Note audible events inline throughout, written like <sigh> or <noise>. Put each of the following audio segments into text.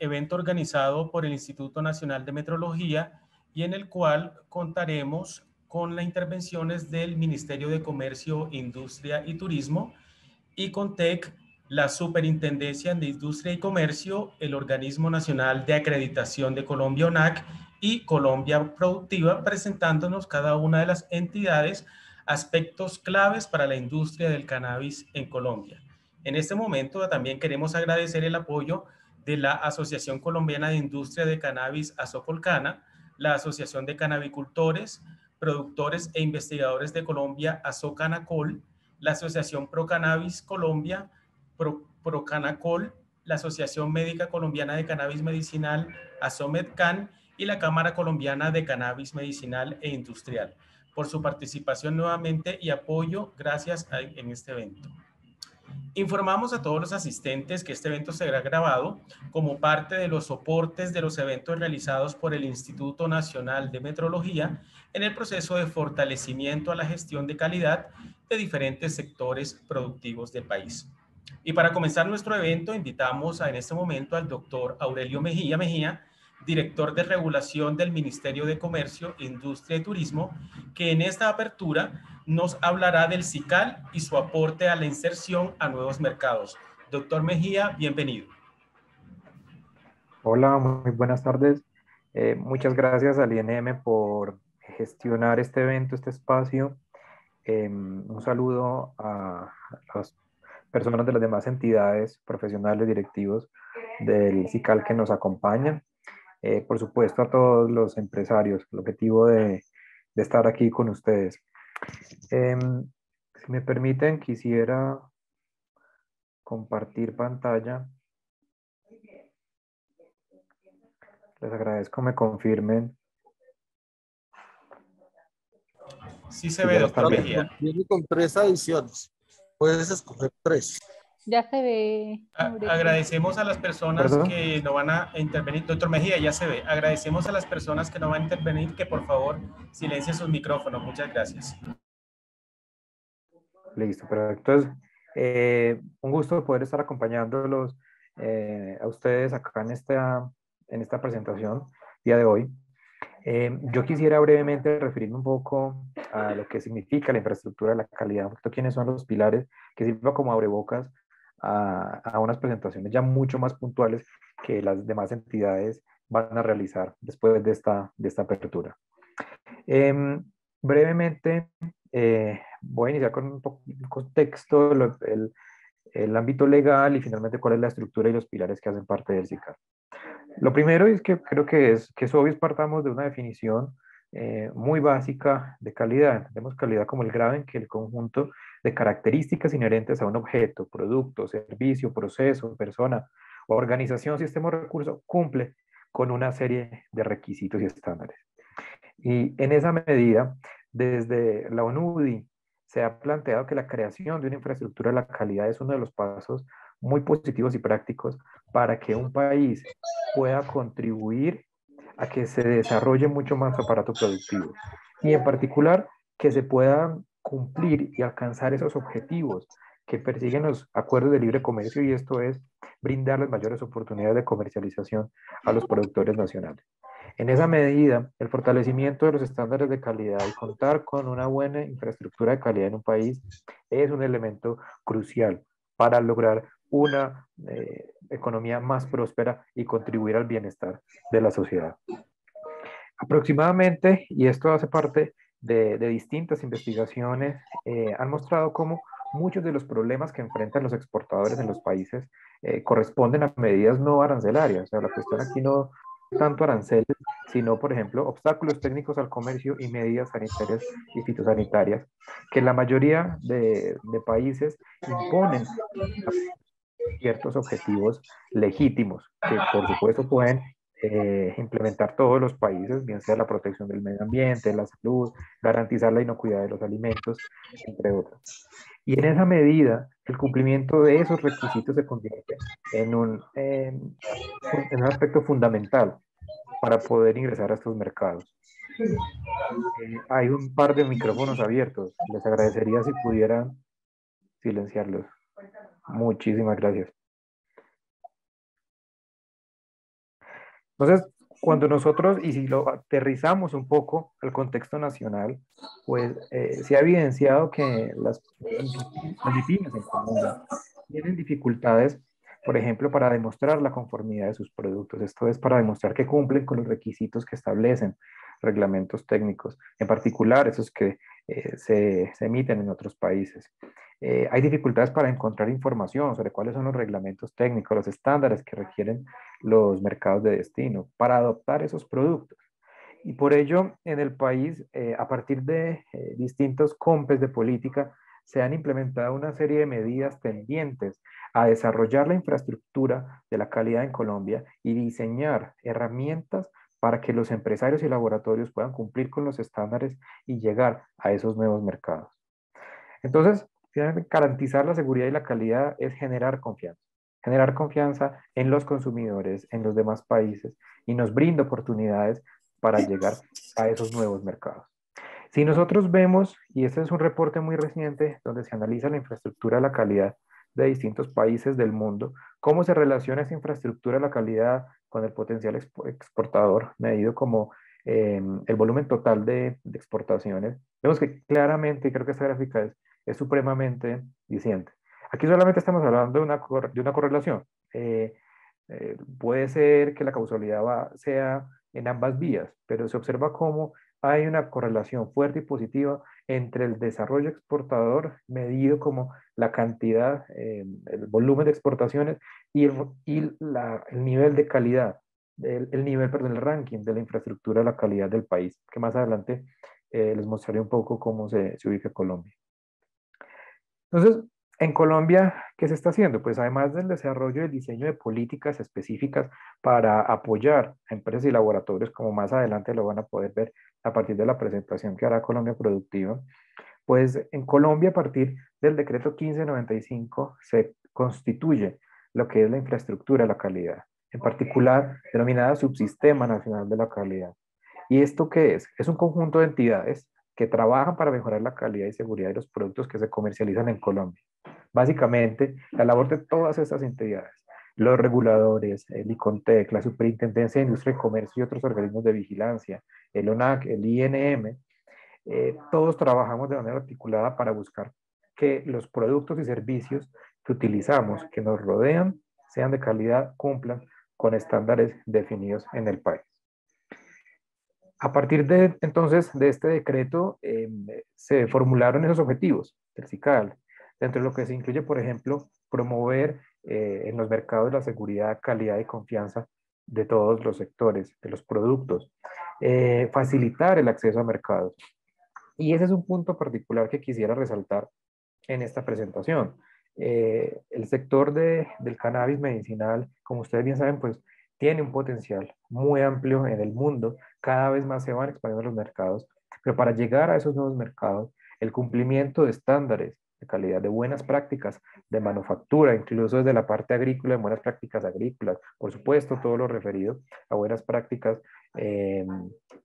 evento organizado por el Instituto Nacional de Metrología y en el cual contaremos con las intervenciones del Ministerio de Comercio, Industria y Turismo y con TEC, la Superintendencia de Industria y Comercio, el Organismo Nacional de Acreditación de Colombia, ONAC, y Colombia Productiva, presentándonos cada una de las entidades aspectos claves para la industria del cannabis en Colombia. En este momento también queremos agradecer el apoyo de la Asociación Colombiana de Industria de Cannabis Asocolcana, la Asociación de Cannabicultores, Productores e Investigadores de Colombia, Asocanacol, la Asociación Pro Cannabis Colombia, Procanacol, la Asociación Médica Colombiana de Cannabis Medicinal, ASOMEDCAN, y la Cámara Colombiana de Cannabis Medicinal e Industrial, por su participación nuevamente y apoyo gracias en este evento. Informamos a todos los asistentes que este evento será grabado como parte de los soportes de los eventos realizados por el Instituto Nacional de Metrología en el proceso de fortalecimiento a la gestión de calidad de diferentes sectores productivos del país. Y para comenzar nuestro evento, invitamos a, en este momento al doctor Aurelio Mejía Mejía, director de regulación del Ministerio de Comercio, Industria y Turismo, que en esta apertura nos hablará del CICAL y su aporte a la inserción a nuevos mercados. Doctor Mejía, bienvenido. Hola, muy buenas tardes. Eh, muchas gracias al INM por gestionar este evento, este espacio. Em, un saludo a las personas de las demás entidades profesionales, directivos del CICAL que nos acompañan. Eh, por supuesto, a todos los empresarios, el objetivo de, de estar aquí con ustedes. Em, si me permiten, quisiera compartir pantalla. Les agradezco me confirmen. Sí se ve, doctor Mejía. Viene con tres adiciones. Puedes escoger tres. Ya se ve. agradecemos a las personas que no van a intervenir. Doctor Mejía, ya se ve. Agradecemos a las personas que no van a intervenir que por favor silencien sus micrófonos. Muchas gracias. Listo, pero entonces, eh, un gusto poder estar acompañándolos eh, a ustedes acá en esta, en esta presentación día de hoy. Eh, yo quisiera brevemente referirme un poco a lo que significa la infraestructura de la calidad, quiénes son los pilares que sirva como abrebocas a, a, unas presentaciones ya mucho más puntuales que las demás entidades van a realizar después de esta, de esta apertura. Em, brevemente, eh, voy a iniciar con un, contexto, el, el, ámbito legal y finalmente cuál es la estructura y los pilares que hacen parte del CICAR. Lo primero es que creo que es, que es obvio, partamos de una definición eh, muy básica de calidad. Entendemos calidad como el grado en que el conjunto de características inherentes a un objeto, producto, servicio, proceso, persona, organización, sistema o recurso cumple con una serie de requisitos y estándares. Y en esa medida, desde la ONUDI se ha planteado que la creación de una infraestructura de la calidad es uno de los pasos muy positivos y prácticos para que un país pueda contribuir a que se desarrolle mucho más aparato productivo y en particular que se puedan cumplir y alcanzar esos objetivos que persiguen los acuerdos de libre comercio y esto es brindarles mayores oportunidades de comercialización a los productores nacionales. En esa medida, el fortalecimiento de los estándares de calidad y contar con una buena infraestructura de calidad en un país es un elemento crucial para lograr una eh, economía más próspera y contribuir al bienestar de la sociedad. Aproximadamente, y esto hace parte de, distintas investigaciones, eh, han mostrado cómo muchos de los problemas que enfrentan los exportadores en los países eh, corresponden a medidas no arancelarias. O sea, la cuestión aquí no tanto aranceles, sino, por ejemplo, obstáculos técnicos al comercio y medidas sanitarias y fitosanitarias, que la mayoría de, de países imponen ciertos objetivos legítimos que por supuesto pueden eh, implementar todos los países, bien sea la protección del medio ambiente, la salud, garantizar la inocuidad de los alimentos, entre otros. Y en esa medida, el cumplimiento de esos requisitos se convierte en un, en un aspecto fundamental para poder ingresar a estos mercados. Eh, hay un par de micrófonos abiertos. Les agradecería si pudieran silenciarlos. Muchísimas gracias. Entonces, cuando nosotros, y si lo aterrizamos un poco al contexto nacional, pues eh, se ha evidenciado que las, las en Colombia tienen dificultades, por ejemplo, para demostrar la conformidad de sus productos. Esto es para demostrar que cumplen con los requisitos que establecen reglamentos técnicos, en particular esos que eh, se, se, emiten en otros países. Eh, hay dificultades para encontrar información sobre cuáles son los reglamentos técnicos, los estándares que requieren los mercados de destino para adoptar esos productos. Y por ello, en el país, eh, a partir de distintos compes de política, se han implementado una serie de medidas tendientes a desarrollar la infraestructura de la calidad en Colombia y diseñar herramientas para que los empresarios y laboratorios puedan cumplir con los estándares y llegar a esos nuevos mercados. Entonces, garantizar la seguridad y la calidad es generar confianza. Generar confianza en los consumidores, en los demás países y nos brinda oportunidades para llegar a esos nuevos mercados. Si nosotros vemos, y este es un reporte muy reciente donde se analiza la infraestructura de la calidad de distintos países del mundo, cómo se relaciona esa infraestructura la calidad con el potencial exportador medido como em, el volumen total de, exportaciones, vemos que claramente, creo que esta gráfica es, supremamente diciente. Aquí solamente estamos hablando de una, de una correlación. Eh, eh, puede ser que la causalidad sea en ambas vías, pero se observa cómo hay una correlación fuerte y positiva entre el desarrollo exportador medido como la cantidad, eh, el volumen de exportaciones y el, y la, el nivel de calidad, el, el, nivel, perdón, el ranking de la infraestructura la calidad del país, que más adelante eh, les mostraré un poco cómo se, se ubica Colombia. Entonces, en Colombia, ¿qué se está haciendo? Pues además del desarrollo y el diseño de políticas específicas para apoyar a empresas y laboratorios, como más adelante lo van a poder ver a partir de la presentación que hará Colombia Productiva, pues en Colombia a partir del decreto 1595 se constituye lo que es la infraestructura de la calidad, en particular denominada Subsistema Nacional de la Calidad. ¿Y esto qué es? Es un conjunto de entidades que trabajan para mejorar la calidad y seguridad de los productos que se comercializan en Colombia. Básicamente, la labor de todas estas entidades, los reguladores, el ICONTEC, la Superintendencia de Industria y Comercio y otros organismos de vigilancia, el ONAC, el INM, eh, todos trabajamos de manera articulada para buscar que los productos y servicios que utilizamos, que nos rodean, sean de calidad, cumplan con estándares definidos en el país. A partir de entonces de este decreto em, se formularon esos objetivos del CICAL, dentro de lo que se incluye, por ejemplo, promover eh, en los mercados la seguridad, calidad y confianza de todos los sectores, de los productos, eh, facilitar el acceso a mercados. Y ese es un punto particular que quisiera resaltar en esta presentación. Eh, el sector de, del cannabis medicinal, como ustedes bien saben, pues tiene un potencial muy amplio en el mundo, cada vez más se van expandiendo los mercados, pero para llegar a esos nuevos mercados, el cumplimiento de estándares de calidad, de buenas prácticas de manufactura, incluso desde la parte agrícola, de buenas prácticas agrícolas, por supuesto, todo lo referido a buenas prácticas, eh,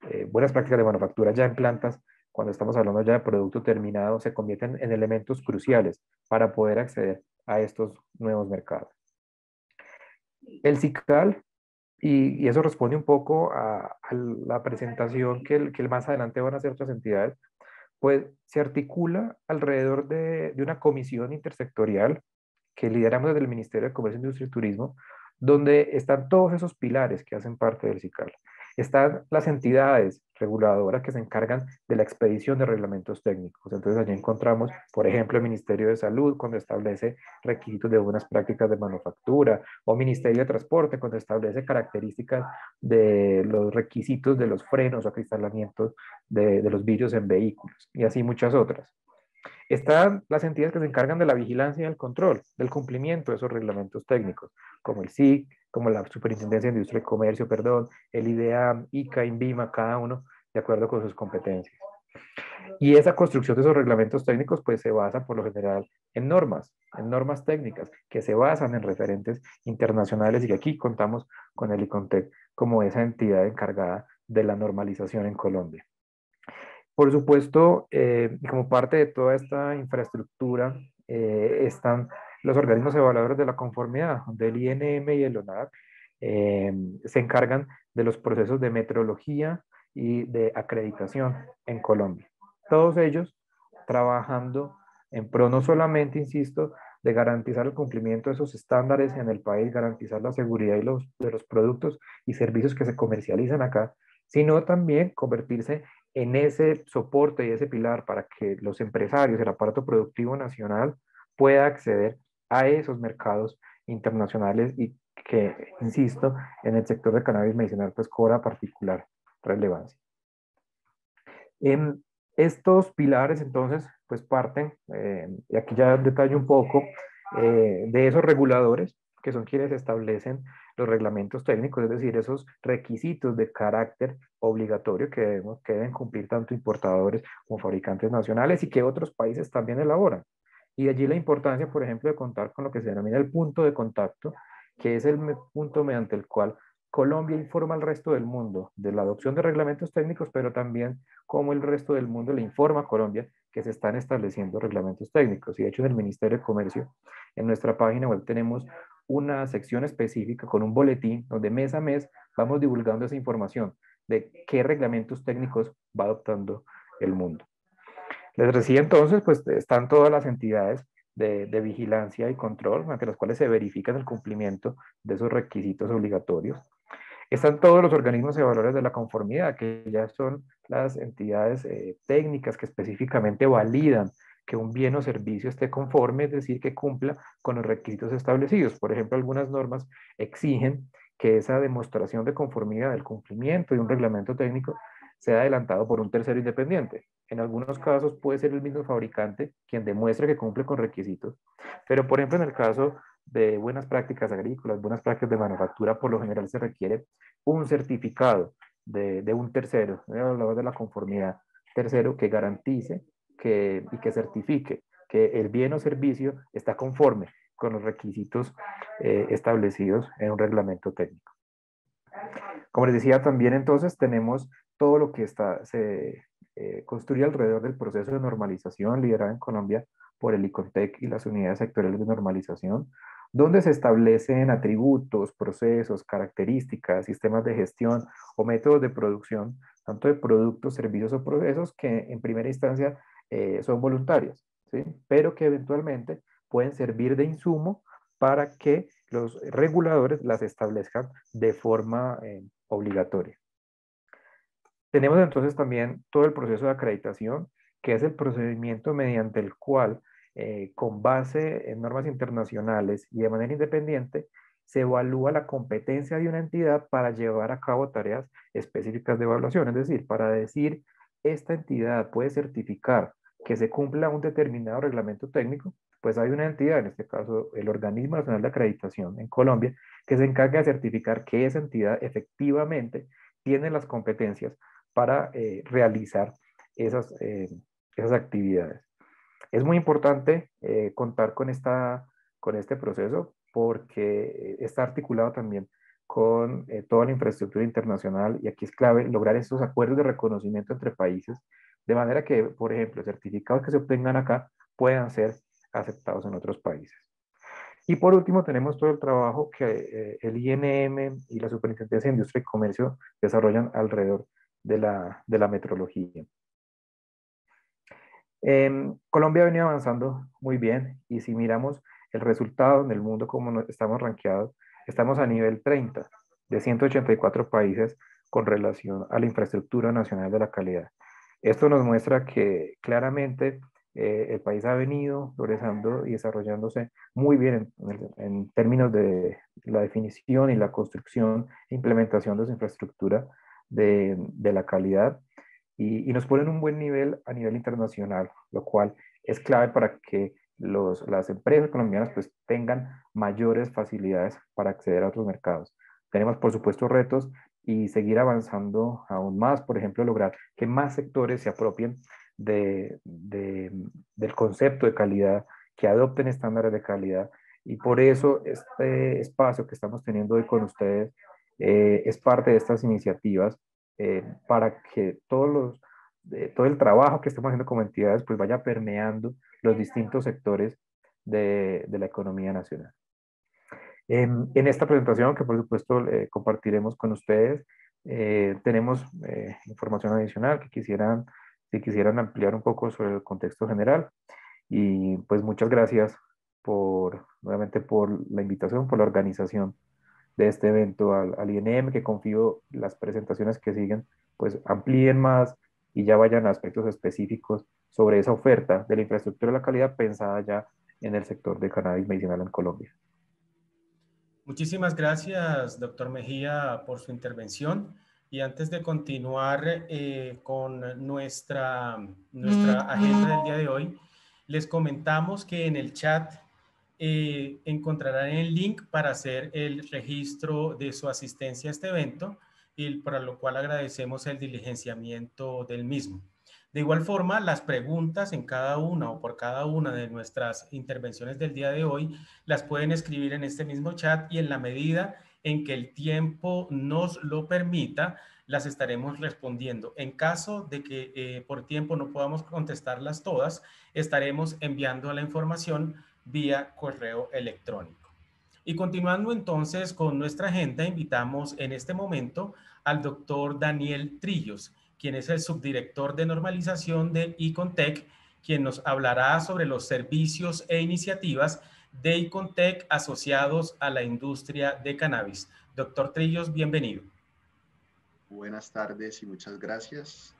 eh, buenas prácticas de manufactura ya en plantas, cuando estamos hablando ya de producto terminado, se convierten en elementos cruciales para poder acceder a estos nuevos mercados. El CICAL, y, eso responde un poco a, la presentación que, que más adelante van a hacer otras entidades, pues se articula alrededor de, una comisión intersectorial que lideramos desde el Ministerio de Comercio, Industria y Turismo, donde están todos esos pilares que hacen parte del CICAL. Están las entidades reguladoras que se encargan de la expedición de reglamentos técnicos. Entonces allí encontramos, por ejemplo, el Ministerio de Salud cuando establece requisitos de buenas prácticas de manufactura o Ministerio de Transporte cuando establece características de los requisitos de los frenos o acristalamientos de, los vidrios en vehículos y así muchas otras. Están las entidades que se encargan de la vigilancia y el control del cumplimiento de esos reglamentos técnicos, como el SIC, como la Superintendencia de Industria y Comercio, perdón, el IDEAM, ICA, INVIMA, cada uno de acuerdo con sus competencias. Y esa construcción de esos reglamentos técnicos pues se basa por lo general en normas, en normas técnicas que se basan en referentes internacionales y aquí contamos con el ICONTEC como esa entidad encargada de la normalización en Colombia. Por supuesto, eh, como parte de toda esta infraestructura eh, están los organismos evaluadores de la conformidad, del INM y el ONAC, eh, se encargan de los procesos de metrología y de acreditación en Colombia. Todos ellos trabajando en pro no solamente, insisto, de garantizar el cumplimiento de esos estándares en el país, garantizar la seguridad de los productos y servicios que se comercializan acá, sino también convertirse en ese soporte y ese pilar para que los empresarios, el aparato productivo nacional pueda acceder a esos mercados internacionales y que, insisto, en el sector de cannabis medicinal pues cobra particular relevancia. En estos pilares entonces pues parten, eh, y aquí ya detallo un poco, eh, de esos reguladores que son quienes establecen los reglamentos técnicos, es decir, esos requisitos de carácter obligatorio que deben cumplir tanto importadores como fabricantes nacionales y que otros países también elaboran. Y allí la importancia, por ejemplo, de contar con lo que se denomina el punto de contacto, que es el punto mediante el cual Colombia informa al resto del mundo de la adopción de reglamentos técnicos, pero también cómo el resto del mundo le informa a Colombia que se están estableciendo reglamentos técnicos. Y de hecho en el Ministerio de Comercio, en nuestra página web tenemos una sección específica con un boletín donde mes a mes vamos divulgando esa información de qué reglamentos técnicos va adoptando el mundo. Les decía entonces, pues están todas las entidades de, de, vigilancia y control ante las cuales se verifica el cumplimiento de esos requisitos obligatorios. Están todos los organismos evaluadores de la conformidad, que ya son las entidades eh, técnicas que específicamente validan que un bien o servicio esté conforme, es decir, que cumpla con los requisitos establecidos. Por ejemplo, algunas normas exigen que esa demostración de conformidad del cumplimiento de un reglamento técnico sea adelantado por un tercero independiente. En algunos casos puede ser el mismo fabricante quien demuestre que cumple con requisitos, pero por ejemplo en el caso de buenas prácticas agrícolas, buenas prácticas de manufactura, por lo general se requiere un certificado de, un tercero, de la conformidad tercero que garantice que, y que certifique que el bien o servicio está conforme con los requisitos eh, establecidos en un reglamento técnico. Como les decía, también entonces tenemos todo lo que está, se eh, construye alrededor del proceso de normalización liderado en Colombia por el ICONTEC y las unidades sectoriales de normalización, donde se establecen atributos, procesos, características, sistemas de gestión o métodos de producción, tanto de productos, servicios o procesos que en primera instancia eh, son voluntarios, ¿sí? pero que eventualmente pueden servir de insumo para que los reguladores las establezcan de forma eh, obligatoria. Tenemos entonces también todo el proceso de acreditación, que es el procedimiento mediante el cual, eh, con base en normas internacionales y de manera independiente, se evalúa la competencia de una entidad para llevar a cabo tareas específicas de evaluación, es decir, para decir esta entidad puede certificar que se cumpla un determinado reglamento técnico, pues hay una entidad, en este caso el Organismo Nacional de Acreditación en Colombia, que se encarga de certificar que esa entidad efectivamente tiene las competencias para eh, realizar esas, eh, esas actividades. Es muy importante eh, contar con, esta, con este proceso porque está articulado también con eh, toda la infraestructura internacional y aquí es clave lograr estos acuerdos de reconocimiento entre países, de manera que, por ejemplo, certificados que se obtengan acá puedan ser aceptados en otros países. Y por último, tenemos todo el trabajo que eh, el INM y la Superintendencia de Industria y Comercio desarrollan alrededor de la, de la metrología. Eh, Colombia ha venido avanzando muy bien y si miramos el resultado en el mundo como estamos rankeados, Estamos a nivel 30 de 184 países con relación a la infraestructura nacional de la calidad. Esto nos muestra que claramente eh, el país ha venido progresando y desarrollándose muy bien en, términos de la definición y la construcción e implementación de su infraestructura de, de la calidad y, y, nos pone en un buen nivel a nivel internacional, lo cual es clave para que los, las empresas colombianas pues tengan mayores facilidades para acceder a otros mercados. Tenemos por supuesto retos y seguir avanzando aún más, por ejemplo, lograr que más sectores se apropien de, de, del concepto de calidad, que adopten estándares de calidad. Y por eso este espacio que estamos teniendo hoy con ustedes eh, es parte de estas iniciativas eh, para que todos los, todo el trabajo que estamos haciendo como entidades pues vaya permeando los distintos sectores de, de la economía nacional. En, en, esta presentación, que por supuesto eh, compartiremos con ustedes, Eh, tenemos eh, información adicional que quisieran, si quisieran ampliar un poco sobre el contexto general. Y pues muchas gracias por, nuevamente por la invitación, por la organización de este evento al, al INM, que confío las presentaciones que siguen pues amplíen más y ya vayan a aspectos específicos sobre esa oferta de la infraestructura de la calidad pensada ya en el sector de cannabis medicinal en Colombia. Muchísimas gracias, doctor Mejía, por su intervención. Y antes de continuar eh, con nuestra, nuestra agenda del día de hoy, les comentamos que en el chat eh, encontrarán el link para hacer el registro de su asistencia a este evento y para lo cual agradecemos el diligenciamiento del mismo. De igual forma, las preguntas en cada una o por cada una de nuestras intervenciones del día de hoy las pueden escribir en este mismo chat y en la medida en que el tiempo nos lo permita, las estaremos respondiendo. En caso de que eh, por tiempo no podamos contestarlas todas, estaremos enviando la información vía correo electrónico. Y continuando entonces con nuestra agenda, invitamos en este momento al doctor Daniel Trillos quien es el subdirector de normalización de Icontec, quien nos hablará sobre los servicios e iniciativas de Icontec asociados a la industria de cannabis. Doctor Trillos, bienvenido. Buenas tardes y muchas gracias.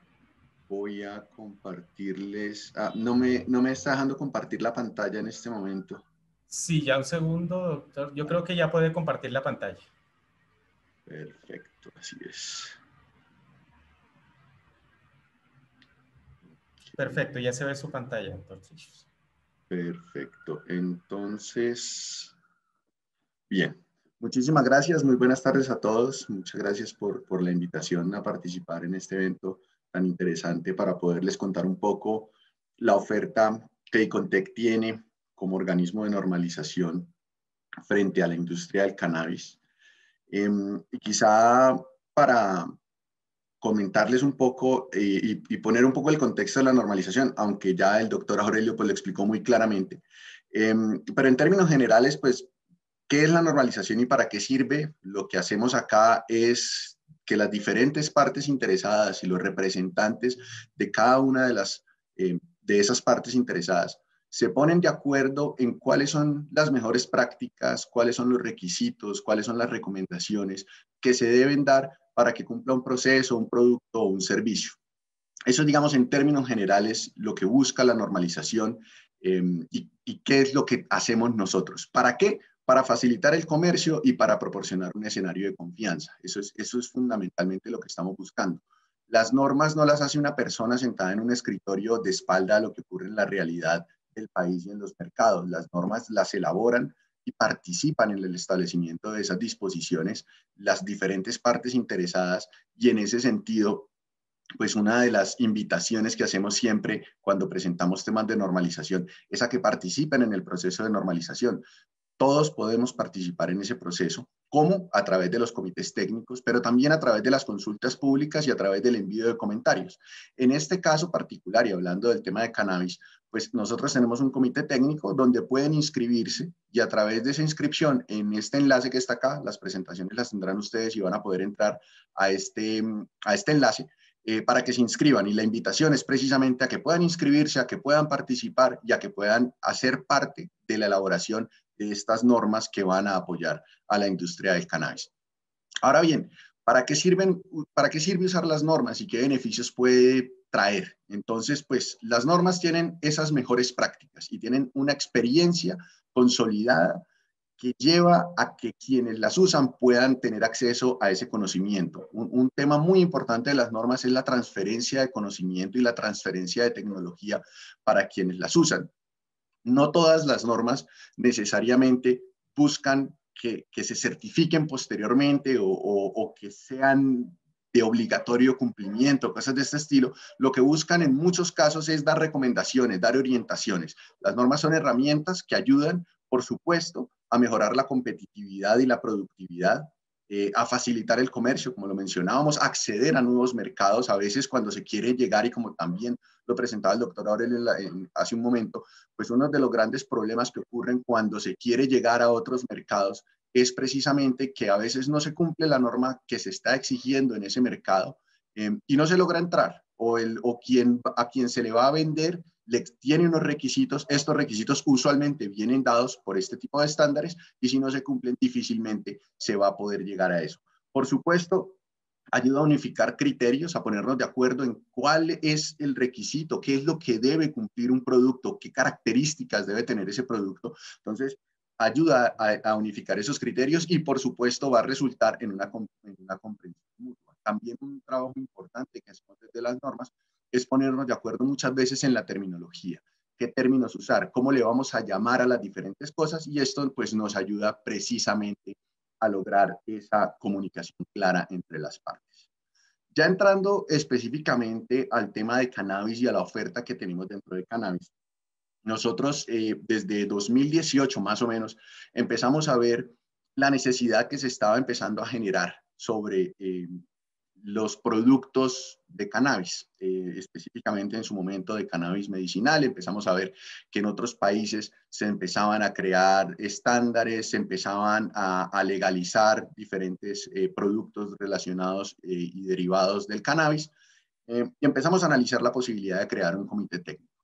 Voy a compartirles. Ah, no, me, no me está dejando compartir la pantalla en este momento. Sí, ya un segundo, doctor. Yo creo que ya puede compartir la pantalla. Perfecto, así es. Perfecto, ya se ve su pantalla, entonces. Perfecto. Entonces, bien. Muchísimas gracias. Muy buenas tardes a todos. Muchas gracias por, por la invitación a participar en este evento tan interesante para poderles contar un poco la oferta que Icontec tiene como organismo de normalización frente a la industria del cannabis. Em, y quizá para, comentarles un poco eh, y, poner un poco el contexto de la normalización, aunque ya el doctor Aurelio pues lo explicó muy claramente. Em, pero en términos generales, pues, ¿qué es la normalización y para qué sirve? Lo que hacemos acá es que las diferentes partes interesadas y los representantes de cada una de las em, de esas partes interesadas se ponen de acuerdo en cuáles son las mejores prácticas, cuáles son los requisitos, cuáles son las recomendaciones que se deben dar para que cumpla un proceso, un producto o un servicio. Eso, digamos, en términos generales, lo que busca la normalización em, y, qué es lo que hacemos nosotros. ¿Para qué? Para facilitar el comercio y para proporcionar un escenario de confianza. Eso es, eso es fundamentalmente lo que estamos buscando. Las normas no las hace una persona sentada en un escritorio de espalda a lo que ocurre en la realidad del país y en los mercados. Las normas las elaboran y participan en el establecimiento de esas disposiciones las diferentes partes interesadas y en ese sentido, pues una de las invitaciones que hacemos siempre cuando presentamos temas de normalización es a que participen en el proceso de normalización. Todos podemos participar en ese proceso, como a través de los comités técnicos, pero también a través de las consultas públicas y a través del envío de comentarios. En este caso particular, y hablando del tema de cannabis, pues nosotros tenemos un comité técnico donde pueden inscribirse y a través de esa inscripción en este enlace que está acá, las presentaciones las tendrán ustedes y van a poder entrar a este, a este enlace eh, para que se inscriban. Y la invitación es precisamente a que puedan inscribirse, a que puedan participar y a que puedan hacer parte de la elaboración de estas normas que van a apoyar a la industria del cannabis. Ahora bien, ¿para qué, sirven, ¿para qué sirve usar las normas y qué beneficios puede traer? Entonces, pues las normas tienen esas mejores prácticas y tienen una experiencia consolidada que lleva a que quienes las usan puedan tener acceso a ese conocimiento. Un, un, tema muy importante de las normas es la transferencia de conocimiento y la transferencia de tecnología para quienes las usan no todas las normas necesariamente buscan que, se certifiquen posteriormente o, que sean de obligatorio cumplimiento, cosas de este estilo, lo que buscan en muchos casos es dar recomendaciones, dar orientaciones. Las normas son herramientas que ayudan, por supuesto, a mejorar la competitividad y la productividad eh, a facilitar el comercio, como lo mencionábamos, acceder a nuevos mercados, a veces cuando se quiere llegar y como también lo presentaba el doctor Aurelio hace un momento, pues uno de los grandes problemas que ocurren cuando se quiere llegar a otros mercados es precisamente que a veces no se cumple la norma que se está exigiendo en ese mercado em, y no se logra entrar o, el, o quien, a quien se le va a vender le, tiene unos requisitos, estos requisitos usualmente vienen dados por este tipo de estándares y si no se cumplen difícilmente se va a poder llegar a eso. Por supuesto, ayuda a unificar criterios, a ponernos de acuerdo en cuál es el requisito, qué es lo que debe cumplir un producto, qué características debe tener ese producto. Entonces, ayuda a, unificar esos criterios y, por supuesto, va a resultar en una, en una comprensión mutua. También un trabajo importante que hacemos desde las normas es ponernos de acuerdo muchas veces en la terminología. Qué términos usar, cómo le vamos a llamar a las diferentes cosas y esto pues nos ayuda precisamente a lograr esa comunicación clara entre las partes. Ya entrando específicamente al tema de cannabis y a la oferta que tenemos dentro de cannabis, nosotros eh, desde 2018 más o menos empezamos a ver la necesidad que se estaba empezando a generar sobre eh, los productos de cannabis, eh, específicamente en su momento de cannabis medicinal. Empezamos a ver que en otros países se empezaban a crear estándares, se empezaban a, legalizar diferentes eh, productos relacionados eh, y derivados del cannabis. y empezamos a analizar la posibilidad de crear un comité técnico.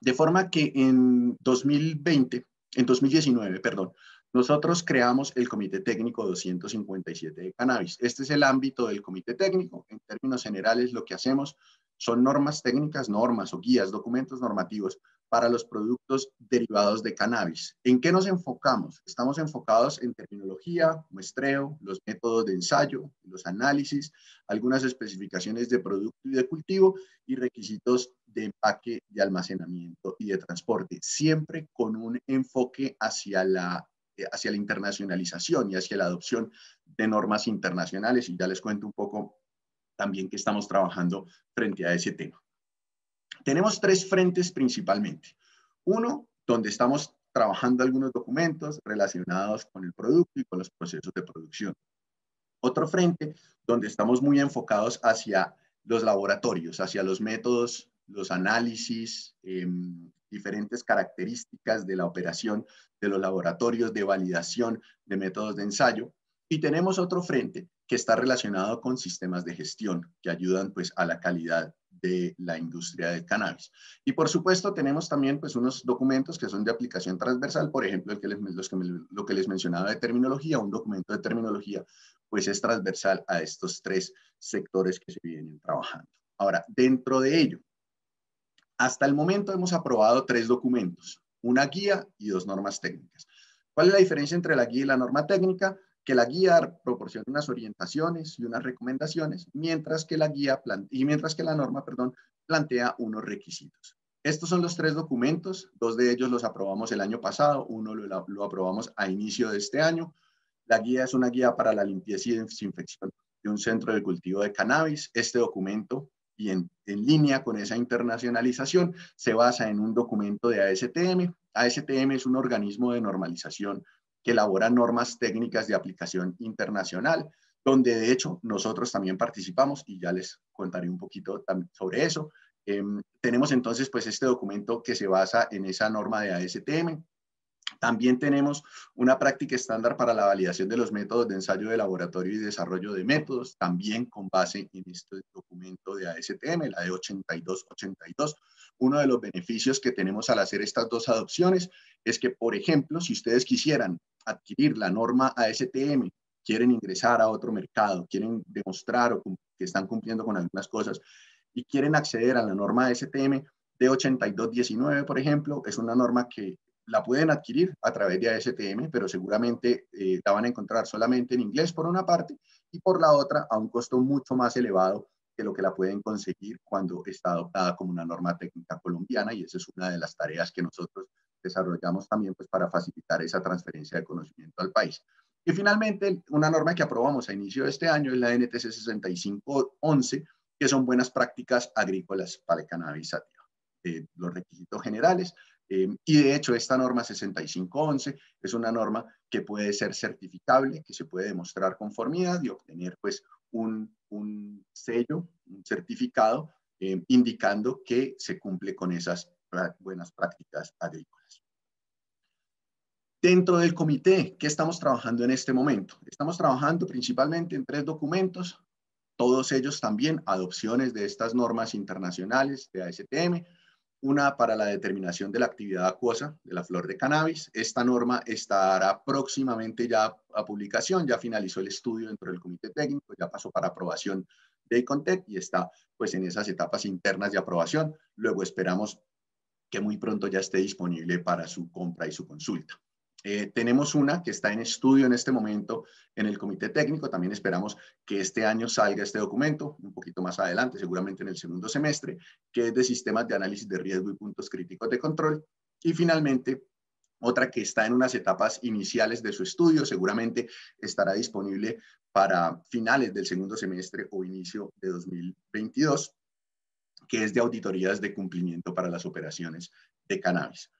De forma que en 2020, en 2019, perdón, nosotros creamos el Comité Técnico 257 de Cannabis. Este es el ámbito del Comité Técnico. En términos generales, lo que hacemos son normas técnicas, normas o guías, documentos normativos para los productos derivados de cannabis. ¿En qué nos enfocamos? Estamos enfocados en terminología, muestreo, los métodos de ensayo, los análisis, algunas especificaciones de producto y de cultivo y requisitos de empaque, de almacenamiento y de transporte, siempre con un enfoque hacia la hacia la internacionalización y hacia la adopción de normas internacionales y ya les cuento un poco también que estamos trabajando frente a ese tema. Tenemos tres frentes principalmente. Uno, donde estamos trabajando algunos documentos relacionados con el producto y con los procesos de producción. Otro frente, donde estamos muy enfocados hacia los laboratorios, hacia los métodos, los análisis, eh, diferentes características de la operación de los laboratorios de validación de métodos de ensayo. Y tenemos otro frente que está relacionado con sistemas de gestión que ayudan pues a la calidad de la industria del cannabis. Y por supuesto tenemos también pues unos documentos que son de aplicación transversal, por ejemplo, el que les, los que lo que les mencionaba de terminología, un documento de terminología pues es transversal a estos tres sectores que se vienen trabajando. Ahora, dentro de ello, hasta el momento hemos aprobado tres documentos, una guía y dos normas técnicas. ¿Cuál es la diferencia entre la guía y la norma técnica? Que la guía proporciona unas orientaciones y unas recomendaciones, mientras que la guía y mientras que la norma, perdón, plantea unos requisitos. Estos son los tres documentos, dos de ellos los aprobamos el año pasado, uno lo, lo aprobamos a inicio de este año. La guía es una guía para la limpieza y desinfección de un centro de cultivo de cannabis. Este documento y en, línea con esa internacionalización se basa en un documento de ASTM. ASTM es un organismo de normalización que elabora normas técnicas de aplicación internacional, donde de hecho nosotros también participamos y ya les contaré un poquito sobre eso. Em, tenemos entonces pues este documento que se basa en esa norma de ASTM. También tenemos una práctica estándar para la validación de los métodos de ensayo de laboratorio y desarrollo de métodos, también con base en este documento de ASTM, la de 8282. Uno de los beneficios que tenemos al hacer estas dos adopciones es que, por ejemplo, si ustedes quisieran adquirir la norma ASTM, quieren ingresar a otro mercado, quieren demostrar que están cumpliendo con algunas cosas y quieren acceder a la norma ASTM de 8219, por ejemplo, es una norma que la pueden adquirir a través de ASTM, pero seguramente eh, la van a encontrar solamente en inglés por una parte y por la otra a un costo mucho más elevado que lo que la pueden conseguir cuando está adoptada como una norma técnica colombiana y esa es una de las tareas que nosotros desarrollamos también pues, para facilitar esa transferencia de conocimiento al país. Y finalmente, una norma que aprobamos a inicio de este año es la NTC 6511, que son buenas prácticas agrícolas para el cannabis eh, los requisitos generales eh, y de hecho, esta norma 6511 es una norma que puede ser certificable, que se puede demostrar conformidad y obtener pues un, un sello, un certificado eh, indicando que se cumple con esas buenas prácticas agrícolas. Dentro del comité, ¿qué estamos trabajando en este momento? Estamos trabajando principalmente en tres documentos, todos ellos también adopciones de estas normas internacionales de ASTM, una para la determinación de la actividad acuosa de la flor de cannabis. Esta norma estará próximamente ya a publicación, ya finalizó el estudio dentro del comité técnico, ya pasó para aprobación de ICONTEC y está pues en esas etapas internas de aprobación. Luego esperamos que muy pronto ya esté disponible para su compra y su consulta. Eh, tenemos una que está en estudio en este momento en el comité técnico. También esperamos que este año salga este documento, un poquito más adelante, seguramente en el segundo semestre, que es de sistemas de análisis de riesgo y puntos críticos de control. Y finalmente, otra que está en unas etapas iniciales de su estudio, seguramente estará disponible para finales del segundo semestre o inicio de 2022, que es de auditorías de cumplimiento para las operaciones de cannabis.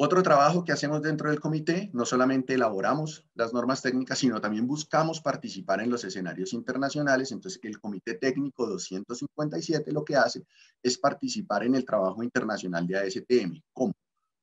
Otro trabajo que hacemos dentro del comité, no solamente elaboramos las normas técnicas, sino también buscamos participar en los escenarios internacionales. Entonces, el comité técnico 257 lo que hace es participar en el trabajo internacional de ASTM. ¿Cómo?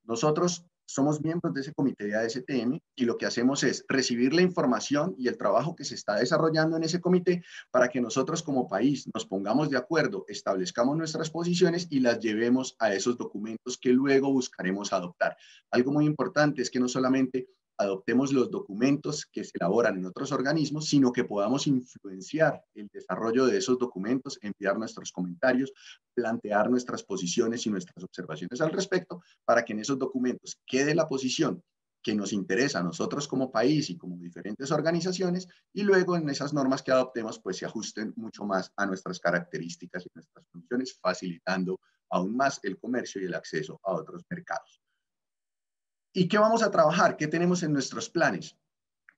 Nosotros somos miembros de ese comité de ASTM y lo que hacemos es recibir la información y el trabajo que se está desarrollando en ese comité para que nosotros como país nos pongamos de acuerdo, establezcamos nuestras posiciones y las llevemos a esos documentos que luego buscaremos adoptar. Algo muy importante es que no solamente adoptemos los documentos que se elaboran en otros organismos, sino que podamos influenciar el desarrollo de esos documentos, enviar nuestros comentarios, plantear nuestras posiciones y nuestras observaciones al respecto, para que en esos documentos quede la posición que nos interesa a nosotros como país y como diferentes organizaciones, y luego en esas normas que adoptemos, pues se ajusten mucho más a nuestras características y nuestras funciones, facilitando aún más el comercio y el acceso a otros mercados. ¿Y qué vamos a trabajar? ¿Qué tenemos en nuestros planes?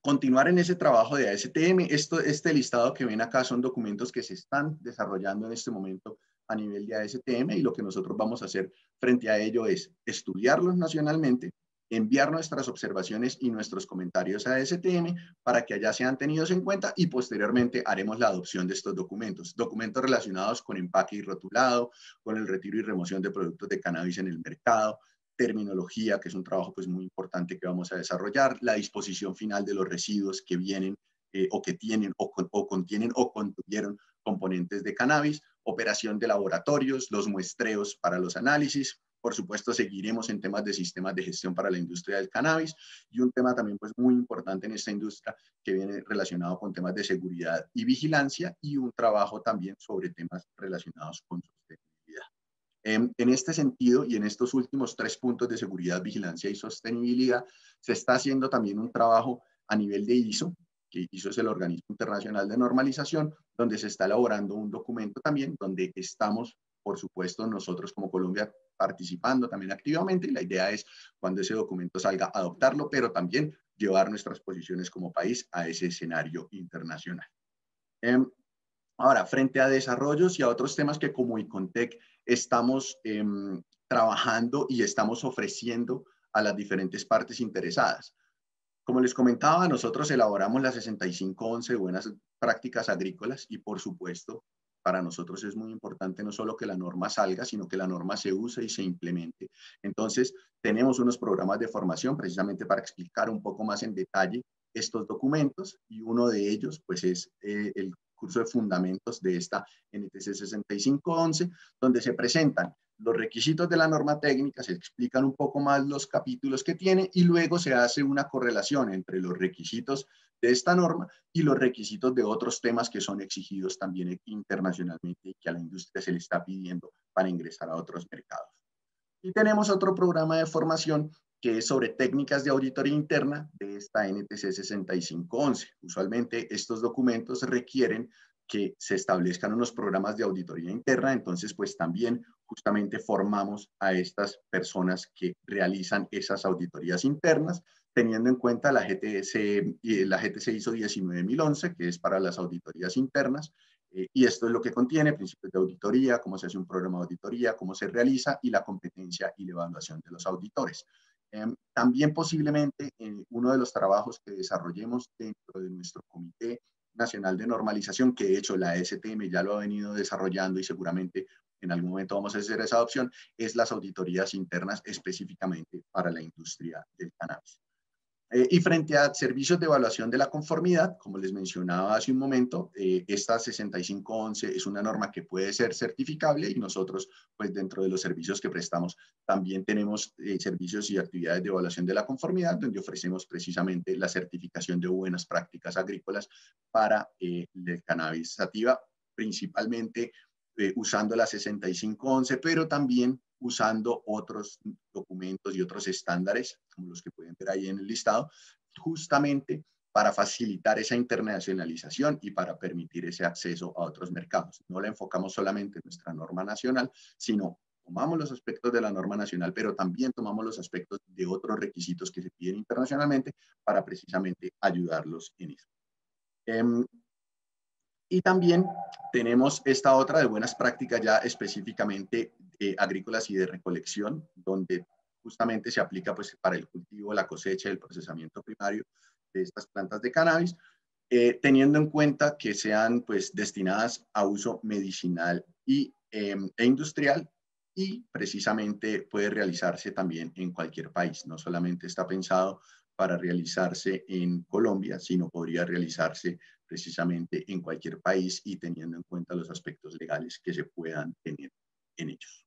Continuar en ese trabajo de ASTM. Esto, este listado que ven acá son documentos que se están desarrollando en este momento a nivel de ASTM y lo que nosotros vamos a hacer frente a ello es estudiarlos nacionalmente, enviar nuestras observaciones y nuestros comentarios a ASTM para que allá sean tenidos en cuenta y posteriormente haremos la adopción de estos documentos. Documentos relacionados con empaque y rotulado, con el retiro y remoción de productos de cannabis en el mercado, terminología, que es un trabajo pues muy importante que vamos a desarrollar, la disposición final de los residuos que vienen eh, o que tienen o, o, contienen o contuvieron componentes de cannabis, operación de laboratorios, los muestreos para los análisis. Por supuesto, seguiremos en temas de sistemas de gestión para la industria del cannabis y un tema también pues muy importante en esta industria que viene relacionado con temas de seguridad y vigilancia y un trabajo también sobre temas relacionados con sostenibilidad. En, este sentido y en estos últimos tres puntos de seguridad, vigilancia y sostenibilidad, se está haciendo también un trabajo a nivel de ISO, que ISO es el organismo internacional de normalización, donde se está elaborando un documento también donde estamos, por supuesto, nosotros como Colombia participando también activamente y la idea es cuando ese documento salga adoptarlo, pero también llevar nuestras posiciones como país a ese escenario internacional. Em, ahora, frente a desarrollos y a otros temas que como ICONTEC estamos em, trabajando y estamos ofreciendo a las diferentes partes interesadas. Como les comentaba, nosotros elaboramos las 6511 buenas prácticas agrícolas y por supuesto, para nosotros es muy importante no solo que la norma salga, sino que la norma se use y se implemente. Entonces, tenemos unos programas de formación precisamente para explicar un poco más en detalle estos documentos y uno de ellos pues es eh, el curso de fundamentos de esta NTC 6511, donde se presentan los requisitos de la norma técnica, se explican un poco más los capítulos que tiene y luego se hace una correlación entre los requisitos de esta norma y los requisitos de otros temas que son exigidos también internacionalmente y que a la industria se le está pidiendo para ingresar a otros mercados. Y tenemos otro programa de formación que es sobre técnicas de auditoría interna de esta NTC 6511. Usualmente estos documentos requieren que se establezcan unos programas de auditoría interna, entonces pues también justamente formamos a estas personas que realizan esas auditorías internas, teniendo en cuenta la GTC, la GTC ISO 19011, que es para las auditorías internas, eh, y esto es lo que contiene principios de auditoría, cómo se hace un programa de auditoría, cómo se realiza y la competencia y la evaluación de los auditores. Em, también posiblemente eh, uno de los trabajos que desarrollemos dentro de nuestro Comité Nacional de Normalización, que de hecho la STM ya lo ha venido desarrollando y seguramente en algún momento vamos a hacer esa adopción, es las auditorías internas específicamente para la industria del cannabis. Eh, y frente a servicios de evaluación de la conformidad, como les mencionaba hace un momento, eh, esta 6511 es una norma que puede ser certificable y nosotros, pues dentro de los servicios que prestamos, también tenemos eh, servicios y actividades de evaluación de la conformidad, donde ofrecemos precisamente la certificación de buenas prácticas agrícolas para el cannabis sativa, principalmente usando la 6511, pero también usando otros documentos y otros estándares, como los que pueden ver ahí en el listado, justamente para facilitar esa internacionalización y para permitir ese acceso a otros mercados. No la enfocamos solamente en nuestra norma nacional, sino tomamos los aspectos de la norma nacional, pero también tomamos los aspectos de otros requisitos que se piden internacionalmente para precisamente ayudarlos en eso. Em, y también tenemos esta otra de buenas prácticas ya específicamente eh, agrícolas y de recolección, donde justamente se aplica pues, para el cultivo, la cosecha el procesamiento primario de estas plantas de cannabis, eh, teniendo en cuenta que sean pues, destinadas a uso medicinal y, em, e industrial y precisamente puede realizarse también en cualquier país. No solamente está pensado para realizarse en Colombia, sino podría realizarse precisamente en cualquier país y teniendo en cuenta los aspectos legales que se puedan tener en ellos.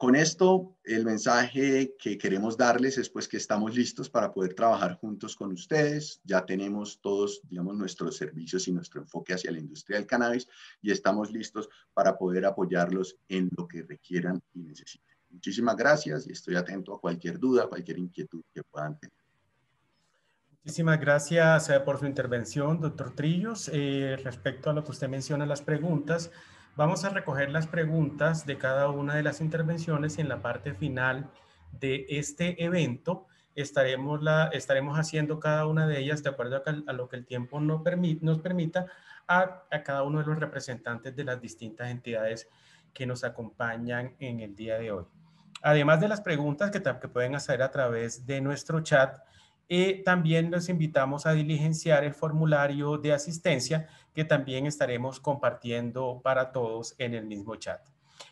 Con esto, el mensaje que queremos darles es pues que estamos listos para poder trabajar juntos con ustedes. Ya tenemos todos, digamos, nuestros servicios y nuestro enfoque hacia la industria del cannabis y estamos listos para poder apoyarlos en lo que requieran y necesiten. Muchísimas gracias y estoy atento a cualquier duda, cualquier inquietud que puedan tener. Muchísimas gracias eh, por su intervención, doctor Trillos. Eh, respecto a lo que usted menciona, las preguntas, vamos a recoger las preguntas de cada una de las intervenciones y en la parte final de este evento estaremos, la, estaremos haciendo cada una de ellas de acuerdo a, lo que el tiempo nos, permite, nos permita a, a cada uno de los representantes de las distintas entidades que nos acompañan en el día de hoy. Además de las preguntas que, que pueden hacer a través de nuestro chat, y también los invitamos a diligenciar el formulario de asistencia que también estaremos compartiendo para todos en el mismo chat.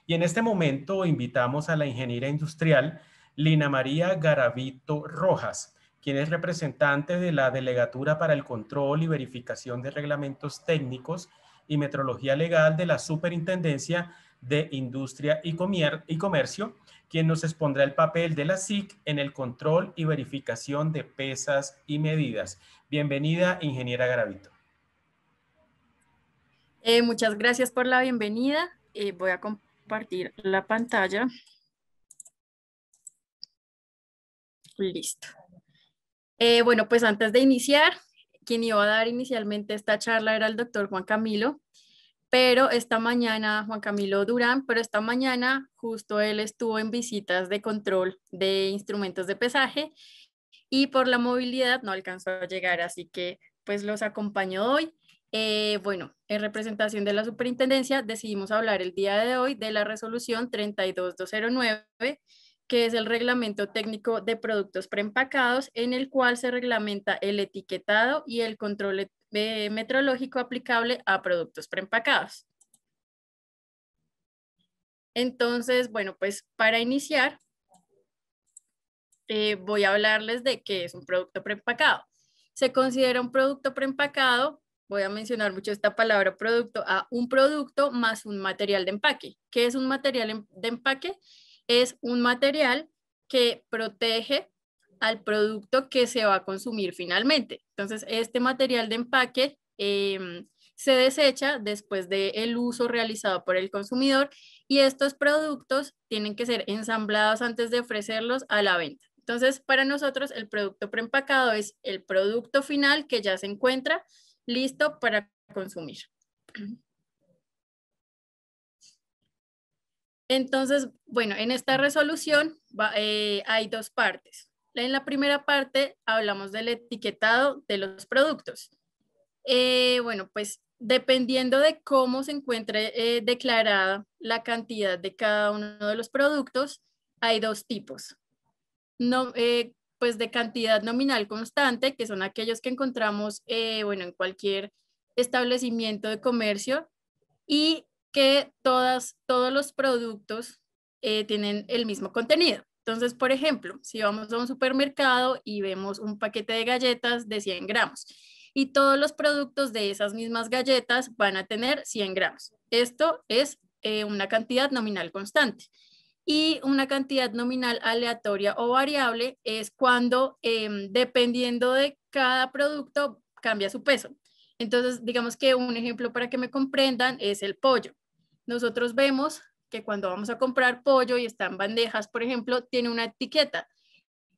Y en este momento invitamos a la ingeniera industrial Lina María Garavito Rojas, quien es representante de la Delegatura para el Control y Verificación de Reglamentos Técnicos y Metrología Legal de la Superintendencia de Industria y, Comercio quien nos expondrá el papel de la SIC en el control y verificación de pesas y medidas. Bienvenida, ingeniera Garavito. Eh, muchas gracias por la bienvenida. Eh, voy a compartir la pantalla. Listo. Eh, bueno, pues antes de iniciar, quien iba a dar inicialmente esta charla era el doctor Juan Camilo, pero esta mañana, Juan Camilo Durán, pero esta mañana justo él estuvo en visitas de control de instrumentos de pesaje y por la movilidad no alcanzó a llegar, así que pues los acompaño hoy. Eh, bueno, en representación de la superintendencia decidimos hablar el día de hoy de la resolución 32209 que es el reglamento técnico de productos preempacados, en el cual se reglamenta el etiquetado y el control eh, metrológico aplicable a productos preempacados. Entonces, bueno, pues para iniciar, eh, voy a hablarles de qué es un producto preempacado. Se considera un producto preempacado, voy a mencionar mucho esta palabra producto, a un producto más un material de empaque. ¿Qué es un material de empaque? es un material que protege al producto que se va a consumir finalmente. Entonces, este material de empaque em, se desecha después del uso realizado por el consumidor y estos productos tienen que ser ensamblados antes de ofrecerlos a la venta. Entonces, para nosotros el producto preempacado es el producto final que ya se encuentra listo para consumir. Entonces, bueno, en esta resolución eh, hay dos partes. En la primera parte hablamos del etiquetado de los productos. Eh, bueno, pues dependiendo de cómo se encuentre eh, declarada la cantidad de cada uno de los productos, hay dos tipos. No, pues de cantidad nominal constante, que son aquellos que encontramos, bueno, en cualquier establecimiento de comercio, y que todas, todos los productos eh, tienen el mismo contenido. Entonces, por ejemplo, si vamos a un supermercado y vemos un paquete de galletas de 100 gramos y todos los productos de esas mismas galletas van a tener 100 gramos. Esto es eh, una cantidad nominal constante. Y una cantidad nominal aleatoria o variable es cuando, em, dependiendo de cada producto, cambia su peso. Entonces, digamos que un ejemplo para que me comprendan es el pollo. Nosotros vemos que cuando vamos a comprar pollo y están bandejas, por ejemplo, tiene una etiqueta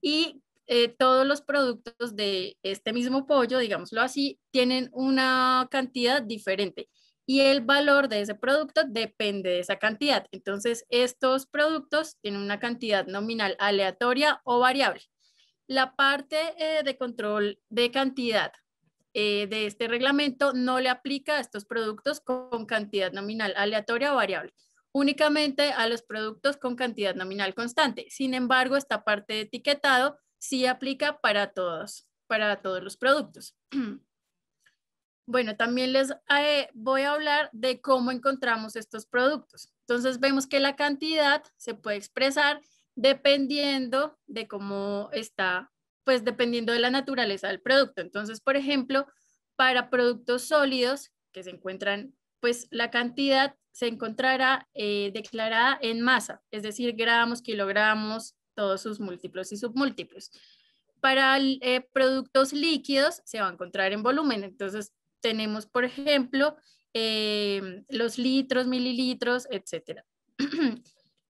y eh, todos los productos de este mismo pollo, digámoslo así, tienen una cantidad diferente y el valor de ese producto depende de esa cantidad. Entonces, estos productos tienen una cantidad nominal aleatoria o variable. La parte eh, de control de cantidad eh, de este reglamento no le aplica a estos productos con cantidad nominal aleatoria o variable únicamente a los productos con cantidad nominal constante. Sin embargo, esta parte de etiquetado sí aplica para todos, para todos los productos. <clears throat> Bueno, también les eh, voy a hablar de cómo encontramos estos productos. Entonces vemos que la cantidad se puede expresar dependiendo de cómo está, pues dependiendo de la naturaleza del producto. Entonces, por ejemplo, para productos sólidos que se encuentran, pues la cantidad se encontrará eh, declarada en masa, es decir, gramos, kilogramos, todos sus múltiplos y submúltiplos. Para eh, productos líquidos se va a encontrar en volumen, entonces tenemos, por ejemplo, eh, los litros, mililitros, etc. <clears throat>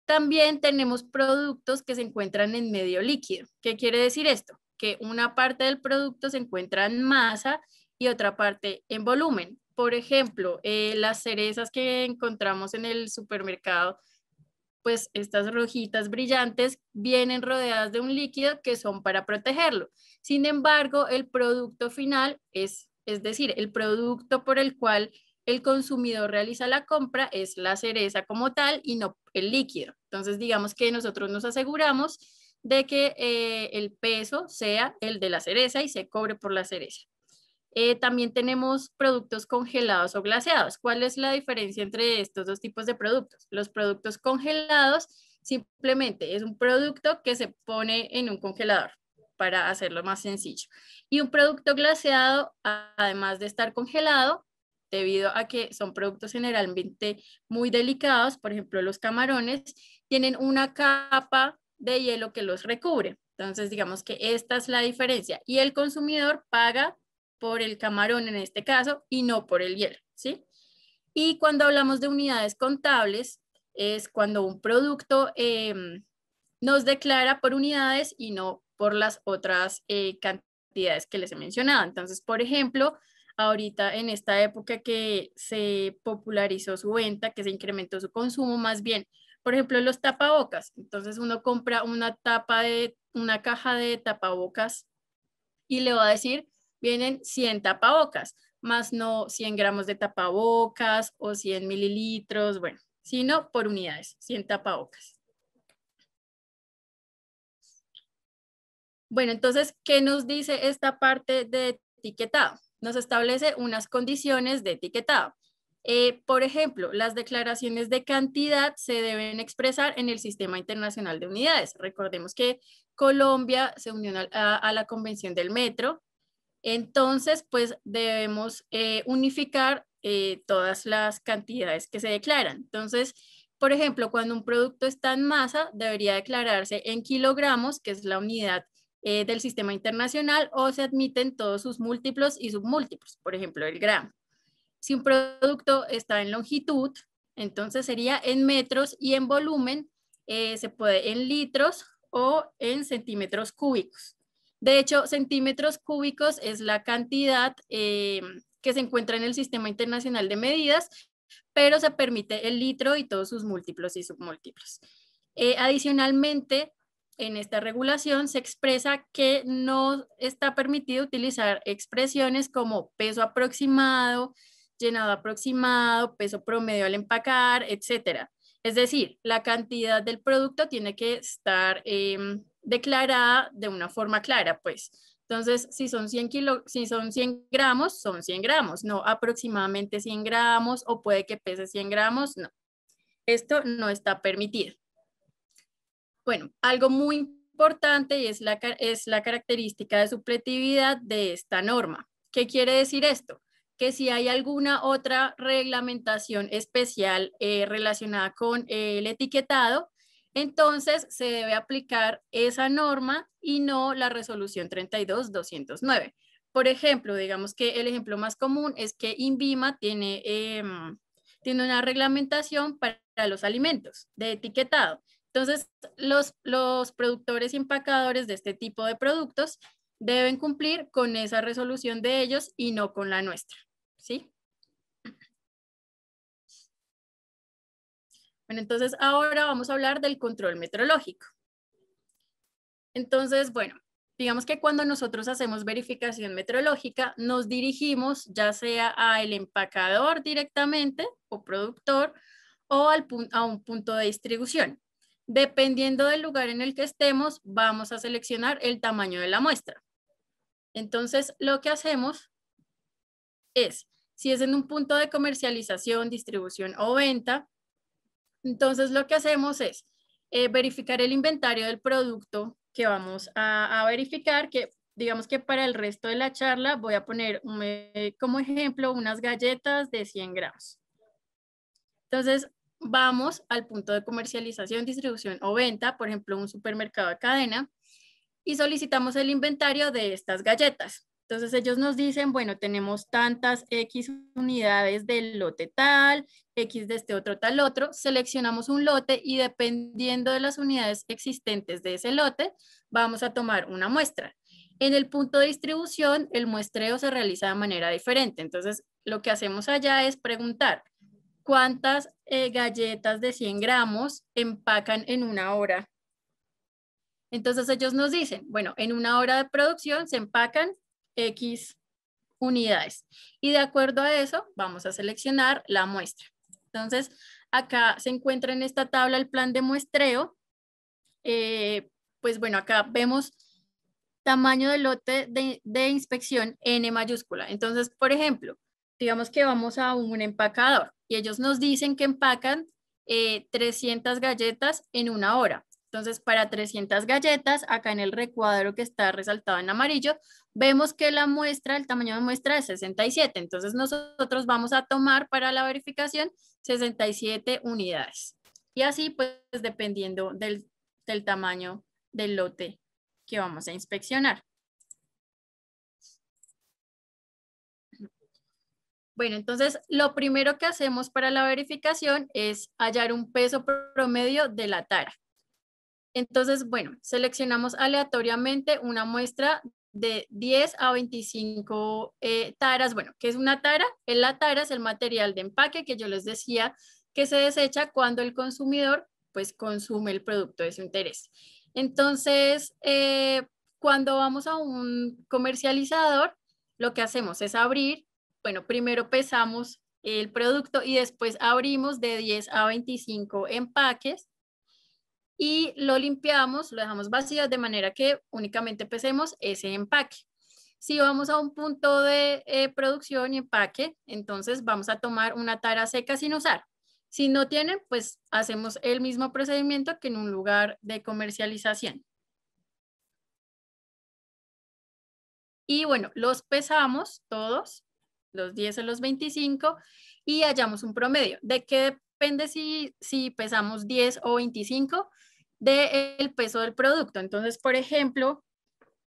También tenemos productos que se encuentran en medio líquido. ¿Qué quiere decir esto? Que una parte del producto se encuentra en masa y otra parte en volumen por ejemplo, eh, las cerezas que encontramos en el supermercado, pues estas rojitas brillantes vienen rodeadas de un líquido que son para protegerlo. Sin embargo, el producto final es, es decir, el producto por el cual el consumidor realiza la compra es la cereza como tal y no el líquido. Entonces, digamos que nosotros nos aseguramos de que eh, el peso sea el de la cereza y se cobre por la cereza. Eh, también tenemos productos congelados o glaseados. ¿Cuál es la diferencia entre estos dos tipos de productos? Los productos congelados simplemente es un producto que se pone en un congelador para hacerlo más sencillo. Y un producto glaseado, además de estar congelado, debido a que son productos generalmente muy delicados, por ejemplo los camarones, tienen una capa de hielo que los recubre. Entonces, digamos que esta es la diferencia. Y el consumidor paga por el camarón en este caso y no por el hielo, ¿sí? Y cuando hablamos de unidades contables, es cuando un producto em, nos declara por unidades y no por las otras eh, cantidades que les he mencionado. Entonces, por ejemplo, ahorita en esta época que se popularizó su venta, que se incrementó su consumo, más bien, por ejemplo, los tapabocas. Entonces uno compra una tapa de una caja de tapabocas y le va a decir vienen 100 tapabocas, más no 100 gramos de tapabocas o 100 mililitros, bueno, sino por unidades, 100 tapabocas. Bueno, entonces, ¿qué nos dice esta parte de etiquetado? Nos establece unas condiciones de etiquetado. Eh, por ejemplo, las declaraciones de cantidad se deben expresar en el Sistema Internacional de Unidades. Recordemos que Colombia se unió a la Convención del Metro entonces, pues debemos eh, unificar eh, todas las cantidades que se declaran. Entonces, por ejemplo, cuando un producto está en masa, debería declararse en kilogramos, que es la unidad eh, del sistema internacional, o se admiten todos sus múltiplos y submúltiplos, por ejemplo, el gramo. Si un producto está en longitud, entonces sería en metros y en volumen se puede en litros o en centímetros cúbicos. De hecho, centímetros cúbicos es la cantidad eh, que se encuentra en el Sistema Internacional de Medidas, pero se permite el litro y todos sus múltiplos y submúltiplos. Eh, adicionalmente, en esta regulación se expresa que no está permitido utilizar expresiones como peso aproximado, llenado aproximado, peso promedio al empacar, etc. Es decir, la cantidad del producto tiene que estar em, declarada de una forma clara, pues. Entonces, si son 100 si son 100 gramos, son 100 gramos, no aproximadamente 100 gramos o puede que pese 100 gramos, no. Esto no está permitido. Bueno, algo muy importante y es la, es la característica de supletividad de esta norma. ¿Qué quiere decir esto? Que si hay alguna otra reglamentación especial eh, relacionada con el etiquetado, entonces se debe aplicar esa norma y no la resolución 32-209. Por ejemplo, digamos que el ejemplo más común es que INVIMA tiene, em, tiene una reglamentación para los alimentos de etiquetado. Entonces, los, los productores y empacadores de este tipo de productos deben cumplir con esa resolución de ellos y no con la nuestra. ¿Sí? Bueno, entonces ahora vamos a hablar del control metrológico. Entonces, bueno, digamos que cuando nosotros hacemos verificación metrológica, nos dirigimos ya sea al empacador directamente o productor o al, a un punto de distribución. Dependiendo del lugar en el que estemos, vamos a seleccionar el tamaño de la muestra. Entonces, lo que hacemos es, si es en un punto de comercialización, distribución o venta, entonces lo que hacemos es eh, verificar el inventario del producto que vamos a, verificar, que digamos que para el resto de la charla voy a poner eh, como ejemplo unas galletas de 100 gramos. Entonces, vamos al punto de comercialización, distribución o venta, por ejemplo, un supermercado de cadena, y solicitamos el inventario de estas galletas. Entonces ellos nos dicen, bueno, tenemos tantas X unidades del lote tal, X de este otro tal otro, seleccionamos un lote y dependiendo de las unidades existentes de ese lote, vamos a tomar una muestra. En el punto de distribución, el muestreo se realiza de manera diferente. Entonces, lo que hacemos allá es preguntar, ¿cuántas eh, galletas de 100 gramos empacan en una hora? Entonces ellos nos dicen, bueno, en una hora de producción se empacan X unidades. Y de acuerdo a eso, vamos a seleccionar la muestra. Entonces, acá se encuentra en esta tabla el plan de muestreo. Eh, pues bueno, acá vemos tamaño de lote de, inspección N mayúscula. Entonces, por ejemplo, digamos que vamos a un empacador y ellos nos dicen que empacan 300 eh, galletas en una hora. Entonces, para 300 galletas, acá en el recuadro que está resaltado en amarillo, vemos que la muestra, el tamaño de muestra es 67. Entonces, nosotros vamos a tomar para la verificación 67 unidades. Y así, pues, dependiendo del, del tamaño del lote que vamos a inspeccionar. Bueno, entonces lo primero que hacemos para la verificación es hallar un peso promedio de la tara. Entonces, bueno, seleccionamos aleatoriamente una muestra de 10 a 25 eh, taras. Bueno, ¿qué es una tara? La tara es el material de empaque que yo les decía que se desecha cuando el consumidor pues consume el producto de su interés. Entonces, eh, cuando vamos a un comercializador, lo que hacemos es abrir, bueno, primero pesamos el producto y después abrimos de 10 a 25 empaques y lo limpiamos, lo dejamos vacío de manera que únicamente pesemos ese empaque. Si vamos a un punto de eh, producción y empaque, entonces vamos a tomar una tara seca sin usar. Si no tienen, pues hacemos el mismo procedimiento que en un lugar de comercialización. Y bueno, los pesamos todos, los 10 o los 25, y hallamos un promedio. ¿De qué depende si, si pesamos 10 o 25? Del peso del producto. Entonces, por ejemplo,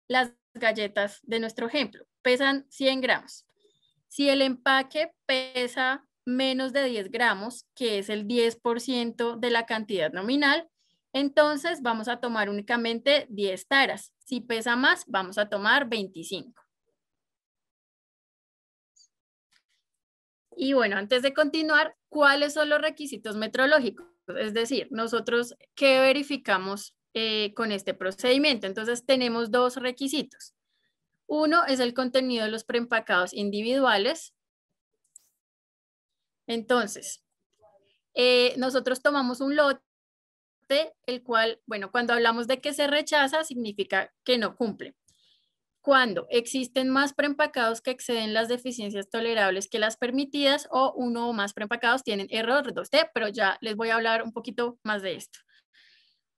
las galletas de nuestro ejemplo pesan 100 gramos. Si el empaque pesa menos de 10 gramos, que es el 10% de la cantidad nominal, entonces vamos a tomar únicamente 10 taras. Si pesa más, vamos a tomar 25. Y bueno, antes de continuar, ¿cuáles son los requisitos metrológicos? Es decir, nosotros, ¿qué verificamos eh, con este procedimiento? Entonces, tenemos dos requisitos. Uno es el contenido de los preempacados individuales. Entonces, eh, nosotros tomamos un lote, el cual, bueno, cuando hablamos de que se rechaza, significa que no cumple cuando existen más preempacados que exceden las deficiencias tolerables que las permitidas o uno o más preempacados tienen error 2T, pero ya les voy a hablar un poquito más de esto.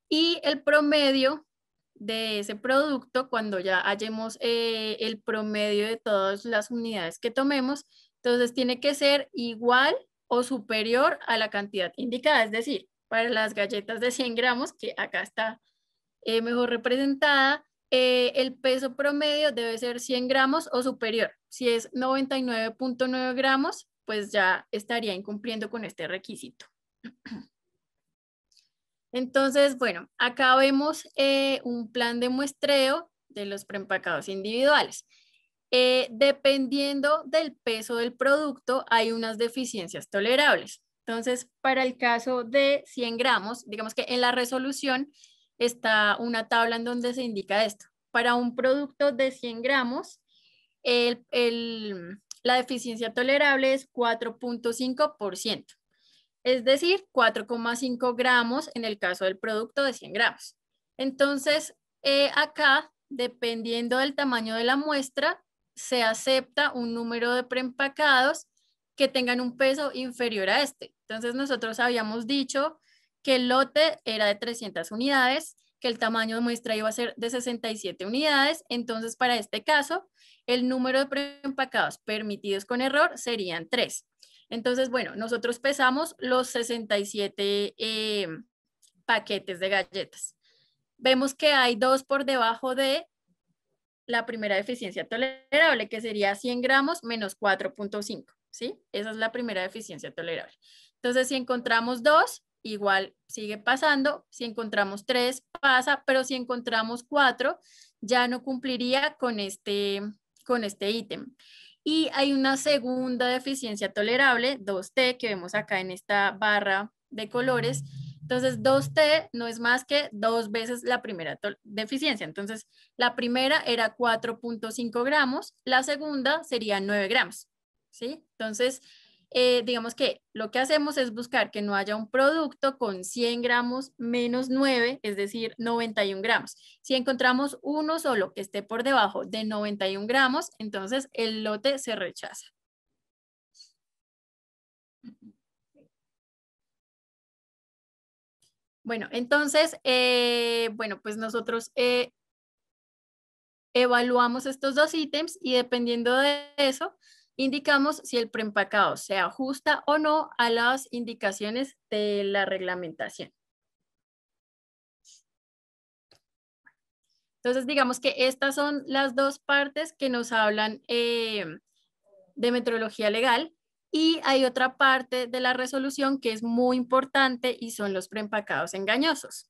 y el promedio de ese producto, cuando ya hallemos eh, el promedio de todas las unidades que tomemos, entonces tiene que ser igual o superior a la cantidad indicada, es decir, para las galletas de 100 gramos, que acá está eh, mejor representada, eh, el peso promedio debe ser 100 gramos o superior. Si es 99.9 gramos, pues ya estaría incumpliendo con este requisito. <clears throat> Entonces, bueno, acá vemos eh, un plan de muestreo de los preempacados individuales. Eh, dependiendo del peso del producto, hay unas deficiencias tolerables. Entonces, para el caso de 100 gramos, digamos que en la resolución está una tabla en donde se indica esto. Para un producto de 100 gramos, la deficiencia tolerable es 4.5%, es decir, 4,5 gramos en el caso del producto de 100 gramos. Entonces, eh, acá, dependiendo del tamaño de la muestra, se acepta un número de preempacados que tengan un peso inferior a este. Entonces, nosotros habíamos dicho que el lote era de 300 unidades que el tamaño de muestra iba a ser de 67 unidades. Entonces, para este caso, el número de preempacados permitidos con error serían 3. Entonces, bueno, nosotros pesamos los 67 eh, paquetes de galletas. Vemos que hay dos por debajo de la primera deficiencia tolerable, que sería 100 gramos menos 4.5, ¿sí? Esa es la primera deficiencia tolerable. Entonces, si encontramos dos, igual sigue pasando. Si encontramos tres, pasa, pero si encontramos cuatro, ya no cumpliría con este, con este ítem. Y hay una segunda deficiencia tolerable, 2T, que vemos acá en esta barra de colores. Entonces, 2T no es más que dos veces la primera deficiencia. Entonces, la primera era 4.5 gramos, la segunda sería 9 gramos. ¿sí? Entonces, eh, digamos que lo que hacemos es buscar que no haya un producto con 100 gramos menos 9, es decir, 91 gramos. Si encontramos uno solo que esté por debajo de 91 gramos, entonces el lote se rechaza. Bueno, entonces, eh, bueno, pues nosotros eh, evaluamos estos dos ítems y dependiendo de eso, indicamos si el preempacado se ajusta o no a las indicaciones de la reglamentación. Entonces, digamos que estas son las dos partes que nos hablan eh, de metrología legal y hay otra parte de la resolución que es muy importante y son los preempacados engañosos.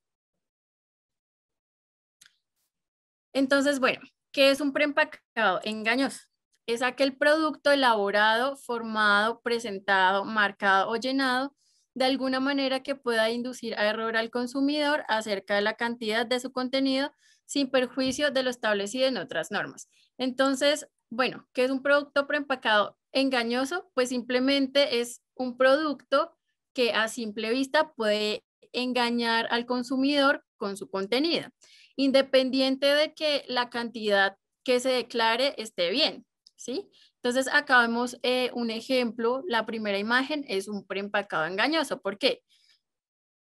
Entonces, bueno, ¿qué es un preempacado engañoso? Es aquel producto elaborado, formado, presentado, marcado o llenado de alguna manera que pueda inducir a error al consumidor acerca de la cantidad de su contenido sin perjuicio de lo establecido en otras normas. Entonces, bueno, ¿qué es un producto preempacado engañoso? Pues simplemente es un producto que a simple vista puede engañar al consumidor con su contenido, independiente de que la cantidad que se declare esté bien. ¿Sí? Entonces acá vemos eh, un ejemplo, la primera imagen es un preempacado engañoso. ¿Por qué?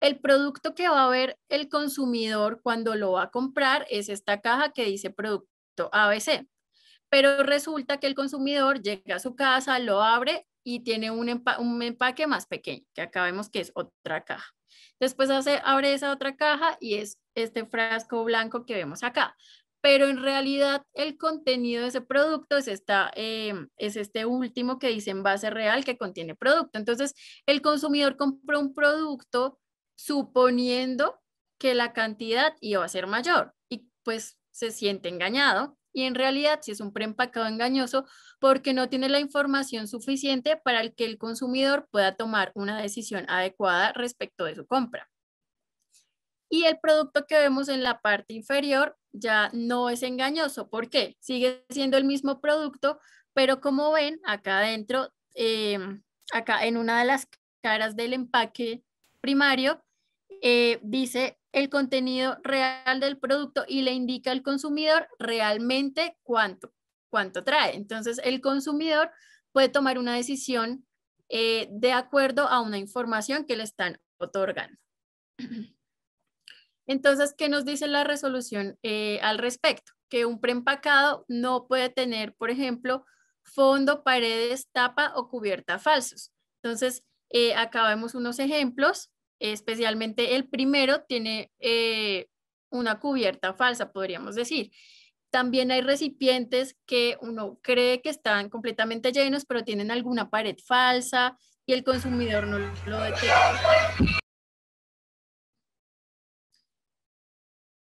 El producto que va a ver el consumidor cuando lo va a comprar es esta caja que dice producto ABC. Pero resulta que el consumidor llega a su casa, lo abre y tiene un, un empaque más pequeño, que acá vemos que es otra caja. Después hace, abre esa otra caja y es este frasco blanco que vemos acá pero en realidad el contenido de ese producto eh, es este último que dice base real que contiene producto. Entonces, el consumidor compró un producto suponiendo que la cantidad iba a ser mayor y pues se siente engañado y en realidad si es un preempacado engañoso porque no tiene la información suficiente para que el consumidor pueda tomar una decisión adecuada respecto de su compra. Y el producto que vemos en la parte inferior ya no es engañoso. ¿Por qué? Sigue siendo el mismo producto, pero como ven, acá adentro, em, acá en una de las caras del empaque primario, eh, dice el contenido real del producto y le indica al consumidor realmente cuánto, cuánto trae. Entonces, el consumidor puede tomar una decisión eh, de acuerdo a una información que le están otorgando. <clears throat> Entonces, ¿qué nos dice la resolución eh, al respecto? Que un preempacado no puede tener, por ejemplo, fondo, paredes, tapa o cubierta falsos. Entonces, eh, acá vemos unos ejemplos, especialmente el primero tiene eh, una cubierta falsa, podríamos decir. También hay recipientes que uno cree que están completamente llenos, pero tienen alguna pared falsa y el consumidor no lo detecta.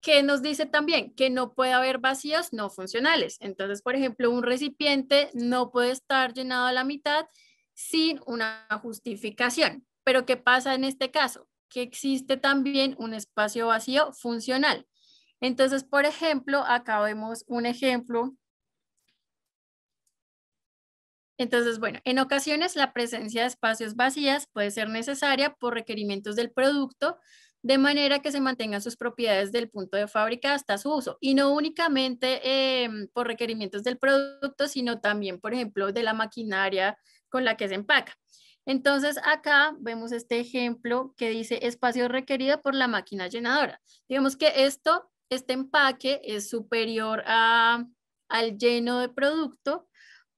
¿Qué nos dice también? Que no puede haber vacíos no funcionales. Entonces, por ejemplo, un recipiente no puede estar llenado a la mitad sin una justificación. Pero ¿qué pasa en este caso? Que existe también un espacio vacío funcional. Entonces, por ejemplo, acá vemos un ejemplo. Entonces, bueno, en ocasiones la presencia de espacios vacías puede ser necesaria por requerimientos del producto, de manera que se mantengan sus propiedades del punto de fábrica hasta su uso. Y no únicamente em, por requerimientos del producto, sino también, por ejemplo, de la maquinaria con la que se empaca. Entonces acá vemos este ejemplo que dice espacio requerido por la máquina llenadora. Digamos que esto, este empaque es superior a, al lleno de producto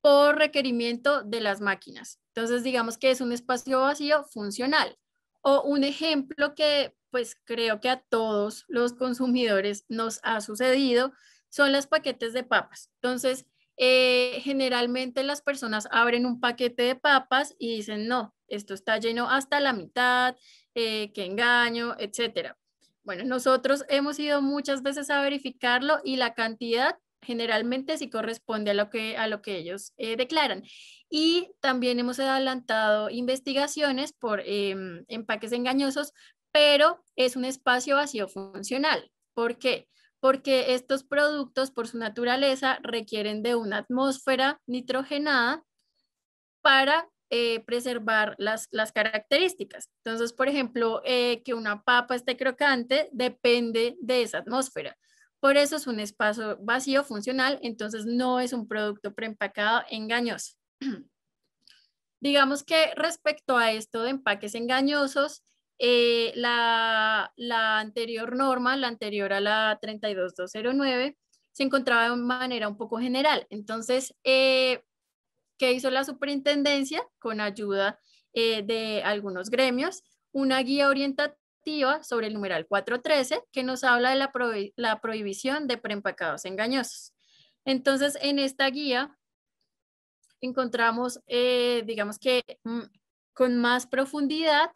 por requerimiento de las máquinas. Entonces digamos que es un espacio vacío funcional. O un ejemplo que pues creo que a todos los consumidores nos ha sucedido son los paquetes de papas. Entonces, eh, generalmente las personas abren un paquete de papas y dicen, no, esto está lleno hasta la mitad, eh, qué engaño, etcétera. Bueno, nosotros hemos ido muchas veces a verificarlo y la cantidad generalmente sí corresponde a lo que, a lo que ellos eh, declaran. Y también hemos adelantado investigaciones por em, empaques engañosos pero es un espacio vacío funcional. ¿Por qué? Porque estos productos, por su naturaleza, requieren de una atmósfera nitrogenada para eh, preservar las, características. Entonces, por ejemplo, eh, que una papa esté crocante depende de esa atmósfera. Por eso es un espacio vacío funcional, entonces no es un producto preempacado engañoso. <clears throat> Digamos que respecto a esto de empaques engañosos, eh, la, anterior norma, la anterior a la 32209, se encontraba de manera un poco general. Entonces, eh, ¿qué hizo la superintendencia? Con ayuda eh, de algunos gremios, una guía orientativa sobre el numeral 413 que nos habla de la, la prohibición de preempacados engañosos. Entonces, en esta guía encontramos, digamos que mm, con más profundidad,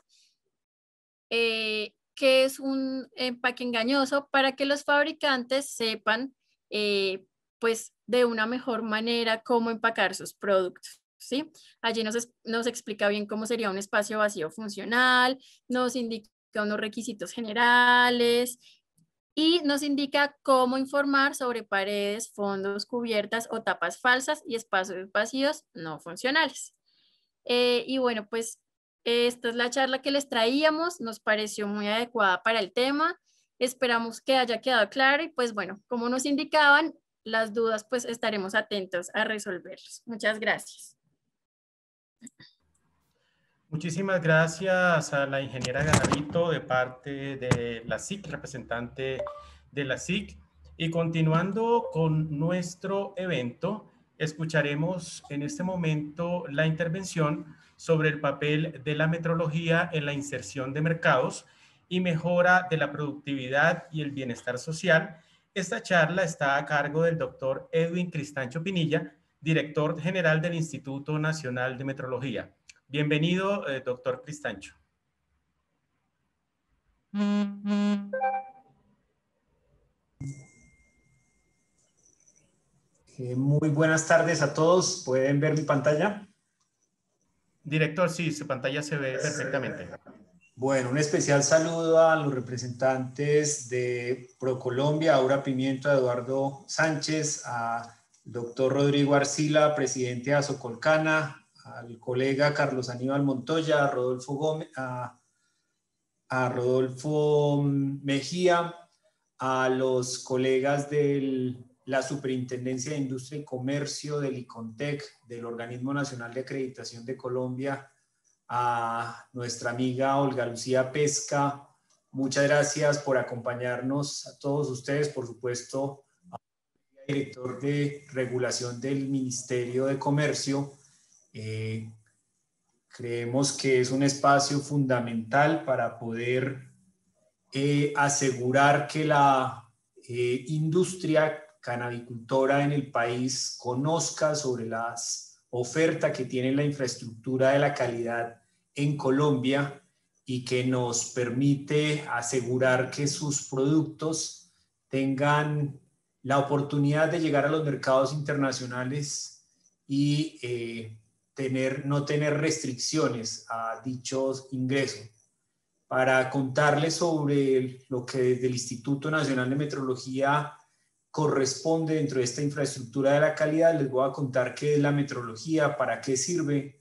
eh, que es un empaque engañoso para que los fabricantes sepan, eh, pues, de una mejor manera cómo empacar sus productos. ¿sí? Allí nos, nos explica bien cómo sería un espacio vacío funcional, nos indica unos requisitos generales y nos indica cómo informar sobre paredes, fondos, cubiertas o tapas falsas y espacios vacíos no funcionales. Eh, y bueno, pues esta es la charla que les traíamos, nos pareció muy adecuada para el tema. Esperamos que haya quedado claro y pues bueno, como nos indicaban, las dudas pues estaremos atentos a resolverlas. Muchas gracias. Muchísimas gracias a la ingeniera Ganarito de parte de la SIC, representante de la SIC. Y continuando con nuestro evento, escucharemos en este momento la intervención sobre el papel de la metrología en la inserción de mercados y mejora de la productividad y el bienestar social. Esta charla está a cargo del doctor Edwin Cristancho Pinilla, director general del Instituto Nacional de Metrología. Bienvenido, eh, doctor Cristancho. Eh, muy buenas tardes a todos. ¿Pueden ver mi pantalla? Director, sí, su pantalla se ve perfectamente. Bueno, un especial saludo a los representantes de ProColombia, Aura Pimiento, Eduardo Sánchez, al doctor Rodrigo Arcila, presidente de Azocolcana, al colega Carlos Aníbal Montoya, a Rodolfo, Gómez, a, a Rodolfo Mejía, a los colegas del la Superintendencia de Industria y Comercio del ICONTEC, del Organismo Nacional de Acreditación de Colombia, a nuestra amiga Olga Lucía Pesca, Muchas gracias por acompañarnos a todos ustedes, por supuesto, al director de regulación del Ministerio de Comercio. Eh, creemos que es un espacio fundamental para poder eh, asegurar que la eh, industria canabicultora en el país conozca sobre las ofertas que tiene la infraestructura de la calidad en Colombia y que nos permite asegurar que sus productos tengan la oportunidad de llegar a los mercados internacionales y eh, tener, no tener restricciones a dichos ingresos. Para contarles sobre lo que desde el Instituto Nacional de Metrología corresponde dentro de esta infraestructura de la calidad, les voy a contar qué es la metrología, para qué sirve,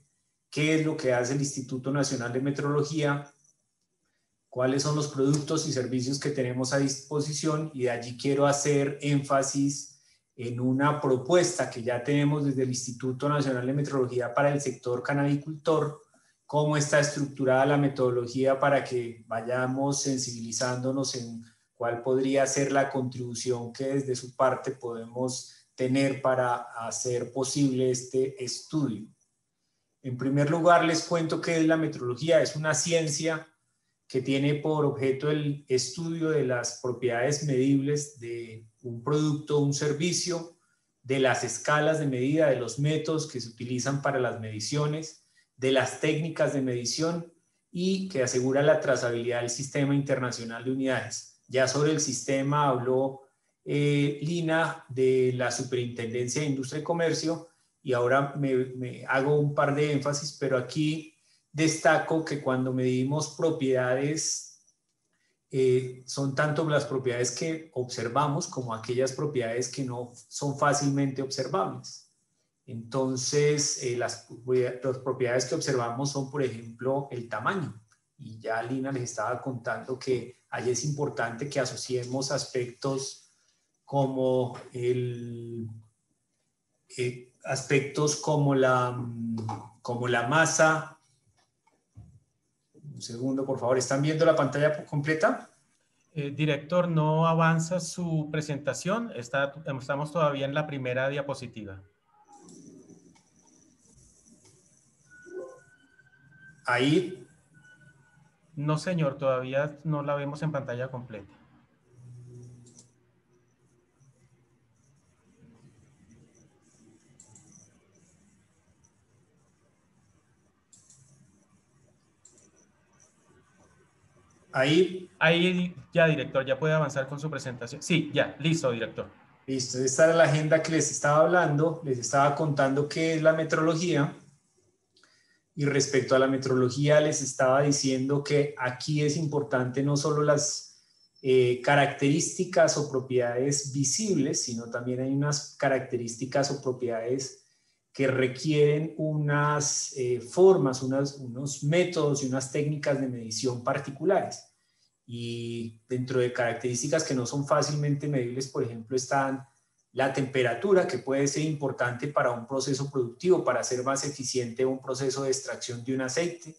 qué es lo que hace el Instituto Nacional de Metrología cuáles son los productos y servicios que tenemos a disposición. Y de allí quiero hacer énfasis en una propuesta que ya tenemos desde el Instituto Nacional de Metrología para el sector canabicultor, cómo está estructurada la metodología para que vayamos sensibilizándonos en cuál podría ser la contribución que desde su parte podemos tener para hacer posible este estudio. En primer lugar, les cuento que la metrología es una ciencia que tiene por objeto el estudio de las propiedades medibles de un producto un servicio, de las escalas de medida, de los métodos que se utilizan para las mediciones, de las técnicas de medición y que asegura la trazabilidad del sistema internacional de unidades. Ya sobre el sistema habló eh, Lina de la Superintendencia de Industria y Comercio y ahora me, me hago un par de énfasis, pero aquí destaco que cuando medimos propiedades, eh, son tanto las propiedades que observamos como aquellas propiedades que no son fácilmente observables. Entonces, eh, las, las, propiedades que observamos son, por ejemplo, el tamaño. Y ya Lina les estaba contando que ahí es importante que asociemos aspectos como el, eh, aspectos como la, como la masa, un segundo, por favor. ¿Están viendo la pantalla completa? Eh, director, no avanza su presentación. Está, estamos todavía en la primera diapositiva. Ahí. No, señor, todavía no la vemos en pantalla completa. Ahí. Ahí ya, director, ya puede avanzar con su presentación. Sí, ya, listo, director. Listo, esta era la agenda que les estaba hablando, les estaba contando qué es la metrología. Y respecto a la metrología, les estaba diciendo que aquí es importante no solo las eh, características o propiedades visibles, sino también hay unas características o propiedades que requieren unas eh, formas, unos métodos y unas técnicas de medición particulares. Y dentro de características que no son fácilmente medibles, por ejemplo, están la temperatura, que puede ser importante para un proceso productivo, para hacer más eficiente un proceso de extracción de un aceite.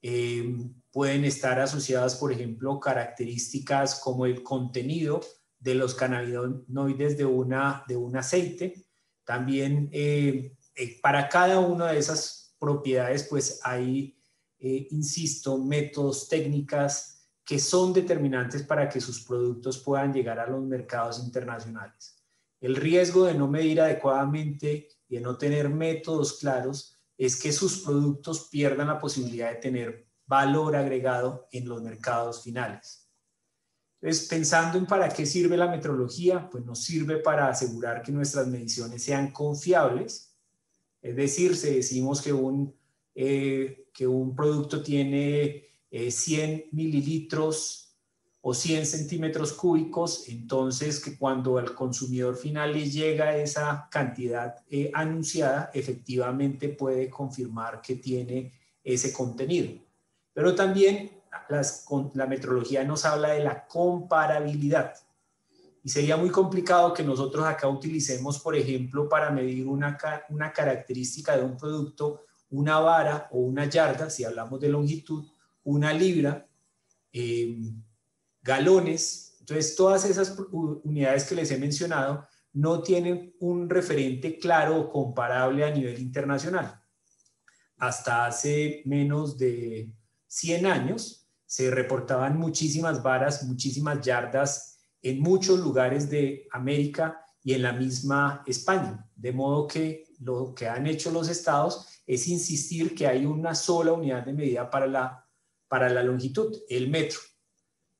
Eh, pueden estar asociadas, por ejemplo, características como el contenido de los cannabinoides de, una, de un aceite, también eh, eh, para cada una de esas propiedades, pues hay, eh, insisto, métodos, técnicas que son determinantes para que sus productos puedan llegar a los mercados internacionales. El riesgo de no medir adecuadamente y de no tener métodos claros es que sus productos pierdan la posibilidad de tener valor agregado en los mercados finales. Entonces, pensando en para qué sirve la metrología, pues nos sirve para asegurar que nuestras mediciones sean confiables. Es decir, si decimos que un, eh, que un producto tiene 100 eh, mililitros o 100 centímetros cúbicos, entonces que cuando al consumidor final le llega esa cantidad eh, anunciada, efectivamente puede confirmar que tiene ese contenido. Pero también la metrología nos habla de la comparabilidad. Y sería muy complicado que nosotros acá utilicemos, por ejemplo, para medir una, una característica de un producto, una vara o una yarda, si hablamos de longitud, una libra, galones. Entonces, todas esas unidades que les he mencionado no tienen un referente claro o comparable a nivel internacional. Hasta hace menos de 100 años se reportaban muchísimas varas, muchísimas yardas en muchos lugares de América y en la misma España. De modo que lo que han hecho los estados es insistir que hay una sola unidad de medida para la, para la longitud, el metro.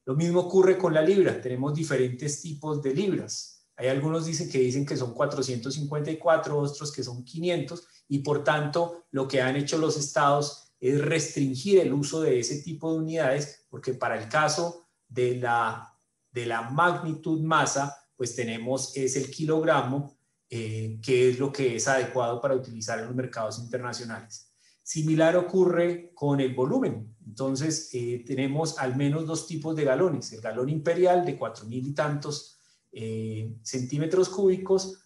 Lo mismo ocurre con la libra. Tenemos diferentes tipos de libras. Hay algunos dicen que dicen que son 454, otros que son 500 y por tanto lo que han hecho los estados es restringir el uso de ese tipo de unidades porque para el caso de la, de la magnitud masa pues tenemos es el kilogramo eh, que es lo que es adecuado para utilizar en los mercados internacionales. Similar ocurre con el volumen. Entonces, eh, tenemos al menos dos tipos de galones. El galón imperial de 4.000 y tantos eh, centímetros cúbicos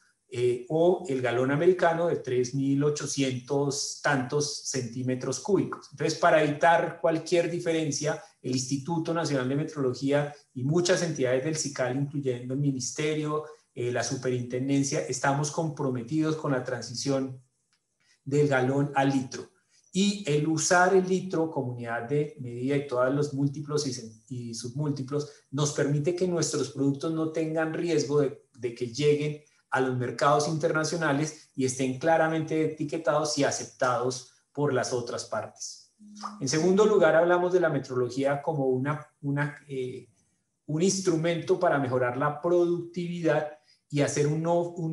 o el galón americano de 3.800 tantos centímetros cúbicos. Entonces, para evitar cualquier diferencia, el Instituto Nacional de Metrología y muchas entidades del CICAL, incluyendo el Ministerio, eh, la superintendencia, estamos comprometidos con la transición del galón al litro. Y el usar el litro como unidad de medida y todos los múltiplos y, submúltiplos nos permite que nuestros productos no tengan riesgo de, que lleguen a los mercados internacionales y estén claramente etiquetados y aceptados por las otras partes. En segundo lugar, hablamos de la metrología como eh, un instrumento para mejorar la productividad y hacer un,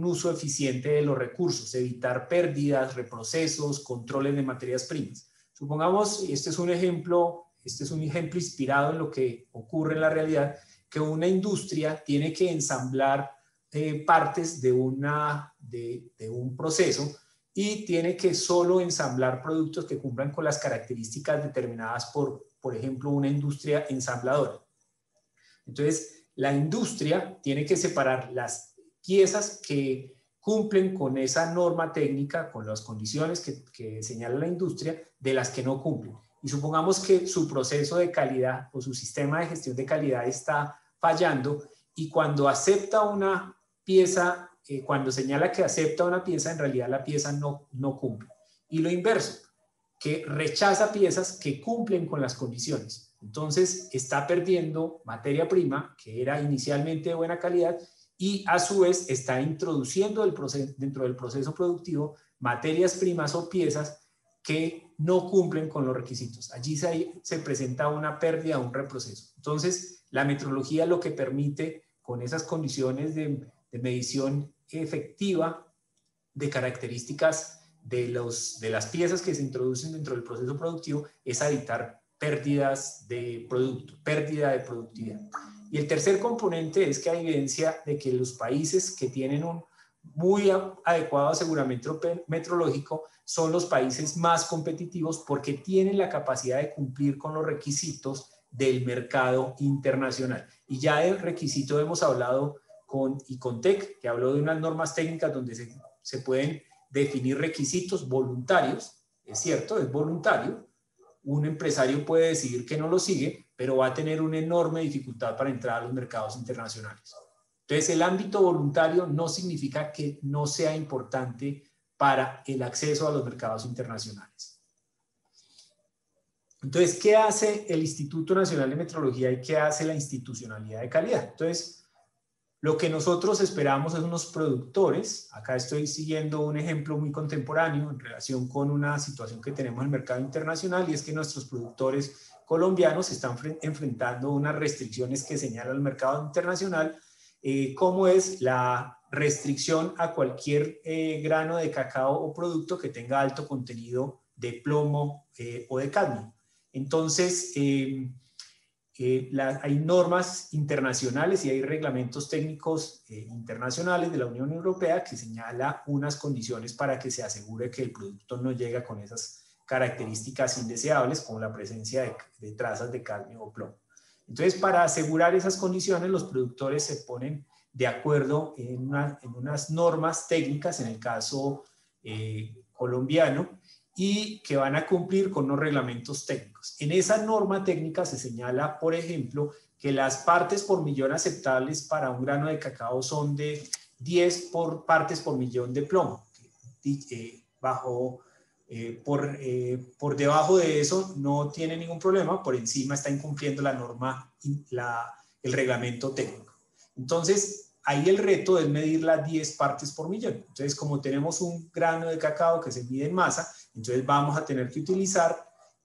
uso eficiente de los recursos, evitar pérdidas, reprocesos, controles de materias primas. Supongamos, y este es un ejemplo, este es un ejemplo inspirado en lo que ocurre en la realidad, que una industria tiene que ensamblar eh, partes de, una, de un proceso y tiene que solo ensamblar productos que cumplan con las características determinadas por, por ejemplo, una industria ensambladora. Entonces, la industria tiene que separar las piezas que cumplen con esa norma técnica, con las condiciones que, señala la industria, de las que no cumplen. Y supongamos que su proceso de calidad o su sistema de gestión de calidad está fallando y cuando acepta una pieza, eh, cuando señala que acepta una pieza, en realidad la pieza no, no cumple. Y lo inverso, que rechaza piezas que cumplen con las condiciones. Entonces está perdiendo materia prima que era inicialmente de buena calidad y a su vez está introduciendo dentro del proceso productivo materias primas o piezas que no cumplen con los requisitos. Allí se, se presenta una pérdida, un reproceso. Entonces, la metrología lo que permite con esas condiciones de, de medición efectiva de características de, los, de las piezas que se introducen dentro del proceso productivo es evitar pérdidas de producto, pérdida de productividad. Y el tercer componente es que hay evidencia de que los países que tienen un muy adecuado aseguramiento metrológico son los países más competitivos porque tienen la capacidad de cumplir con los requisitos del mercado internacional. Y ya del requisito hemos hablado con ICONTEC, que habló de unas normas técnicas donde se, se pueden definir requisitos voluntarios, es cierto, es voluntario. Un empresario puede decidir que no lo sigue, pero va a tener una enorme dificultad para entrar a los mercados internacionales. Entonces, el ámbito voluntario no significa que no sea importante para el acceso a los mercados internacionales. Entonces, ¿qué hace el Instituto Nacional de Metrología y qué hace la institucionalidad de calidad? Entonces, lo que nosotros esperamos es unos productores, acá estoy siguiendo un ejemplo muy contemporáneo en relación con una situación que tenemos en el mercado internacional y es que nuestros productores colombianos están enfrentando unas restricciones que señala el mercado internacional, eh, como es la restricción a cualquier eh, grano de cacao o producto que tenga alto contenido de plomo eh, o de cadmio. Entonces, hay normas internacionales y hay reglamentos técnicos internacionales de la Unión Europea que señala unas condiciones para que se asegure que el producto no llega con esas características indeseables como la presencia de, trazas de cadmio o plomo. Entonces, para asegurar esas condiciones, los productores se ponen de acuerdo en, unas normas técnicas, en el caso eh, colombiano, y que van a cumplir con unos reglamentos técnicos. En esa norma técnica se señala, por ejemplo, que las partes por millón aceptables para un grano de cacao son de 10 por partes por millón de plomo. Eh, bajo, eh, por, eh, por debajo de eso no tiene ningún problema, por encima está incumpliendo la norma, la, el reglamento técnico. Entonces, ahí el reto es medir las 10 partes por millón. Entonces, como tenemos un grano de cacao que se mide en masa, entonces vamos a tener que utilizar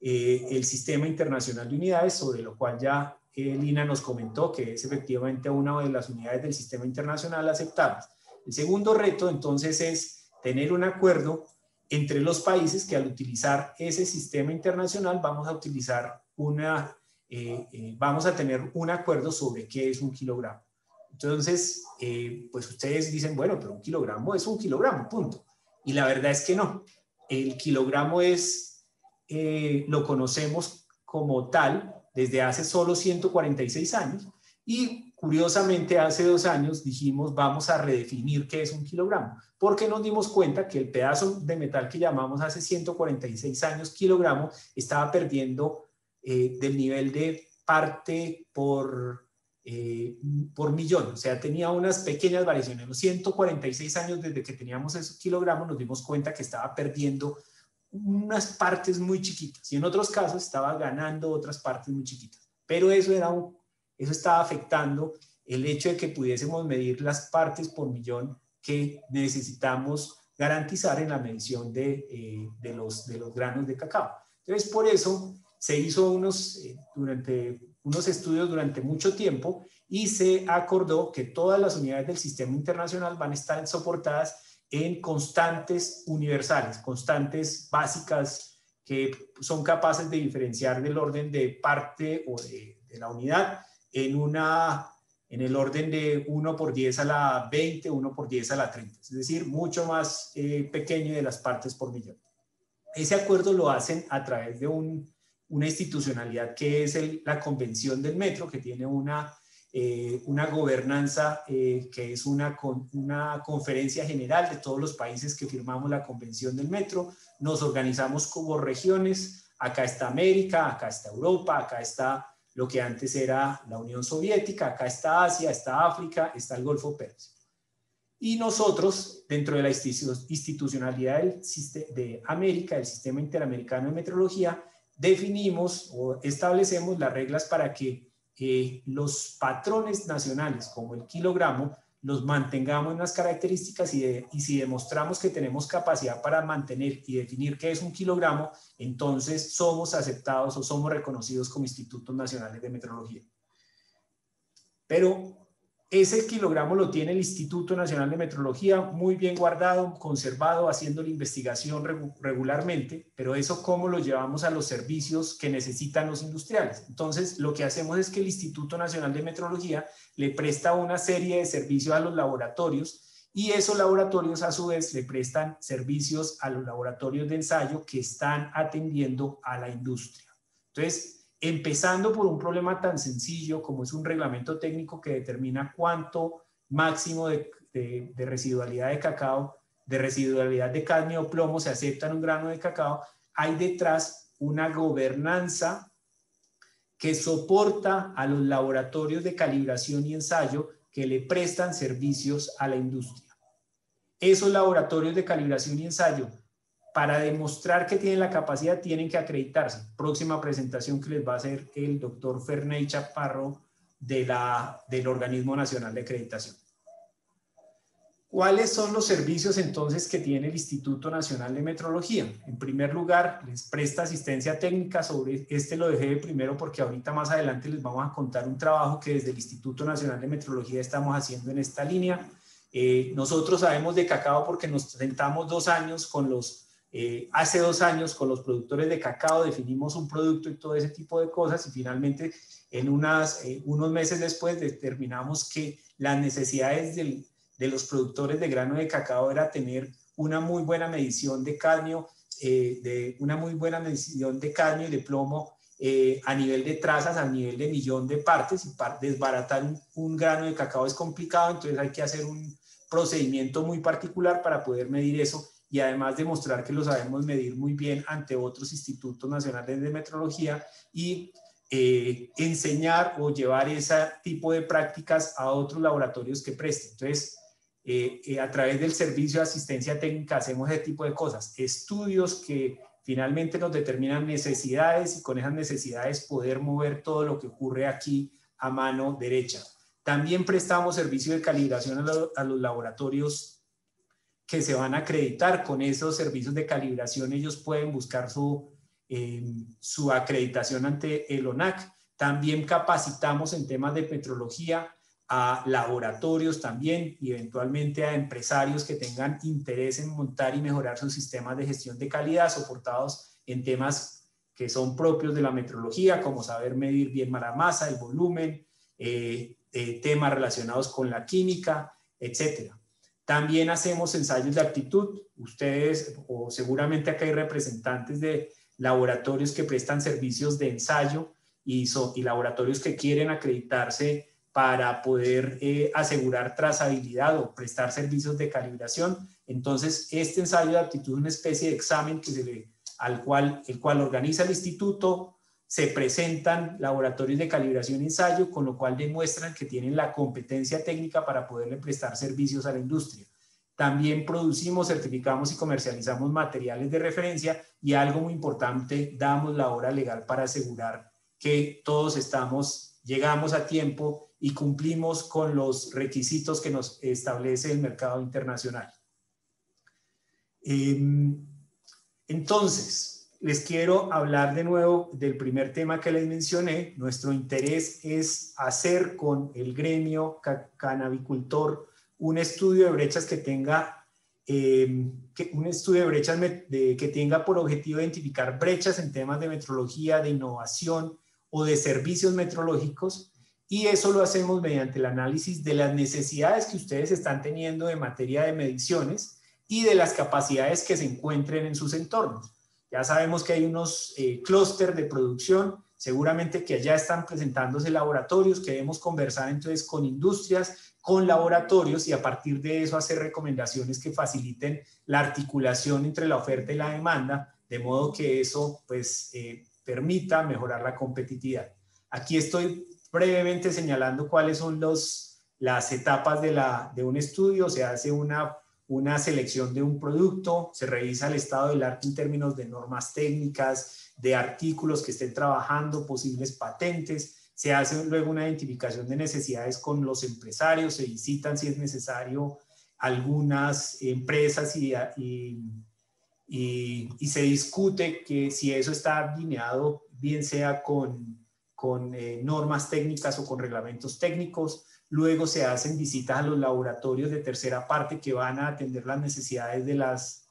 eh, el sistema internacional de unidades, sobre lo cual ya Lina nos comentó que es efectivamente una de las unidades del sistema internacional aceptables. El segundo reto entonces es tener un acuerdo entre los países que al utilizar ese sistema internacional vamos a utilizar una, eh, vamos a tener un acuerdo sobre qué es un kilogramo. Entonces, pues ustedes dicen, bueno, pero un kilogramo es un kilogramo, punto. Y la verdad es que no el kilogramo es, eh, lo conocemos como tal desde hace solo 146 años y curiosamente hace dos años dijimos vamos a redefinir qué es un kilogramo, porque nos dimos cuenta que el pedazo de metal que llamamos hace 146 años kilogramo estaba perdiendo eh, del nivel de parte por, eh, por millón, o sea, tenía unas pequeñas variaciones. Los 146 años desde que teníamos esos kilogramos nos dimos cuenta que estaba perdiendo unas partes muy chiquitas y en otros casos estaba ganando otras partes muy chiquitas. Pero eso, era un, eso estaba afectando el hecho de que pudiésemos medir las partes por millón que necesitamos garantizar en la medición de, eh, de, los, de los granos de cacao. Entonces, por eso se hizo unos, eh, durante unos estudios durante mucho tiempo y se acordó que todas las unidades del sistema internacional van a estar soportadas en constantes universales, constantes básicas que son capaces de diferenciar del orden de parte o de, la unidad en, una, en el orden de 1 por 10 a la 20, 1 por 10 a la 30, es decir, mucho más eh, pequeño de las partes por millón. Ese acuerdo lo hacen a través de un una institucionalidad que es la Convención del Metro, que tiene una, eh, una gobernanza eh, que es una, una conferencia general de todos los países que firmamos la Convención del Metro. Nos organizamos como regiones. Acá está América, acá está Europa, acá está lo que antes era la Unión Soviética, acá está Asia, está África, está el Golfo Pérsico. Y nosotros, dentro de la institucionalidad de América, el Sistema Interamericano de Metrología, definimos o establecemos las reglas para que eh, los patrones nacionales como el kilogramo los mantengamos en las características y, y, si demostramos que tenemos capacidad para mantener y definir qué es un kilogramo, entonces somos aceptados o somos reconocidos como institutos nacionales de metrología. Pero ese kilogramo lo tiene el Instituto Nacional de Metrología muy bien guardado, conservado, haciendo la investigación regularmente, pero eso cómo lo llevamos a los servicios que necesitan los industriales. Entonces, lo que hacemos es que el Instituto Nacional de Metrología le presta una serie de servicios a los laboratorios y esos laboratorios a su vez le prestan servicios a los laboratorios de ensayo que están atendiendo a la industria. Entonces, empezando por un problema tan sencillo como es un reglamento técnico que determina cuánto máximo de, residualidad de cacao, de residualidad de cadmio o plomo se acepta en un grano de cacao, hay detrás una gobernanza que soporta a los laboratorios de calibración y ensayo que le prestan servicios a la industria. Esos laboratorios de calibración y ensayo para demostrar que tienen la capacidad tienen que acreditarse. Próxima presentación que les va a hacer el doctor Ferney Chaparro de la, del Organismo Nacional de Acreditación. ¿Cuáles son los servicios entonces que tiene el Instituto Nacional de Metrología? En primer lugar, les presta asistencia técnica sobre, este lo dejé de primero porque ahorita más adelante les vamos a contar un trabajo que desde el Instituto Nacional de Metrología estamos haciendo en esta línea. Eh, nosotros sabemos de cacao porque nos sentamos dos años con los eh, hace dos años con los productores de cacao definimos un producto y todo ese tipo de cosas y finalmente en unas, eh, unos meses después determinamos que las necesidades de los productores de grano de cacao era tener una muy buena medición de cadmio, eh, de una muy buena medición de cadmio y de plomo a nivel de trazas, a nivel de millón de partes y desbaratar un, un grano de cacao es complicado, entonces hay que hacer un procedimiento muy particular para poder medir eso y además demostrar que lo sabemos medir muy bien ante otros institutos nacionales de metrología y eh, enseñar o llevar ese tipo de prácticas a otros laboratorios que presten. Entonces, eh, eh, a través del servicio de asistencia técnica hacemos ese tipo de cosas, estudios que finalmente nos determinan necesidades y con esas necesidades poder mover todo lo que ocurre aquí a mano derecha. También prestamos servicio de calibración a, los laboratorios que se van a acreditar. Con esos servicios de calibración ellos pueden buscar su, em, su acreditación ante el ONAC. También capacitamos en temas de petrología a laboratorios también y eventualmente a empresarios que tengan interés en montar y mejorar sus sistemas de gestión de calidad soportados en temas que son propios de la metrología, como saber medir bien la masa, el volumen, eh, eh, temas relacionados con la química, etc. También hacemos ensayos de actitud. Ustedes, o seguramente acá hay representantes de laboratorios que prestan servicios de ensayo y, y laboratorios que quieren acreditarse para poder eh, asegurar trazabilidad o prestar servicios de calibración. Entonces, este ensayo de aptitud es una especie de examen que se le, al cual, el cual organiza el instituto, se presentan laboratorios de calibración y ensayo, con lo cual demuestran que tienen la competencia técnica para poderle prestar servicios a la industria. También producimos, certificamos y comercializamos materiales de referencia y algo muy importante, damos la hora legal para asegurar que todos estamos, llegamos a tiempo y cumplimos con los requisitos que nos establece el mercado internacional. Em, entonces, les quiero hablar de nuevo del primer tema que les mencioné. Nuestro interés es hacer con el gremio canabicultor un estudio de brechas que tenga em, un estudio de brechas que tenga por objetivo identificar brechas en temas de metrología, de innovación o de servicios metrológicos y eso lo hacemos mediante el análisis de las necesidades que ustedes están teniendo en materia de mediciones y de las capacidades que se encuentren en sus entornos. Ya sabemos que hay unos eh, clústeres de producción, seguramente que allá están presentándose laboratorios, queremos conversar entonces con industrias, con laboratorios y a partir de eso hacer recomendaciones que faciliten la articulación entre la oferta y la demanda, de modo que eso pues eh, permita mejorar la competitividad. Aquí estoy brevemente señalando cuáles son los, las etapas de, la, de un estudio, se hace una una selección de un producto, se revisa el estado del arte en términos de normas técnicas, de artículos que estén trabajando, posibles patentes, se hace luego una identificación de necesidades con los empresarios, se visitan si es necesario algunas empresas y, y, se discute que si eso está alineado, bien sea con, con eh, normas técnicas o con reglamentos técnicos, Luego se hacen visitas a los laboratorios de tercera parte que van a atender las necesidades de las,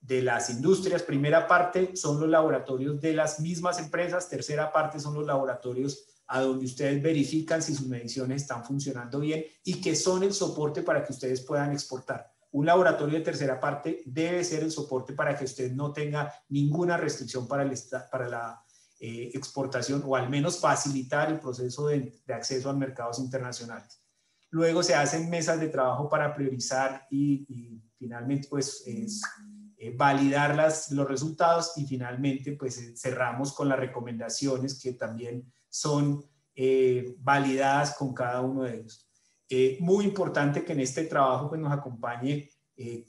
de las industrias. Primera parte son los laboratorios de las mismas empresas. Tercera parte son los laboratorios a donde ustedes verifican si sus mediciones están funcionando bien y que son el soporte para que ustedes puedan exportar. Un laboratorio de tercera parte debe ser el soporte para que usted no tenga ninguna restricción para, el, para la eh, exportación o al menos facilitar el proceso de, acceso a mercados internacionales. Luego se hacen mesas de trabajo para priorizar y, finalmente pues es, eh, validar las, los resultados y finalmente pues eh, cerramos con las recomendaciones que también son validadas con cada uno de ellos. muy importante que en este trabajo pues nos acompañe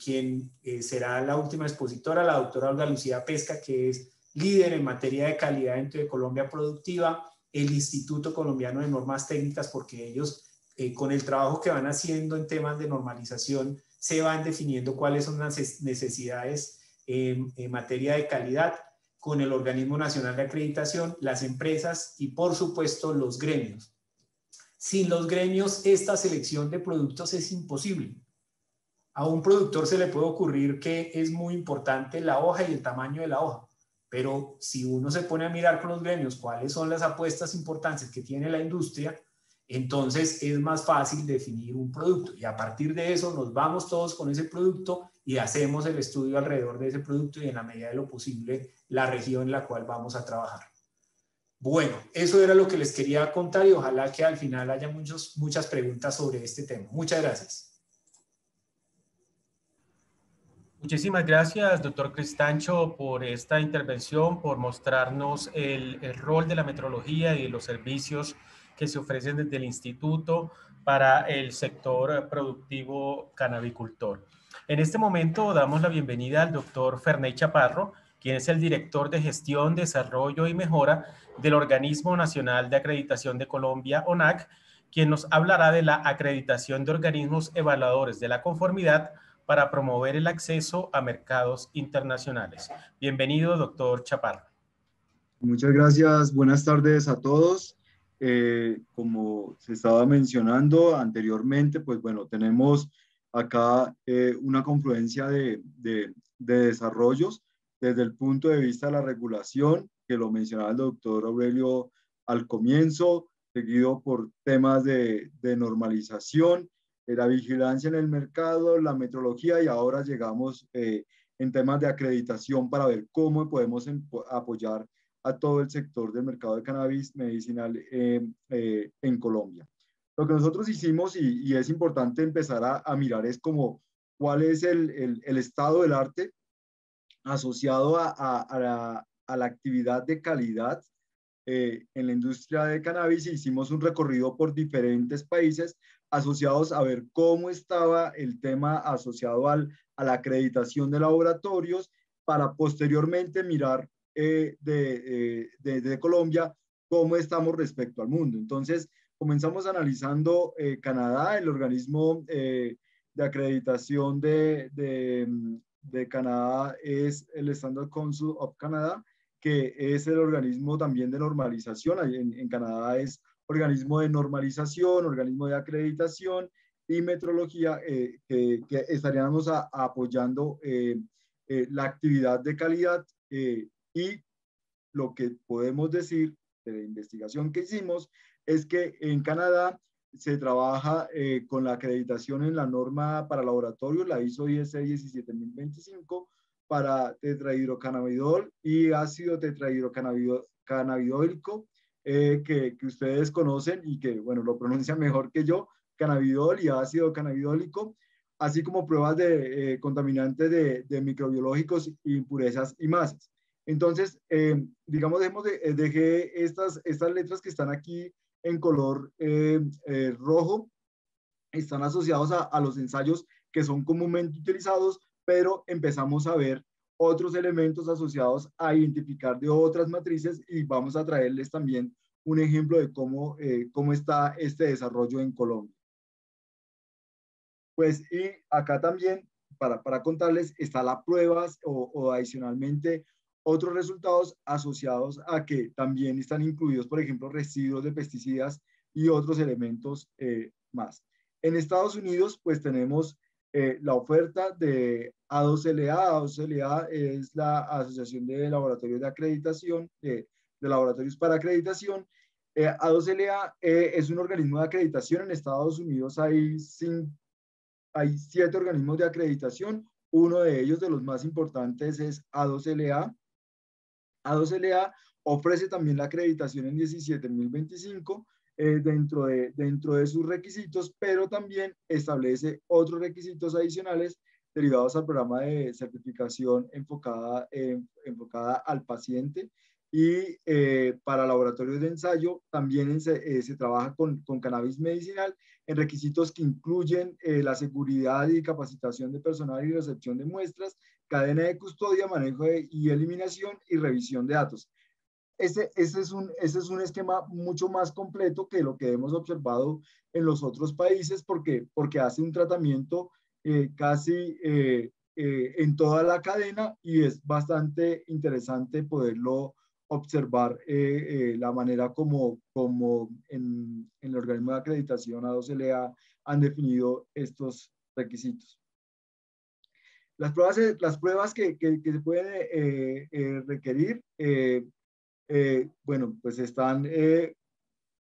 quien será la última expositora, la doctora Olga Lucía Pesca, que es líder en materia de calidad dentro de Colombia Productiva, el Instituto Colombiano de Normas Técnicas, porque ellos eh, con el trabajo que van haciendo en temas de normalización se van definiendo cuáles son las necesidades en, en materia de calidad con el Organismo Nacional de Acreditación, las empresas y por supuesto los gremios. Sin los gremios, esta selección de productos es imposible. A un productor se le puede ocurrir que es muy importante la hoja y el tamaño de la hoja pero si uno se pone a mirar con los gremios cuáles son las apuestas importantes que tiene la industria, entonces es más fácil definir un producto. Y a partir de eso nos vamos todos con ese producto y hacemos el estudio alrededor de ese producto y en la medida de lo posible la región en la cual vamos a trabajar. Bueno, eso era lo que les quería contar y ojalá que al final haya muchos, muchas preguntas sobre este tema. Muchas gracias. Muchísimas gracias, doctor Cristancho, por esta intervención, por mostrarnos el, el, rol de la metrología y de los servicios que se ofrecen desde el instituto para el sector productivo canabicultor. En este momento damos la bienvenida al doctor Ferney Chaparro, quien es el director de gestión, desarrollo y mejora del Organismo Nacional de Acreditación de Colombia, ONAC, quien nos hablará de la acreditación de organismos evaluadores de la conformidad para promover el acceso a mercados internacionales. Bienvenido, doctor Chaparro. Muchas gracias. Buenas tardes a todos. Eh, como se estaba mencionando anteriormente, pues bueno, tenemos acá eh, una confluencia de, de, de desarrollos desde el punto de vista de la regulación, que lo mencionaba el doctor Aurelio al comienzo, seguido por temas de, de normalización, la vigilancia en el mercado, la metrología y ahora llegamos eh, en temas de acreditación para ver cómo podemos apoyar a todo el sector del mercado de cannabis medicinal eh, eh, en Colombia. Lo que nosotros hicimos y, y es importante empezar a, a, mirar es como cuál es el, el, el estado del arte asociado a, a, la, a, la, actividad de calidad eh, en la industria de cannabis. Hicimos un recorrido por diferentes países asociados a ver cómo estaba el tema asociado al, a la acreditación de laboratorios para posteriormente mirar eh, de, eh, Colombia cómo estamos respecto al mundo. Entonces, comenzamos analizando eh, Canadá, el organismo eh, de acreditación de, de, de Canadá es el Standard Council of Canada, que es el organismo también de normalización. En, en, Canadá es organismo de normalización, organismo de acreditación y metrología, eh, que, que, estaríamos apoyando eh, eh, la actividad de calidad y lo que podemos decir de la investigación que hicimos es que en Canadá se trabaja con la acreditación en la norma para laboratorios, la ISO IS 17025, para tetrahidrocannabidol y ácido tetrahidrocannabidólico, eh, que, ustedes conocen y que, bueno, lo pronuncian mejor que yo, cannabidol y ácido cannabidólico, así como pruebas de eh, contaminantes de, de, microbiológicos, impurezas y masas. Entonces, eh, digamos, dejemos de, eh, dejé estas, estas letras que están aquí en color rojo están asociados a, a, los ensayos que son comúnmente utilizados, pero empezamos a ver otros elementos asociados a identificar de otras matrices y vamos a traerles también un ejemplo de cómo, eh, cómo está este desarrollo en Colombia. Pues y acá también, para, para contarles, está la pruebas o, adicionalmente otros resultados asociados a que también están incluidos, por ejemplo, residuos de pesticidas y otros elementos eh, más. En Estados Unidos, pues tenemos eh, la oferta de A2LA. A2LA es la Asociación de Laboratorios de Acreditación, de, de Laboratorios para Acreditación. Eh, A2LA eh, es un organismo de acreditación. En Estados Unidos hay, cinco, hay siete organismos de acreditación. Uno de ellos, de los más importantes, es A2LA. A2LA ofrece también la acreditación en 17.025 eh, dentro, de, dentro de sus requisitos, pero también establece otros requisitos adicionales derivados al programa de certificación enfocada, enfocada al paciente y eh, para laboratorios de ensayo también eh, se trabaja con, con, cannabis medicinal en requisitos que incluyen eh, la seguridad y capacitación de personal y recepción de muestras, cadena de custodia, manejo y eliminación y revisión de datos. Ese, ese, es un, ese es un esquema mucho más completo que lo que hemos observado en los otros países porque, porque hace un tratamiento eh, casi eh, eh, en toda la cadena y es bastante interesante poderlo observar eh, eh, la manera como, como en, en, el organismo de acreditación A2LA han definido estos requisitos. Las pruebas, las pruebas que, que, que se pueden eh, eh requerir, eh, bueno, pues están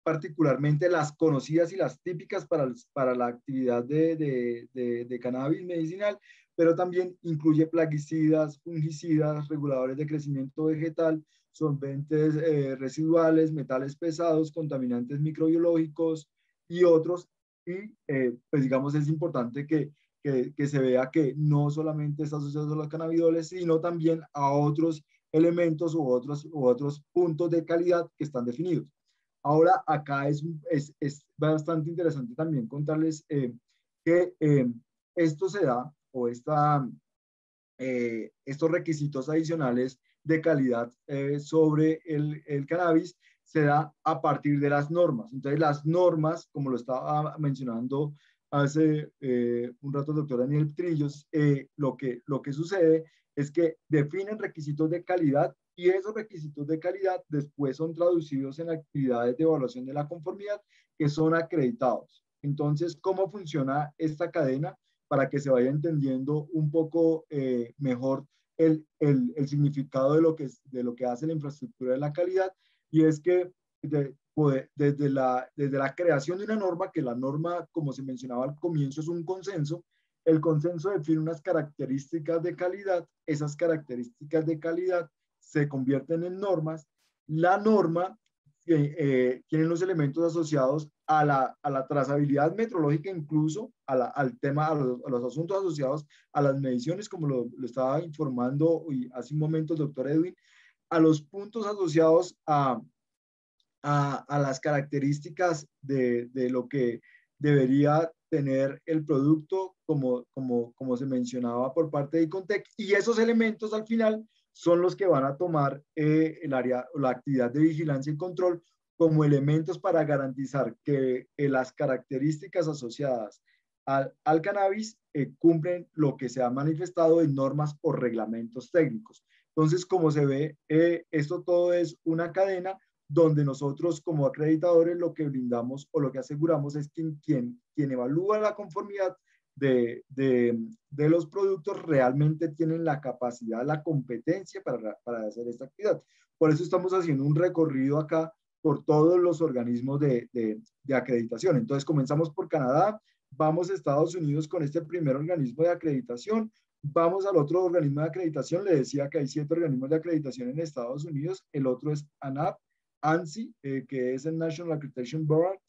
particularmente las conocidas y las típicas para, para la actividad de, de, cannabis medicinal, pero también incluye plaguicidas, fungicidas, reguladores de crecimiento vegetal, solventes eh, residuales, metales pesados, contaminantes microbiológicos y otros. Y eh, pues digamos es importante que, que, se vea que no solamente está asociado a los cannabidoles, sino también a otros elementos u otros, u otros puntos de calidad que están definidos. Ahora, acá es, es, es bastante interesante también contarles eh, que eh, esto se da, o esta, eh, estos requisitos adicionales de calidad sobre el, el cannabis se da a partir de las normas. Entonces, las normas, como lo estaba mencionando hace un rato el doctor Daniel Trillos, lo, que, lo que sucede es que definen requisitos de calidad y esos requisitos de calidad después son traducidos en actividades de evaluación de la conformidad que son acreditados. Entonces, ¿cómo funciona esta cadena? Para que se vaya entendiendo un poco eh, mejor el, el, significado de lo, que, de lo que hace la infraestructura de la calidad. Y es que desde, la, desde la creación de una norma, que la norma, como se mencionaba al comienzo, es un consenso, el consenso define unas características de calidad, esas características de calidad se convierten en normas. La norma eh, eh, tiene los elementos asociados a la, a la trazabilidad metrológica, incluso a la, al tema, a los, a los, asuntos asociados a las mediciones, como lo, lo, estaba informando hoy, hace un momento el doctor Edwin, a los puntos asociados a, a, a las características de, de, lo que debería tener el producto, como, como, como se mencionaba por parte de Icontec, y esos elementos al final son los que van a tomar eh, el área, la actividad de vigilancia y control como elementos para garantizar que eh, las características asociadas al, al cannabis eh, cumplen lo que se ha manifestado en normas o reglamentos técnicos. Entonces, como se ve, eh, esto todo es una cadena donde nosotros como acreditadores lo que brindamos o lo que aseguramos es que quien, quien evalúa la conformidad de, de, de, los productos realmente tienen la capacidad, la competencia para, para hacer esta actividad. Por eso estamos haciendo un recorrido acá por todos los organismos de, de, acreditación. Entonces comenzamos por Canadá, vamos a Estados Unidos con este primer organismo de acreditación, vamos al otro organismo de acreditación, le decía que hay siete organismos de acreditación en Estados Unidos, el otro es ANAP, ANSI, eh, que es el National Accreditation Board,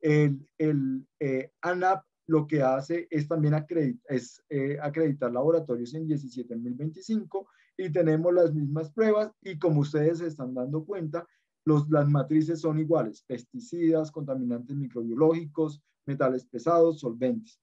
el, el eh, ANAP lo que hace es también acreditar, es, eh, acreditar laboratorios en 17.025 y tenemos las mismas pruebas y como ustedes se están dando cuenta, los, las matrices son iguales, pesticidas, contaminantes microbiológicos, metales pesados, solventes.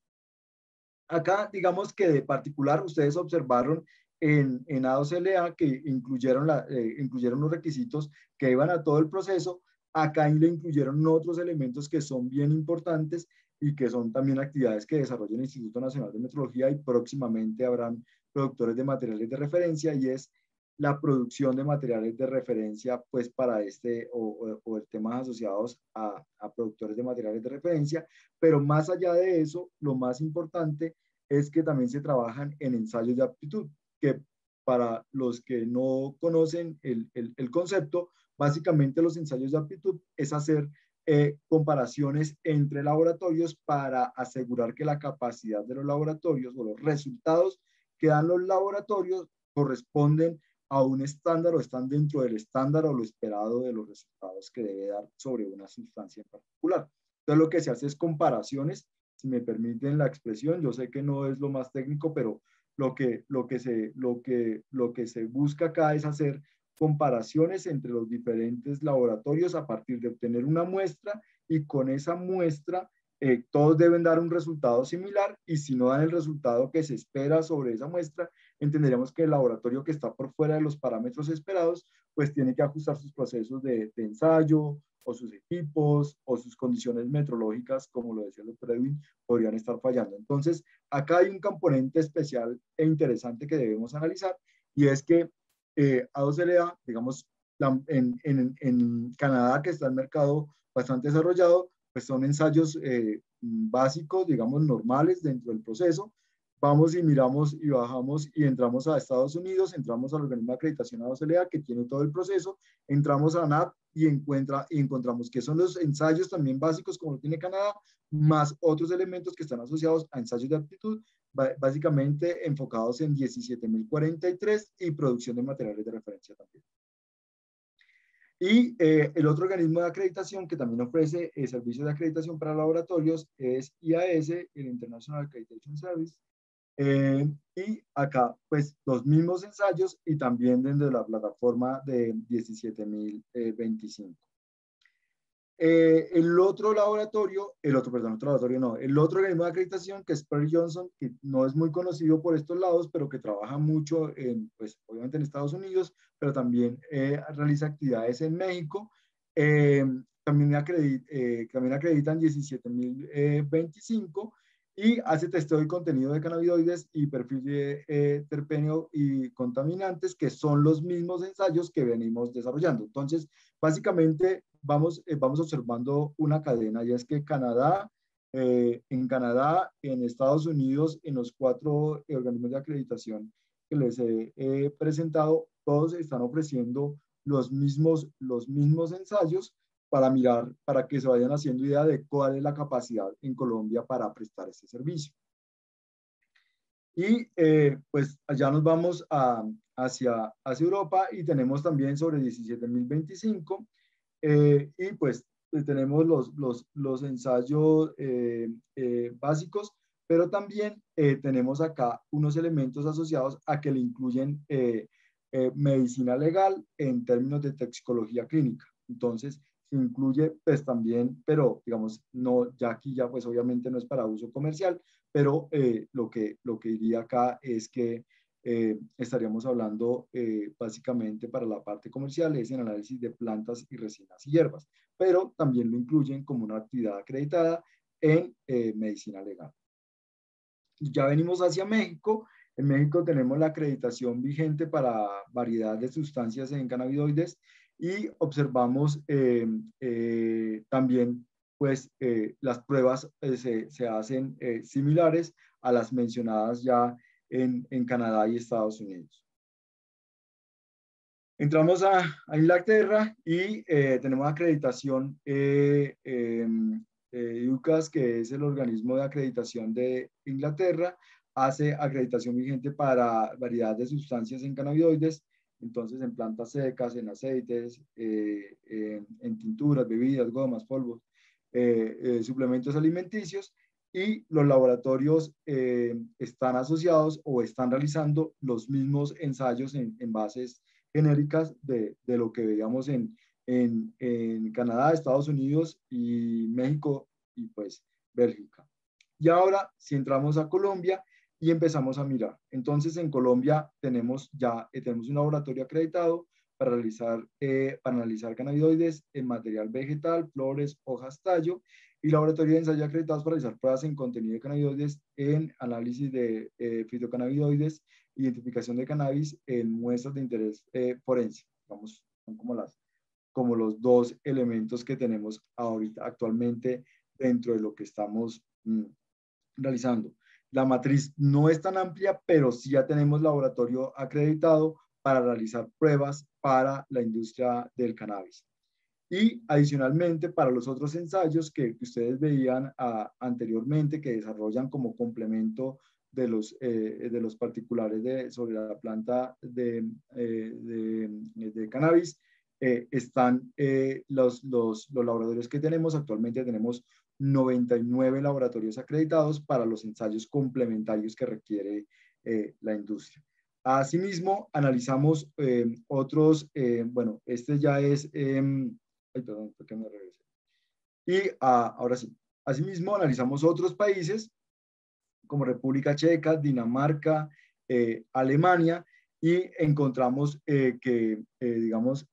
Acá, digamos que de particular, ustedes observaron en, en A2LA que incluyeron, la, eh, incluyeron los requisitos que iban a todo el proceso. Acá le incluyeron otros elementos que son bien importantes y que son también actividades que desarrolla el Instituto Nacional de Metrología y próximamente habrán productores de materiales de referencia y es la producción de materiales de referencia pues para este o, o, o temas asociados a, a, productores de materiales de referencia, pero más allá de eso, lo más importante es que también se trabajan en ensayos de aptitud, que para los que no conocen el, el, el concepto, básicamente los ensayos de aptitud es hacer eh, comparaciones entre laboratorios para asegurar que la capacidad de los laboratorios o los resultados que dan los laboratorios corresponden a un estándar o están dentro del estándar o lo esperado de los resultados que debe dar sobre una sustancia en particular. Entonces lo que se hace es comparaciones, si me permiten la expresión, yo sé que no es lo más técnico, pero lo que, lo que, se, lo que, lo que se busca acá es hacer comparaciones entre los diferentes laboratorios a partir de obtener una muestra y con esa muestra eh, todos deben dar un resultado similar y si no dan el resultado que se espera sobre esa muestra, entenderíamos que el laboratorio que está por fuera de los parámetros esperados, pues tiene que ajustar sus procesos de, ensayo o sus equipos o sus condiciones metrológicas, como lo decía el doctor Edwin, podrían estar fallando. Entonces, acá hay un componente especial e interesante que debemos analizar y es que eh, A2LA, digamos, la, en, en, en, Canadá, que está el mercado bastante desarrollado, pues son ensayos eh, básicos, digamos, normales dentro del proceso. Vamos y miramos y bajamos y entramos a Estados Unidos, entramos al organismo de acreditación A2LA que tiene todo el proceso, entramos a ANAP y, encuentra, y encontramos que son los ensayos también básicos como lo tiene Canadá, más otros elementos que están asociados a ensayos de aptitud, básicamente enfocados en 17.043 y producción de materiales de referencia también. Y eh, el otro organismo de acreditación que también ofrece eh, servicios de acreditación para laboratorios es IAS, el International Accreditation Service, Eh, y acá, pues, los mismos ensayos y también desde la plataforma de 17.025. Eh, el otro laboratorio, el otro, perdón, otro laboratorio no, el otro organismo de acreditación que es Perry Johnson, que no es muy conocido por estos lados, pero que trabaja mucho, en, pues obviamente en Estados Unidos, pero también eh, realiza actividades en México. Eh, también, acredit, también acreditan 17.025 y hace testeo de contenido de cannabinoides y perfil de terpenio y contaminantes, que son los mismos ensayos que venimos desarrollando. Entonces, básicamente vamos, eh, vamos observando una cadena, y es que Canadá, eh, en Canadá, en Estados Unidos, en los cuatro organismos de acreditación que les he, presentado, todos están ofreciendo los mismos, los mismos ensayos para mirar, para que se vayan haciendo idea de cuál es la capacidad en Colombia para prestar este servicio. Y eh, pues allá nos vamos a, hacia, hacia Europa y tenemos también sobre 17.025 eh, y pues eh, tenemos los, los, los ensayos eh, básicos, pero también tenemos acá unos elementos asociados a que le incluyen medicina legal en términos de toxicología clínica. Entonces, se incluye pues también, pero digamos, no, ya aquí ya pues obviamente no es para uso comercial, pero lo, que, lo que diría acá es que eh, estaríamos hablando eh, básicamente para la parte comercial, es en análisis de plantas y resinas y hierbas, pero también lo incluyen como una actividad acreditada en eh, medicina legal. Ya venimos hacia México. En México tenemos la acreditación vigente para variedad de sustancias en cannabinoides y observamos también pues las pruebas se, se, hacen similares a las mencionadas ya en, Canadá y Estados Unidos. Entramos a, Inglaterra y eh, tenemos acreditación eh, em, eh, que es el organismo de acreditación de Inglaterra, hace acreditación vigente para variedad de sustancias en cannabinoides, entonces en plantas secas, en aceites, en, en, tinturas, bebidas, gomas, polvos, suplementos alimenticios y los laboratorios eh, están asociados o están realizando los mismos ensayos en, bases genéricas de, de, lo que veíamos en, en, en, Canadá, Estados Unidos y México y pues Bélgica. Y ahora si entramos a Colombia y empezamos a mirar. Entonces en Colombia tenemos ya eh, tenemos un laboratorio acreditado para realizar eh, para analizar cannabinoides en material vegetal, flores, hojas, tallo y laboratorio de ensayo acreditados para realizar pruebas en contenido de cannabinoides, en análisis de eh, fitocannabinoides, identificación de cannabis en muestras de interés eh, forense. Vamos, son como, las, como los dos elementos que tenemos ahorita actualmente dentro de lo que estamos mm, realizando. La matriz no es tan amplia, pero sí ya tenemos laboratorio acreditado para realizar pruebas para la industria del cannabis. Y adicionalmente, para los otros ensayos que, ustedes veían ah, anteriormente, que desarrollan como complemento de los, eh, de los particulares de, sobre la planta de, eh, de, cannabis, eh, están los, los, los laboratorios que tenemos. Actualmente tenemos 99 laboratorios acreditados para los ensayos complementarios que requiere la industria. Asimismo, analizamos otros, bueno, este ya es em, Ay, perdón, ¿por qué me regresé? Y ah, ahora sí, asimismo analizamos otros países como República Checa, Dinamarca, eh, Alemania, y encontramos eh, que, eh, digamos,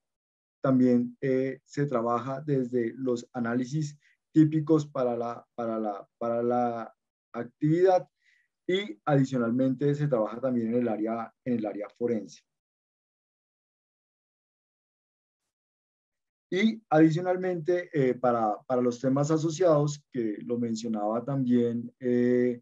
también se trabaja desde los análisis típicos para la, para, la, para la actividad y adicionalmente se trabaja también en el área, en el área forense. Y adicionalmente, eh, para, para, los temas asociados, que lo mencionaba también eh,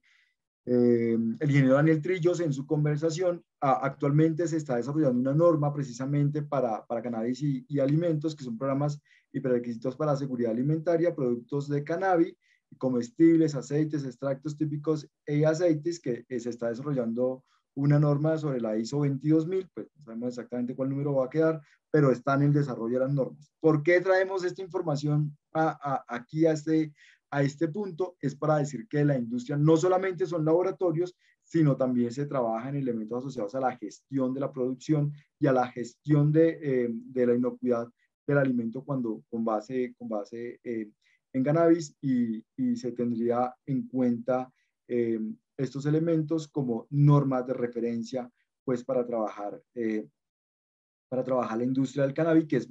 eh, el ingeniero Daniel Trillos en su conversación, actualmente se está desarrollando una norma precisamente para, para cannabis y, alimentos, que son programas y prerequisitos para seguridad alimentaria, productos de cannabis, comestibles, aceites, extractos típicos e aceites, que se está desarrollando una norma sobre la ISO 22000, pues no sabemos exactamente cuál número va a quedar, pero está en el desarrollo de las normas. ¿Por qué traemos esta información aquí a este, a este punto? Es para decir que la industria no solamente son laboratorios, sino también se trabaja en elementos asociados a la gestión de la producción y a la gestión de, eh, de la inocuidad del alimento cuando con base, con base eh, en cannabis y, se tendría en cuenta eh, estos elementos como normas de referencia pues para trabajar para trabajar la industria del cannabis, que es,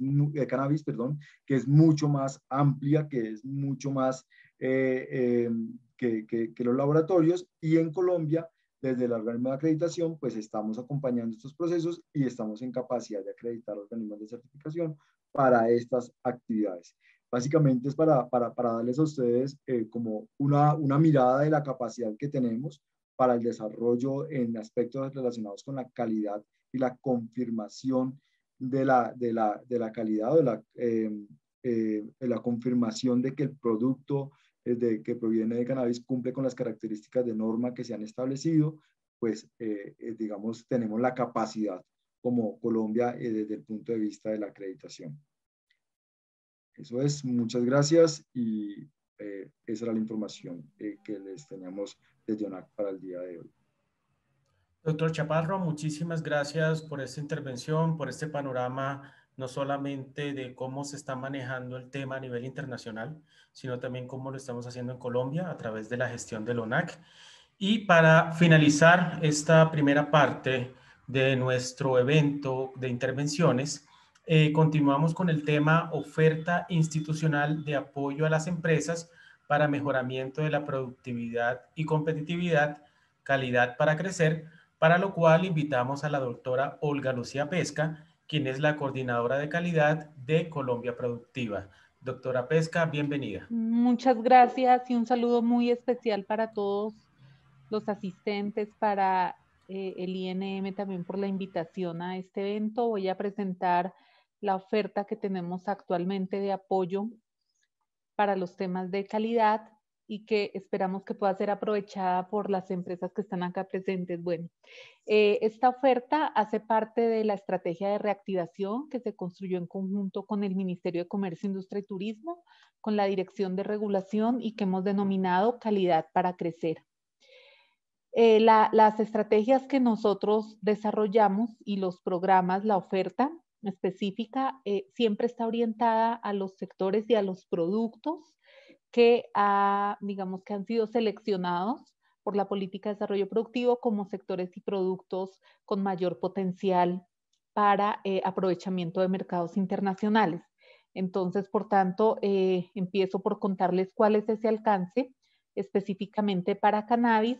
cannabis, perdón, que es mucho más amplia, que es mucho más que, que, que, los laboratorios. Y en Colombia desde la organismo de acreditación, pues estamos acompañando estos procesos y estamos en capacidad de acreditar organismos de certificación para estas actividades. Básicamente es para, para, para darles a ustedes eh, como una, una mirada de la capacidad que tenemos para el desarrollo en aspectos relacionados con la calidad y la confirmación de la, de la, de la calidad o de la, eh, eh, de la confirmación de que el producto de, que proviene de cannabis cumple con las características de norma que se han establecido, pues eh, eh, digamos tenemos la capacidad como Colombia eh, desde el punto de vista de la acreditación. Eso es, muchas gracias y esa era la información que les teníamos desde ONAC para el día de hoy. Doctor Chaparro, muchísimas gracias por esta intervención, por este panorama no solamente de cómo se está manejando el tema a nivel internacional, sino también cómo lo estamos haciendo en Colombia a través de la gestión del ONAC. Y para finalizar esta primera parte de nuestro evento de intervenciones, eh, continuamos con el tema oferta institucional de apoyo a las empresas para mejoramiento de la productividad y competitividad, calidad para crecer, para lo cual invitamos a la doctora Olga Lucía Pesca, quien es la coordinadora de calidad de Colombia Productiva. Doctora Pesca, bienvenida. Muchas gracias y un saludo muy especial para todos los asistentes, para eh, el INM también por la invitación a este evento. Voy a presentar la oferta que tenemos actualmente de apoyo para los temas de calidad y que esperamos que pueda ser aprovechada por las empresas que están acá presentes. Bueno, eh, esta oferta hace parte de la estrategia de reactivación que se construyó en conjunto con el Ministerio de Comercio, Industria y Turismo, con la Dirección de Regulación y que hemos denominado Calidad para Crecer. Eh, las estrategias que nosotros desarrollamos y los programas, la oferta específica, eh, siempre está orientada a los sectores y a los productos que, han sido seleccionados por la política de desarrollo productivo como sectores y productos con mayor potencial para eh, aprovechamiento de mercados internacionales. Entonces, por tanto, eh, empiezo por contarles cuál es ese alcance específicamente para cannabis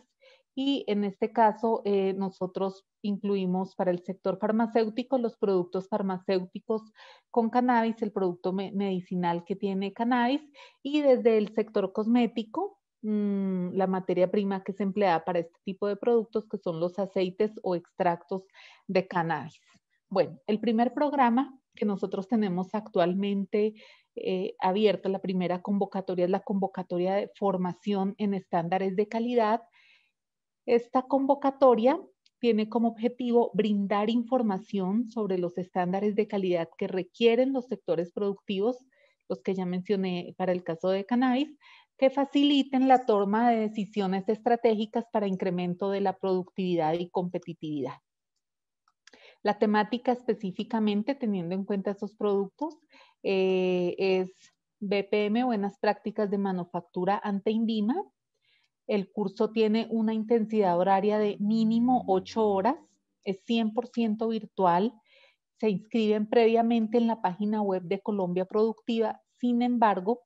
y en este caso, eh, nosotros incluimos para el sector farmacéutico los productos farmacéuticos con cannabis, el producto medicinal que tiene cannabis, y desde el sector cosmético, mm, la materia prima que es empleada para este tipo de productos, que son los aceites o extractos de cannabis. Bueno, el primer programa que nosotros tenemos actualmente eh, abierto, la primera convocatoria es la convocatoria de formación en estándares de calidad esta convocatoria tiene como objetivo brindar información sobre los estándares de calidad que requieren los sectores productivos, los que ya mencioné para el caso de cannabis, que faciliten la toma de decisiones estratégicas para incremento de la productividad y competitividad. La temática específicamente, teniendo en cuenta esos productos, eh, es BPM, Buenas Prácticas de Manufactura ante INVIMA, el curso tiene una intensidad horaria de mínimo 8 horas, es 100% virtual, se inscriben previamente en la página web de Colombia Productiva, sin embargo,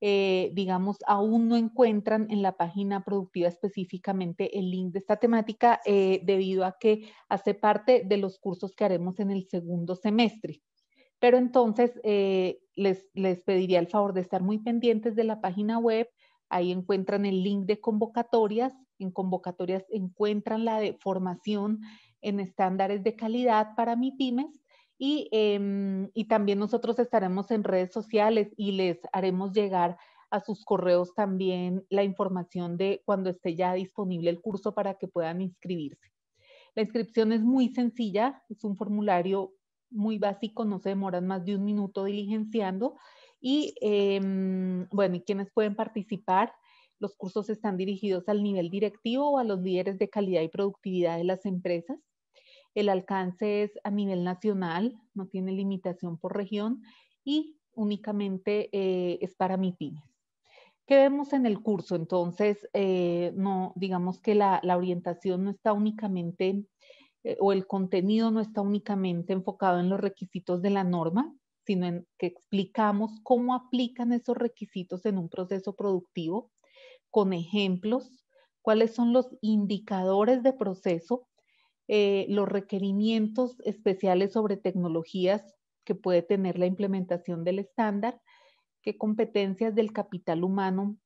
eh, digamos, aún no encuentran en la página productiva específicamente el link de esta temática eh, debido a que hace parte de los cursos que haremos en el segundo semestre. Pero entonces eh, les, les pediría el favor de estar muy pendientes de la página web, Ahí encuentran el link de convocatorias. En convocatorias encuentran la de formación en estándares de calidad para MIPIMES. Y, em, y también nosotros estaremos en redes sociales y les haremos llegar a sus correos también la información de cuando esté ya disponible el curso para que puedan inscribirse. La inscripción es muy sencilla, es un formulario muy básico, no se demoran más de un minuto diligenciando y em, bueno, ¿y pueden participar? Los cursos están dirigidos al nivel directivo o a los líderes de calidad y productividad de las empresas. El alcance es a nivel nacional, no tiene limitación por región y únicamente eh, es para MIPIMES. ¿Qué vemos en el curso? Entonces, eh, no, digamos que la, orientación no está únicamente, eh, o el contenido no está únicamente enfocado en los requisitos de la norma, sino en que explicamos cómo aplican esos requisitos en un proceso productivo, con ejemplos, cuáles son los indicadores de proceso, eh, los requerimientos especiales sobre tecnologías que puede tener la implementación del estándar, qué competencias del capital humano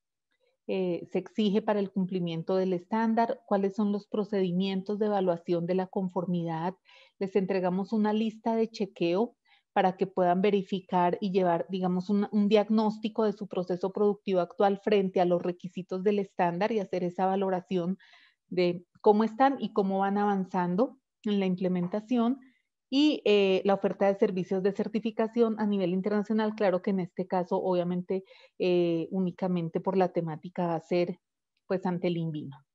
eh, se exige para el cumplimiento del estándar, cuáles son los procedimientos de evaluación de la conformidad. Les entregamos una lista de chequeo para que puedan verificar y llevar, digamos, un, diagnóstico de su proceso productivo actual frente a los requisitos del estándar y hacer esa valoración de cómo están y cómo van avanzando en la implementación y eh, la oferta de servicios de certificación a nivel internacional, claro que en este caso, obviamente, eh, únicamente por la temática va a ser pues ante el INVIMA.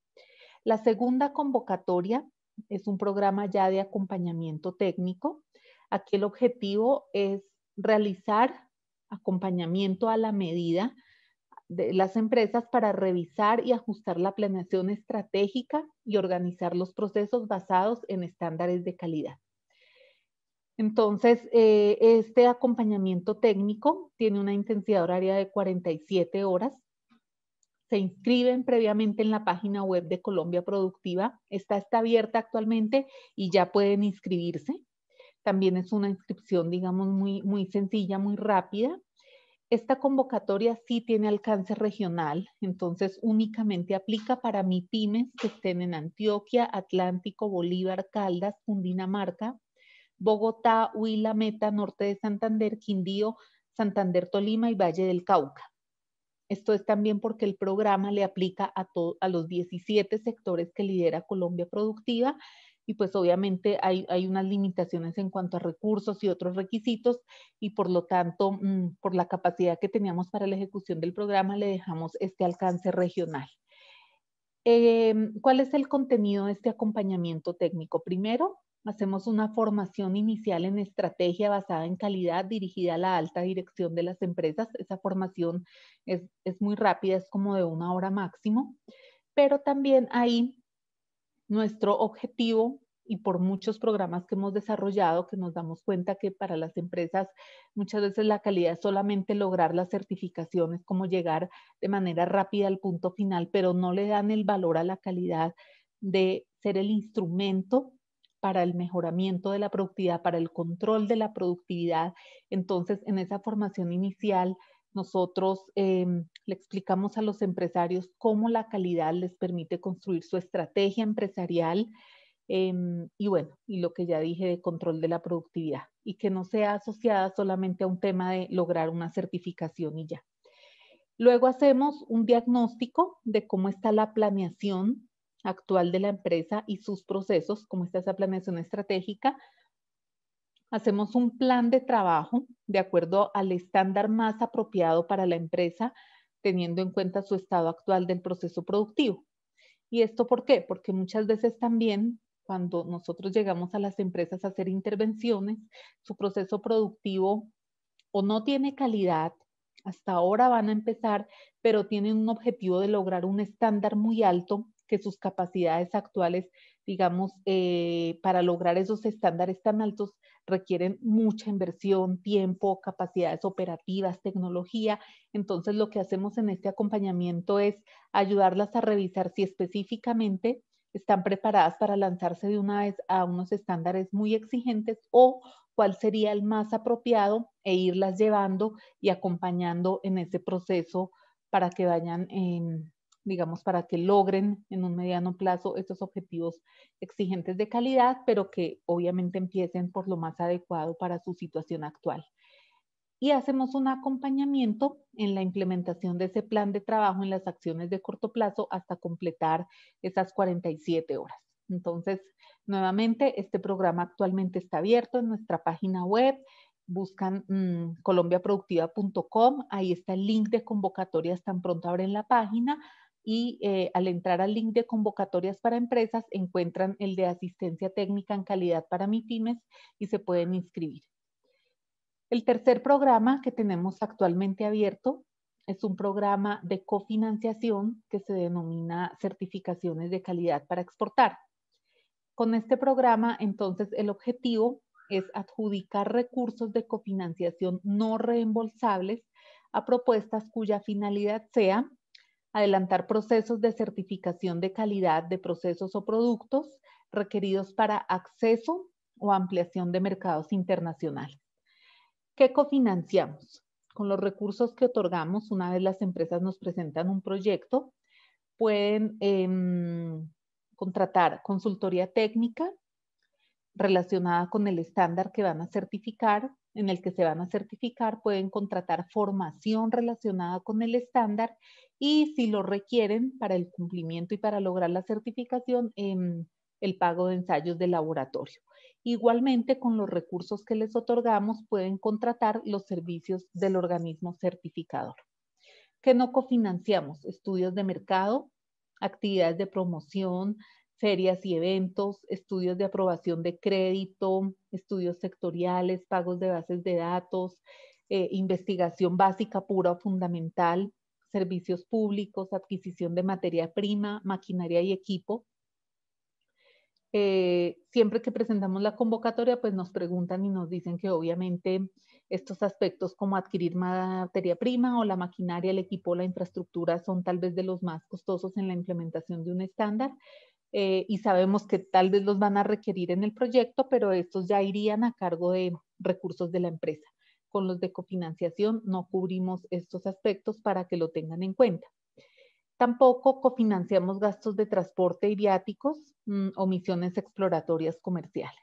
La segunda convocatoria es un programa ya de acompañamiento técnico. Aquí el objetivo es realizar acompañamiento a la medida de las empresas para revisar y ajustar la planeación estratégica y organizar los procesos basados en estándares de calidad. Entonces, eh, este acompañamiento técnico tiene una intensidad horaria de 47 horas. Se inscriben previamente en la página web de Colombia Productiva. Esta está abierta actualmente y ya pueden inscribirse. También es una inscripción, digamos, muy, muy sencilla, muy rápida. Esta convocatoria sí tiene alcance regional, entonces únicamente aplica para MIPIMES que estén en Antioquia, Atlántico, Bolívar, Caldas, Cundinamarca, Bogotá, Huila, Meta, Norte de Santander, Quindío, Santander, Tolima y Valle del Cauca. Esto es también porque el programa le aplica a, a los 17 sectores que lidera Colombia Productiva y pues obviamente hay, unas limitaciones en cuanto a recursos y otros requisitos y por lo tanto, mm, por la capacidad que teníamos para la ejecución del programa, le dejamos este alcance regional. Em, ¿Cuál es el contenido de este acompañamiento técnico? Primero, Hacemos una formación inicial en estrategia basada en calidad dirigida a la alta dirección de las empresas. Esa formación es, muy rápida, es como de una hora máximo, pero también ahí nuestro objetivo y por muchos programas que hemos desarrollado, que nos damos cuenta que para las empresas muchas veces la calidad es solamente lograr las certificaciones, como llegar de manera rápida al punto final, pero no le dan el valor a la calidad de ser el instrumento para el mejoramiento de la productividad, para el control de la productividad. Entonces, en esa formación inicial, nosotros em, le explicamos a los empresarios cómo la calidad les permite construir su estrategia empresarial em, y bueno, y lo que ya dije de control de la productividad y que no sea asociada solamente a un tema de lograr una certificación y ya. Luego hacemos un diagnóstico de cómo está la planeación actual de la empresa y sus procesos, como está esa planeación estratégica. Hacemos un plan de trabajo de acuerdo al estándar más apropiado para la empresa, teniendo en cuenta su estado actual del proceso productivo. ¿Y esto por qué? Porque muchas veces también cuando nosotros llegamos a las empresas a hacer intervenciones, su proceso productivo o no tiene calidad, hasta ahora van a empezar, pero tienen un objetivo de lograr un estándar muy alto que sus capacidades actuales, digamos, eh, para lograr esos estándares tan altos requieren mucha inversión, tiempo, capacidades operativas, tecnología. Entonces, lo que hacemos en este acompañamiento es ayudarlas a revisar si específicamente están preparadas para lanzarse de una vez a unos estándares muy exigentes o cuál sería el más apropiado e irlas llevando y acompañando en ese proceso para que vayan en digamos, para que logren en un mediano plazo estos objetivos exigentes de calidad, pero que obviamente empiecen por lo más adecuado para su situación actual. Y hacemos un acompañamiento en la implementación de ese plan de trabajo en las acciones de corto plazo hasta completar esas 47 horas. Entonces, nuevamente, este programa actualmente está abierto en nuestra página web buscan mm, colombiaproductiva.com, ahí está el link de convocatorias tan pronto abren la página, y eh, al entrar al link de convocatorias para empresas encuentran el de asistencia técnica en calidad para MIPIMES y se pueden inscribir. El tercer programa que tenemos actualmente abierto es un programa de cofinanciación que se denomina certificaciones de calidad para exportar. Con este programa, entonces, el objetivo es adjudicar recursos de cofinanciación no reembolsables a propuestas cuya finalidad sea adelantar procesos de certificación de calidad de procesos o productos requeridos para acceso o ampliación de mercados internacionales. ¿Qué cofinanciamos? Con los recursos que otorgamos, una vez las empresas nos presentan un proyecto, pueden em, contratar consultoría técnica relacionada con el estándar que van a certificar, en el que se van a certificar, pueden contratar formación relacionada con el estándar y si lo requieren para el cumplimiento y para lograr la certificación, em, el pago de ensayos de laboratorio. Igualmente, con los recursos que les otorgamos, pueden contratar los servicios del organismo certificador. ¿Qué no cofinanciamos? Estudios de mercado, actividades de promoción, ferias y eventos, estudios de aprobación de crédito, estudios sectoriales, pagos de bases de datos, eh, investigación básica, pura o fundamental, servicios públicos, adquisición de materia prima, maquinaria y equipo. Eh, siempre que presentamos la convocatoria, pues nos preguntan y nos dicen que obviamente estos aspectos como adquirir materia prima o la maquinaria, el equipo, la infraestructura son tal vez de los más costosos en la implementación de un estándar eh, y sabemos que tal vez los van a requerir en el proyecto, pero estos ya irían a cargo de recursos de la empresa. Con los de cofinanciación no cubrimos estos aspectos para que lo tengan en cuenta. Tampoco cofinanciamos gastos de transporte y viáticos mm, o misiones exploratorias comerciales.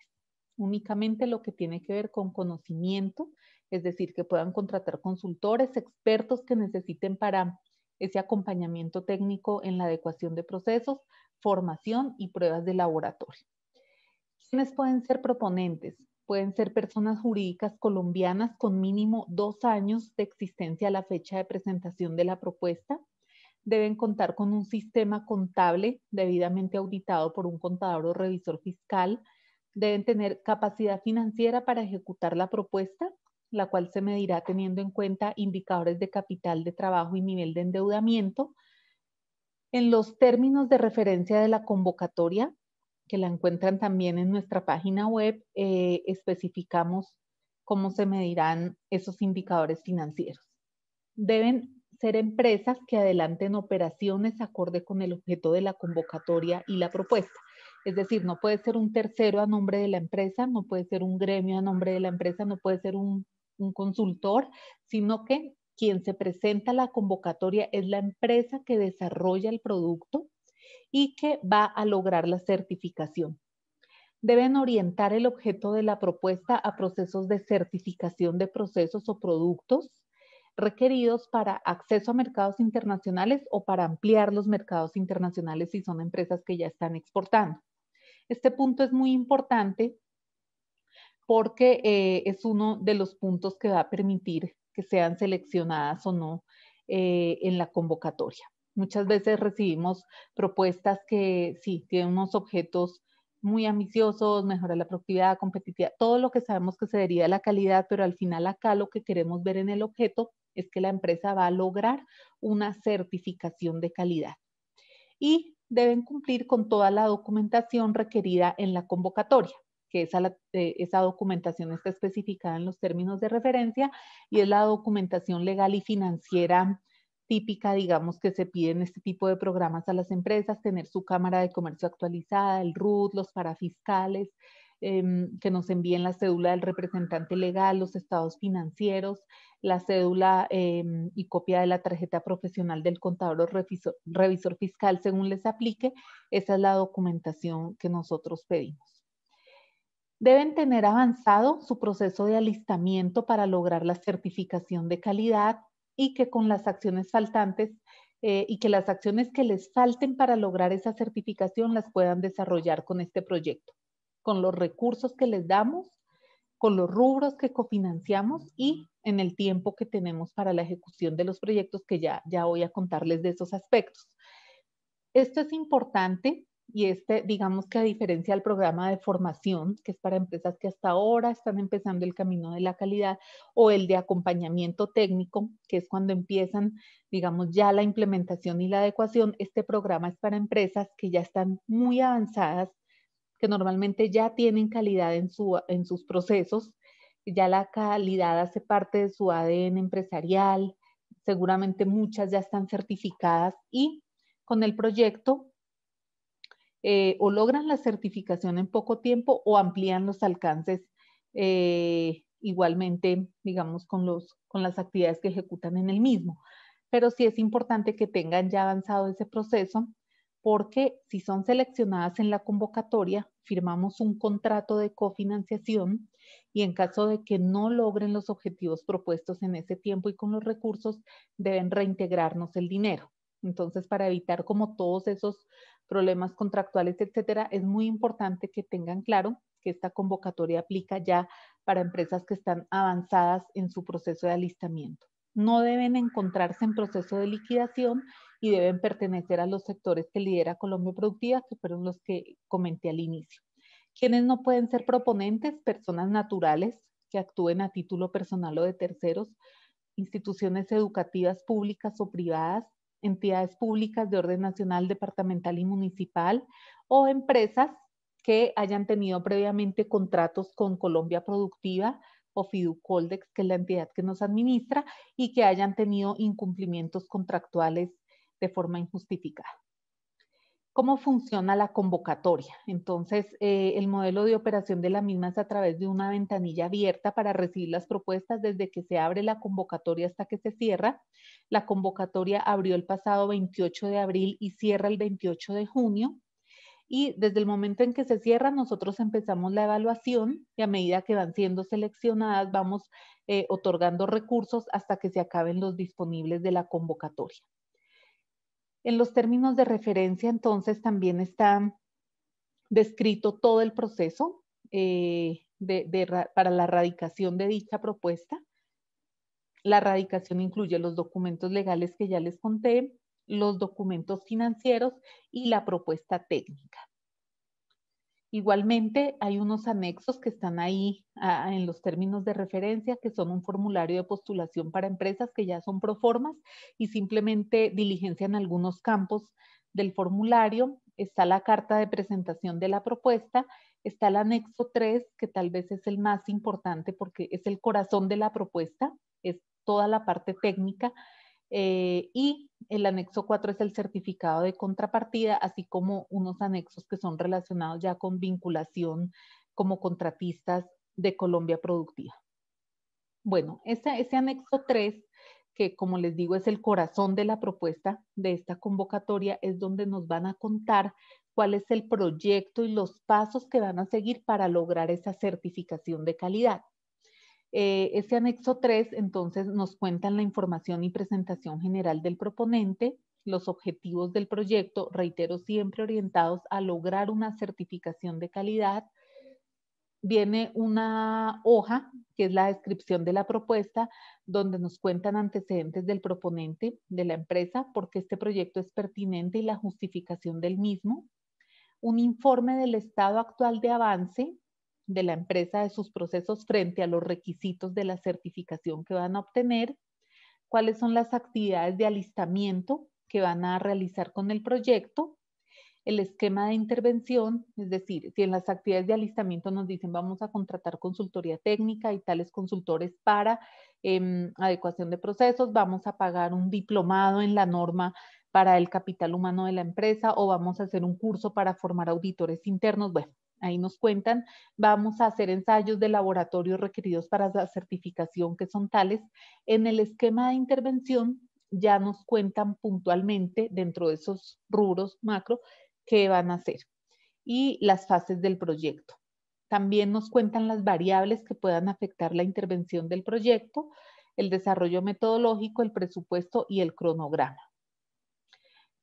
Únicamente lo que tiene que ver con conocimiento, es decir, que puedan contratar consultores, expertos que necesiten para ese acompañamiento técnico en la adecuación de procesos, formación y pruebas de laboratorio. ¿Quiénes pueden ser proponentes? Pueden ser personas jurídicas colombianas con mínimo dos años de existencia a la fecha de presentación de la propuesta. Deben contar con un sistema contable debidamente auditado por un contador o revisor fiscal. Deben tener capacidad financiera para ejecutar la propuesta, la cual se medirá teniendo en cuenta indicadores de capital de trabajo y nivel de endeudamiento, en los términos de referencia de la convocatoria, que la encuentran también en nuestra página web, eh, especificamos cómo se medirán esos indicadores financieros. Deben ser empresas que adelanten operaciones acorde con el objeto de la convocatoria y la propuesta. Es decir, no puede ser un tercero a nombre de la empresa, no puede ser un gremio a nombre de la empresa, no puede ser un, un consultor, sino que quien se presenta a la convocatoria es la empresa que desarrolla el producto y que va a lograr la certificación. Deben orientar el objeto de la propuesta a procesos de certificación de procesos o productos requeridos para acceso a mercados internacionales o para ampliar los mercados internacionales si son empresas que ya están exportando. Este punto es muy importante porque eh, es uno de los puntos que va a permitir que sean seleccionadas o no eh, en la convocatoria. Muchas veces recibimos propuestas que sí, tienen unos objetos muy ambiciosos, mejorar la productividad, competitividad, todo lo que sabemos que se deriva de la calidad, pero al final acá lo que queremos ver en el objeto es que la empresa va a lograr una certificación de calidad. Y deben cumplir con toda la documentación requerida en la convocatoria que esa, eh, esa documentación está especificada en los términos de referencia y es la documentación legal y financiera típica, digamos, que se pide en este tipo de programas a las empresas, tener su cámara de comercio actualizada, el RUT, los parafiscales, em, que nos envíen la cédula del representante legal, los estados financieros, la cédula em, y copia de la tarjeta profesional del contador o revisor fiscal según les aplique. Esa es la documentación que nosotros pedimos. Deben tener avanzado su proceso de alistamiento para lograr la certificación de calidad y que con las acciones faltantes eh, y que las acciones que les falten para lograr esa certificación las puedan desarrollar con este proyecto, con los recursos que les damos, con los rubros que cofinanciamos y en el tiempo que tenemos para la ejecución de los proyectos, que ya, ya voy a contarles de esos aspectos. Esto es importante y este, digamos que a diferencia del programa de formación, que es para empresas que hasta ahora están empezando el camino de la calidad, o el de acompañamiento técnico, que es cuando empiezan, digamos, ya la implementación y la adecuación, este programa es para empresas que ya están muy avanzadas, que normalmente ya tienen calidad en, su, en sus procesos, ya la calidad hace parte de su ADN empresarial, seguramente muchas ya están certificadas y con el proyecto eh, o logran la certificación en poco tiempo o amplían los alcances eh, igualmente, digamos, con, los, con las actividades que ejecutan en el mismo. Pero sí es importante que tengan ya avanzado ese proceso porque si son seleccionadas en la convocatoria, firmamos un contrato de cofinanciación y en caso de que no logren los objetivos propuestos en ese tiempo y con los recursos, deben reintegrarnos el dinero. Entonces, para evitar como todos esos problemas contractuales, etcétera, es muy importante que tengan claro que esta convocatoria aplica ya para empresas que están avanzadas en su proceso de alistamiento. No deben encontrarse en proceso de liquidación y deben pertenecer a los sectores que lidera Colombia Productiva, que fueron los que comenté al inicio. Quienes no pueden ser proponentes, personas naturales que actúen a título personal o de terceros, instituciones educativas públicas o privadas, entidades públicas de orden nacional, departamental y municipal o empresas que hayan tenido previamente contratos con Colombia Productiva o Fiducoldex, que es la entidad que nos administra, y que hayan tenido incumplimientos contractuales de forma injustificada. ¿Cómo funciona la convocatoria? Entonces, eh, el modelo de operación de la misma es a través de una ventanilla abierta para recibir las propuestas desde que se abre la convocatoria hasta que se cierra. La convocatoria abrió el pasado 28 de abril y cierra el 28 de junio. Y desde el momento en que se cierra, nosotros empezamos la evaluación y a medida que van siendo seleccionadas, vamos eh, otorgando recursos hasta que se acaben los disponibles de la convocatoria. En los términos de referencia, entonces, también está descrito todo el proceso eh, para la radicación de dicha propuesta. La radicación incluye los documentos legales que ya les conté, los documentos financieros y la propuesta técnica. Igualmente, hay unos anexos que están ahí ah, en los términos de referencia, que son un formulario de postulación para empresas que ya son proformas y simplemente diligencian algunos campos del formulario. Está la carta de presentación de la propuesta, está el anexo 3, que tal vez es el más importante porque es el corazón de la propuesta, es toda la parte técnica eh, y el anexo 4 es el certificado de contrapartida, así como unos anexos que son relacionados ya con vinculación como contratistas de Colombia Productiva. Bueno, ese, ese anexo 3, que como les digo es el corazón de la propuesta de esta convocatoria, es donde nos van a contar cuál es el proyecto y los pasos que van a seguir para lograr esa certificación de calidad. Eh, ese anexo 3, entonces, nos cuentan la información y presentación general del proponente, los objetivos del proyecto, reitero, siempre orientados a lograr una certificación de calidad. Viene una hoja, que es la descripción de la propuesta, donde nos cuentan antecedentes del proponente, de la empresa, porque este proyecto es pertinente y la justificación del mismo. Un informe del estado actual de avance, de la empresa de sus procesos frente a los requisitos de la certificación que van a obtener, cuáles son las actividades de alistamiento que van a realizar con el proyecto, el esquema de intervención, es decir, si en las actividades de alistamiento nos dicen vamos a contratar consultoría técnica y tales consultores para em, adecuación de procesos, vamos a pagar un diplomado en la norma para el capital humano de la empresa o vamos a hacer un curso para formar auditores internos. Bueno, Ahí nos cuentan, vamos a hacer ensayos de laboratorio requeridos para la certificación que son tales. En el esquema de intervención ya nos cuentan puntualmente dentro de esos rubros macro qué van a hacer y las fases del proyecto. También nos cuentan las variables que puedan afectar la intervención del proyecto, el desarrollo metodológico, el presupuesto y el cronograma.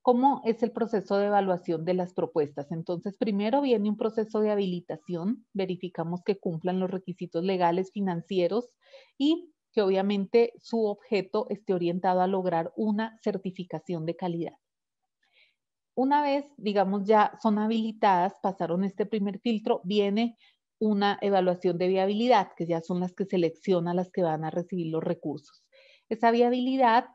¿Cómo es el proceso de evaluación de las propuestas? Entonces, primero viene un proceso de habilitación, verificamos que cumplan los requisitos legales financieros y que obviamente su objeto esté orientado a lograr una certificación de calidad. Una vez, digamos, ya son habilitadas, pasaron este primer filtro, viene una evaluación de viabilidad, que ya son las que selecciona las que van a recibir los recursos. Esa viabilidad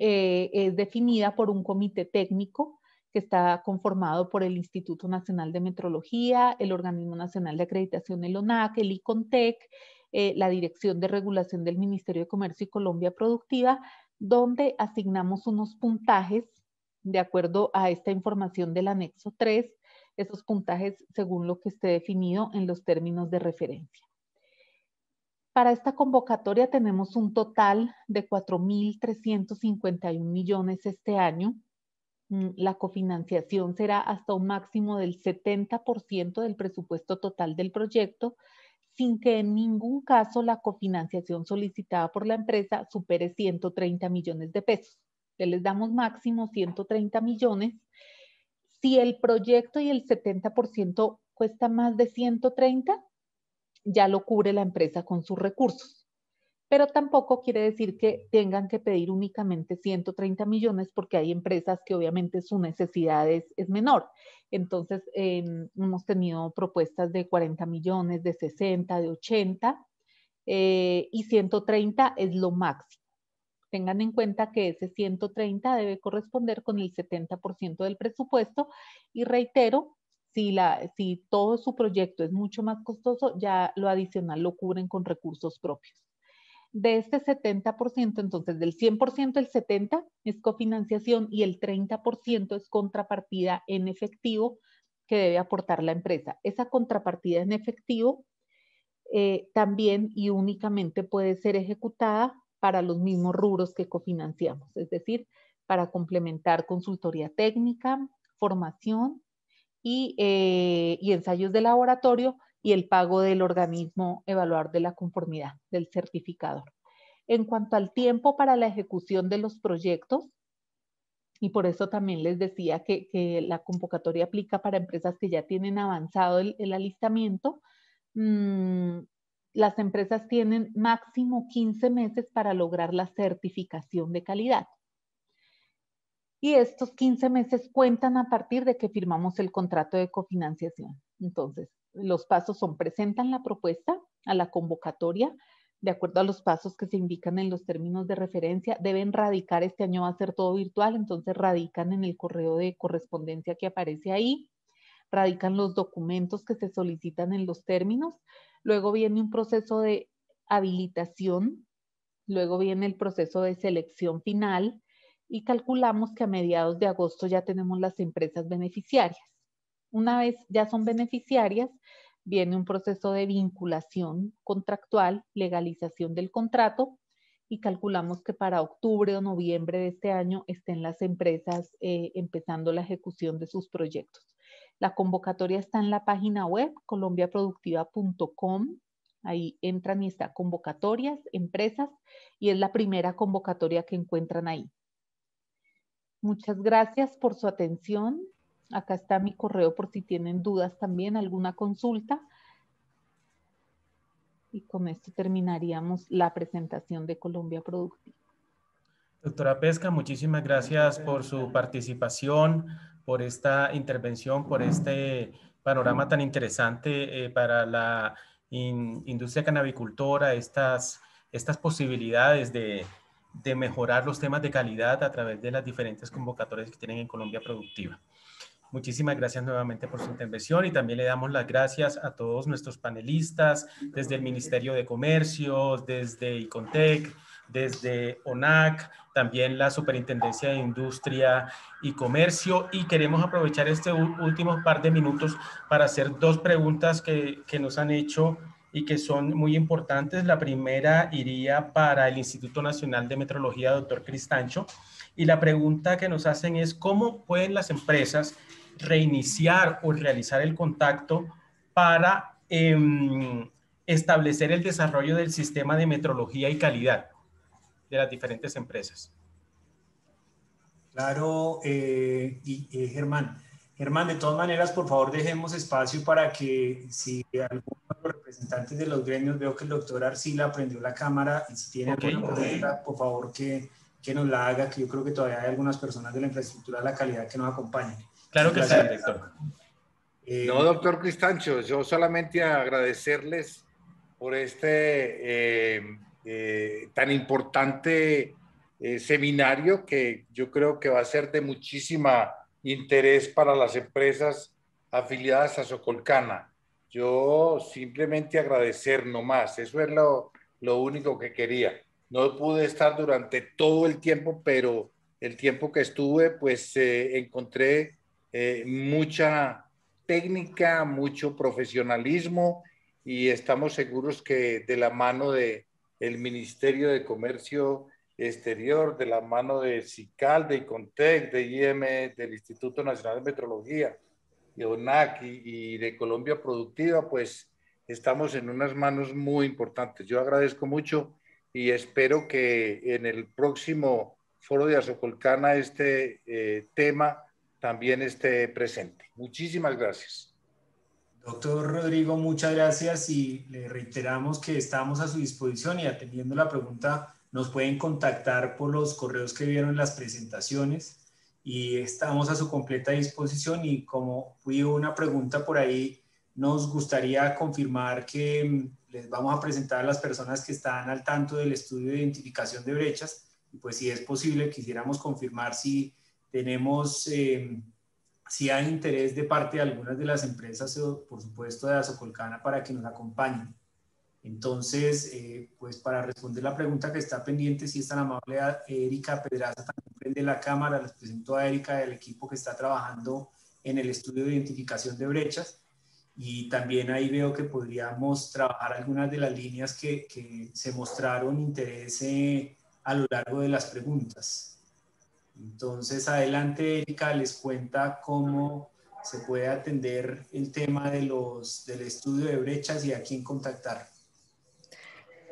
eh, es definida por un comité técnico que está conformado por el Instituto Nacional de Metrología, el Organismo Nacional de Acreditación, el ONAC, el ICONTEC, eh, la Dirección de Regulación del Ministerio de Comercio y Colombia Productiva, donde asignamos unos puntajes de acuerdo a esta información del anexo 3 esos puntajes según lo que esté definido en los términos de referencia. Para esta convocatoria tenemos un total de 4.351 millones este año. Mm, la cofinanciación será hasta un máximo del 70% del presupuesto total del proyecto, sin que en ningún caso la cofinanciación solicitada por la empresa supere 130 millones de pesos. Les damos máximo 130 millones si el proyecto y el 70% cuesta más de 130, ya lo cubre la empresa con sus recursos. Pero tampoco quiere decir que tengan que pedir únicamente 130 millones porque hay empresas que obviamente su necesidad es, menor. Entonces, em, hemos tenido propuestas de 40 millones, de 60, de 80 eh, y 130 es lo máximo. Tengan en cuenta que ese 130 debe corresponder con el 70% del presupuesto y reitero, si, la, si todo su proyecto es mucho más costoso, ya lo adicional lo cubren con recursos propios. De este 70%, entonces del 100% el 70% es cofinanciación y el 30% es contrapartida en efectivo que debe aportar la empresa. Esa contrapartida en efectivo eh, también y únicamente puede ser ejecutada para los mismos rubros que cofinanciamos, es decir, para complementar consultoría técnica, formación y, eh, y, ensayos de laboratorio y el pago del organismo evaluador de la conformidad, del certificador. En cuanto al tiempo para la ejecución de los proyectos, y por eso también les decía que, la convocatoria aplica para empresas que ya tienen avanzado el, alistamiento, mmm, las empresas tienen máximo 15 meses para lograr la certificación de calidad. Y estos 15 meses cuentan a partir de que firmamos el contrato de cofinanciación. Entonces, los pasos son, presentan la propuesta a la convocatoria, de acuerdo a los pasos que se indican en los términos de referencia, deben radicar, este año va a ser todo virtual, entonces radican en el correo de correspondencia que aparece ahí, radican los documentos que se solicitan en los términos, Luego viene un proceso de habilitación, luego viene el proceso de selección final y calculamos que a mediados de agosto ya tenemos las empresas beneficiarias. Una vez ya son beneficiarias, viene un proceso de vinculación contractual, legalización del contrato y calculamos que para octubre o noviembre de este año estén las empresas eh, empezando la ejecución de sus proyectos. La convocatoria está en la página web colombiaproductiva.com. Ahí entran y está convocatorias, empresas, y es la primera convocatoria que encuentran ahí. Muchas gracias por su atención. Acá está mi correo por si tienen dudas también, alguna consulta. Y con esto terminaríamos la presentación de Colombia Productiva. Doctora Pesca, muchísimas gracias por su participación por esta intervención, por este panorama tan interesante eh, para la industria canabicultora, estas, estas posibilidades de, de, mejorar los temas de calidad a través de las diferentes convocatorias que tienen en Colombia Productiva. Muchísimas gracias nuevamente por su intervención y también le damos las gracias a todos nuestros panelistas desde el Ministerio de Comercio, desde ICONTEC, desde ONAC, también la Superintendencia de Industria y Comercio. Y queremos aprovechar este último par de minutos para hacer dos preguntas que, que nos han hecho y que son muy importantes. La primera iría para el Instituto Nacional de Metrología, doctor Cristancho. Y la pregunta que nos hacen es, ¿cómo pueden las empresas reiniciar o realizar el contacto para em, establecer el desarrollo del sistema de metrología y calidad? de las diferentes empresas. Claro, eh, y, eh, Germán. Germán, de todas maneras, por favor, dejemos espacio para que si alguno de los representantes de los gremios, veo que el doctor Arcila prendió la cámara y si tiene alguna pregunta, por favor, que, que nos la haga, que yo creo que todavía hay algunas personas de la infraestructura de la calidad que nos acompañan. Claro que sí, director. Eh, no, doctor Cristancho, yo solamente agradecerles por este eh, eh, tan importante seminario que yo creo que va a ser de muchísima interés para las empresas afiliadas a Socolcana. Yo simplemente agradecer nomás, eso es lo, lo único que quería. No pude estar durante todo el tiempo, pero el tiempo que estuve, pues encontré mucha técnica, mucho profesionalismo y estamos seguros que de la mano de el Ministerio de Comercio Exterior, de la mano de CICAL, de ICONTEC, de IM, del Instituto Nacional de Metrología, de ONAC y, de Colombia Productiva, pues estamos en unas manos muy importantes. Yo agradezco mucho y espero que en el próximo foro de Azocolcana este eh, tema también esté presente. Muchísimas gracias. Doctor Rodrigo, muchas gracias y le reiteramos que estamos a su disposición y atendiendo la pregunta nos pueden contactar por los correos que vieron en las presentaciones y estamos a su completa disposición y como fui una pregunta por ahí, nos gustaría confirmar que mm, les vamos a presentar a las personas que están al tanto del estudio de identificación de brechas y pues si es posible quisiéramos confirmar si tenemos, eh, si hay interés de parte de algunas de las empresas, por supuesto de Azocolcana, para que nos acompañen. Entonces, eh, pues para responder la pregunta que está pendiente, si es tan amable Erika Pedraza, también prende la cámara, les presento a Erika del equipo que está trabajando en el estudio de identificación de brechas. Y también ahí veo que podríamos trabajar algunas de las líneas que, se mostraron interés eh, a lo largo de las preguntas. Entonces, adelante, Erika les cuenta cómo se puede atender el tema del estudio de brechas y a quién contactar.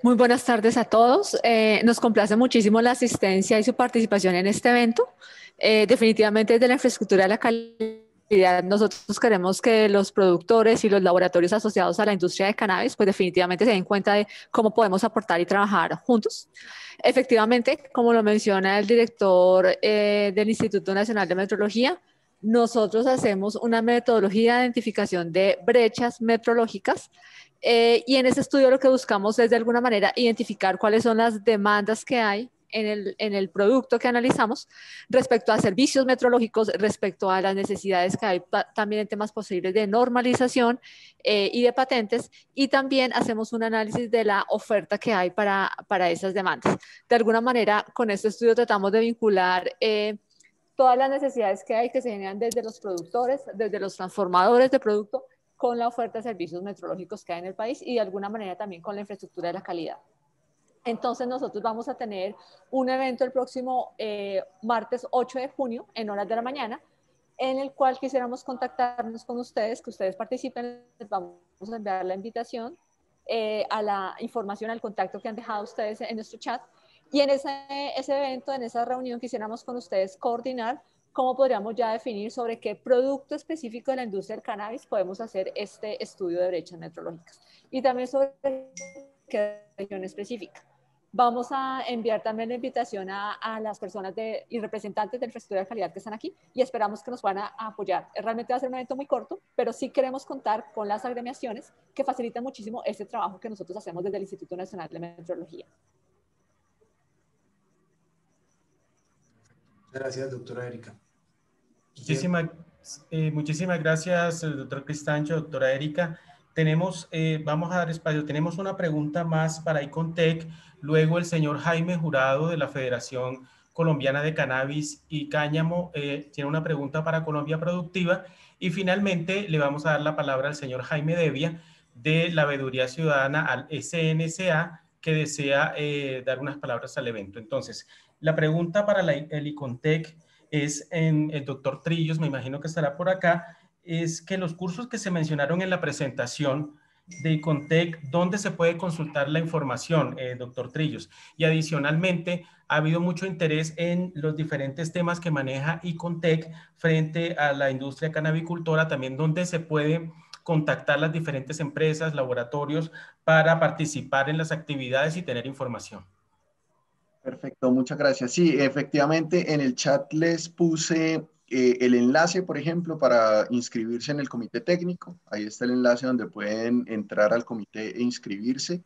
Muy buenas tardes a todos. Eh, nos complace muchísimo la asistencia y su participación en este evento. Eh, definitivamente desde la infraestructura de la calidad, nosotros queremos que los productores y los laboratorios asociados a la industria de cannabis, pues definitivamente se den cuenta de cómo podemos aportar y trabajar juntos. Efectivamente, como lo menciona el director eh, del Instituto Nacional de Metrología, nosotros hacemos una metodología de identificación de brechas metrológicas eh, y en ese estudio lo que buscamos es de alguna manera identificar cuáles son las demandas que hay en el, en el, producto que analizamos respecto a servicios metrológicos, respecto a las necesidades que hay también en temas posibles de normalización eh, y de patentes, y también hacemos un análisis de la oferta que hay para, para esas demandas. De alguna manera, con este estudio tratamos de vincular eh, todas las necesidades que hay que se generan desde los productores, desde los transformadores de producto, con la oferta de servicios metrológicos que hay en el país y de alguna manera también con la infraestructura de la calidad. Entonces nosotros vamos a tener un evento el próximo eh, martes 8 de junio en horas de la mañana, en el cual quisiéramos contactarnos con ustedes, que ustedes participen, les vamos a enviar la invitación eh, a la información, al contacto que han dejado ustedes en nuestro chat. Y en ese, ese evento, en esa reunión, quisiéramos con ustedes coordinar cómo podríamos ya definir sobre qué producto específico de la industria del cannabis podemos hacer este estudio de brechas metrológicas. Y también sobre qué región específica. Vamos a enviar también la invitación a, las personas de, y representantes del Festival de Calidad que están aquí y esperamos que nos van a, apoyar. Realmente va a ser un evento muy corto, pero sí queremos contar con las agremiaciones que facilitan muchísimo este trabajo que nosotros hacemos desde el Instituto Nacional de Metrología. Gracias, doctora Erika. Muchísimas, eh, muchísimas gracias, doctor Cristancho, doctora Erika. Tenemos, eh, vamos a dar espacio, tenemos una pregunta más para Icontec Luego el señor Jaime Jurado de la Federación Colombiana de Cannabis y Cáñamo eh, tiene una pregunta para Colombia Productiva. Y finalmente le vamos a dar la palabra al señor Jaime Devia de la Veeduría Ciudadana al SNCA que desea eh, dar unas palabras al evento. Entonces, la pregunta para el ICONTEC es en el doctor Trillos, me imagino que estará por acá, es que los cursos que se mencionaron en la presentación de Icontec, ¿dónde se puede consultar la información, eh, doctor Trillos? Y adicionalmente, ha habido mucho interés en los diferentes temas que maneja Icontec frente a la industria canabicultora, también dónde se puede contactar las diferentes empresas, laboratorios para participar en las actividades y tener información. Perfecto, muchas gracias. Sí, efectivamente, en el chat les puse eh, el enlace, por ejemplo, para inscribirse en el comité técnico. Ahí está el enlace donde pueden entrar al comité e inscribirse.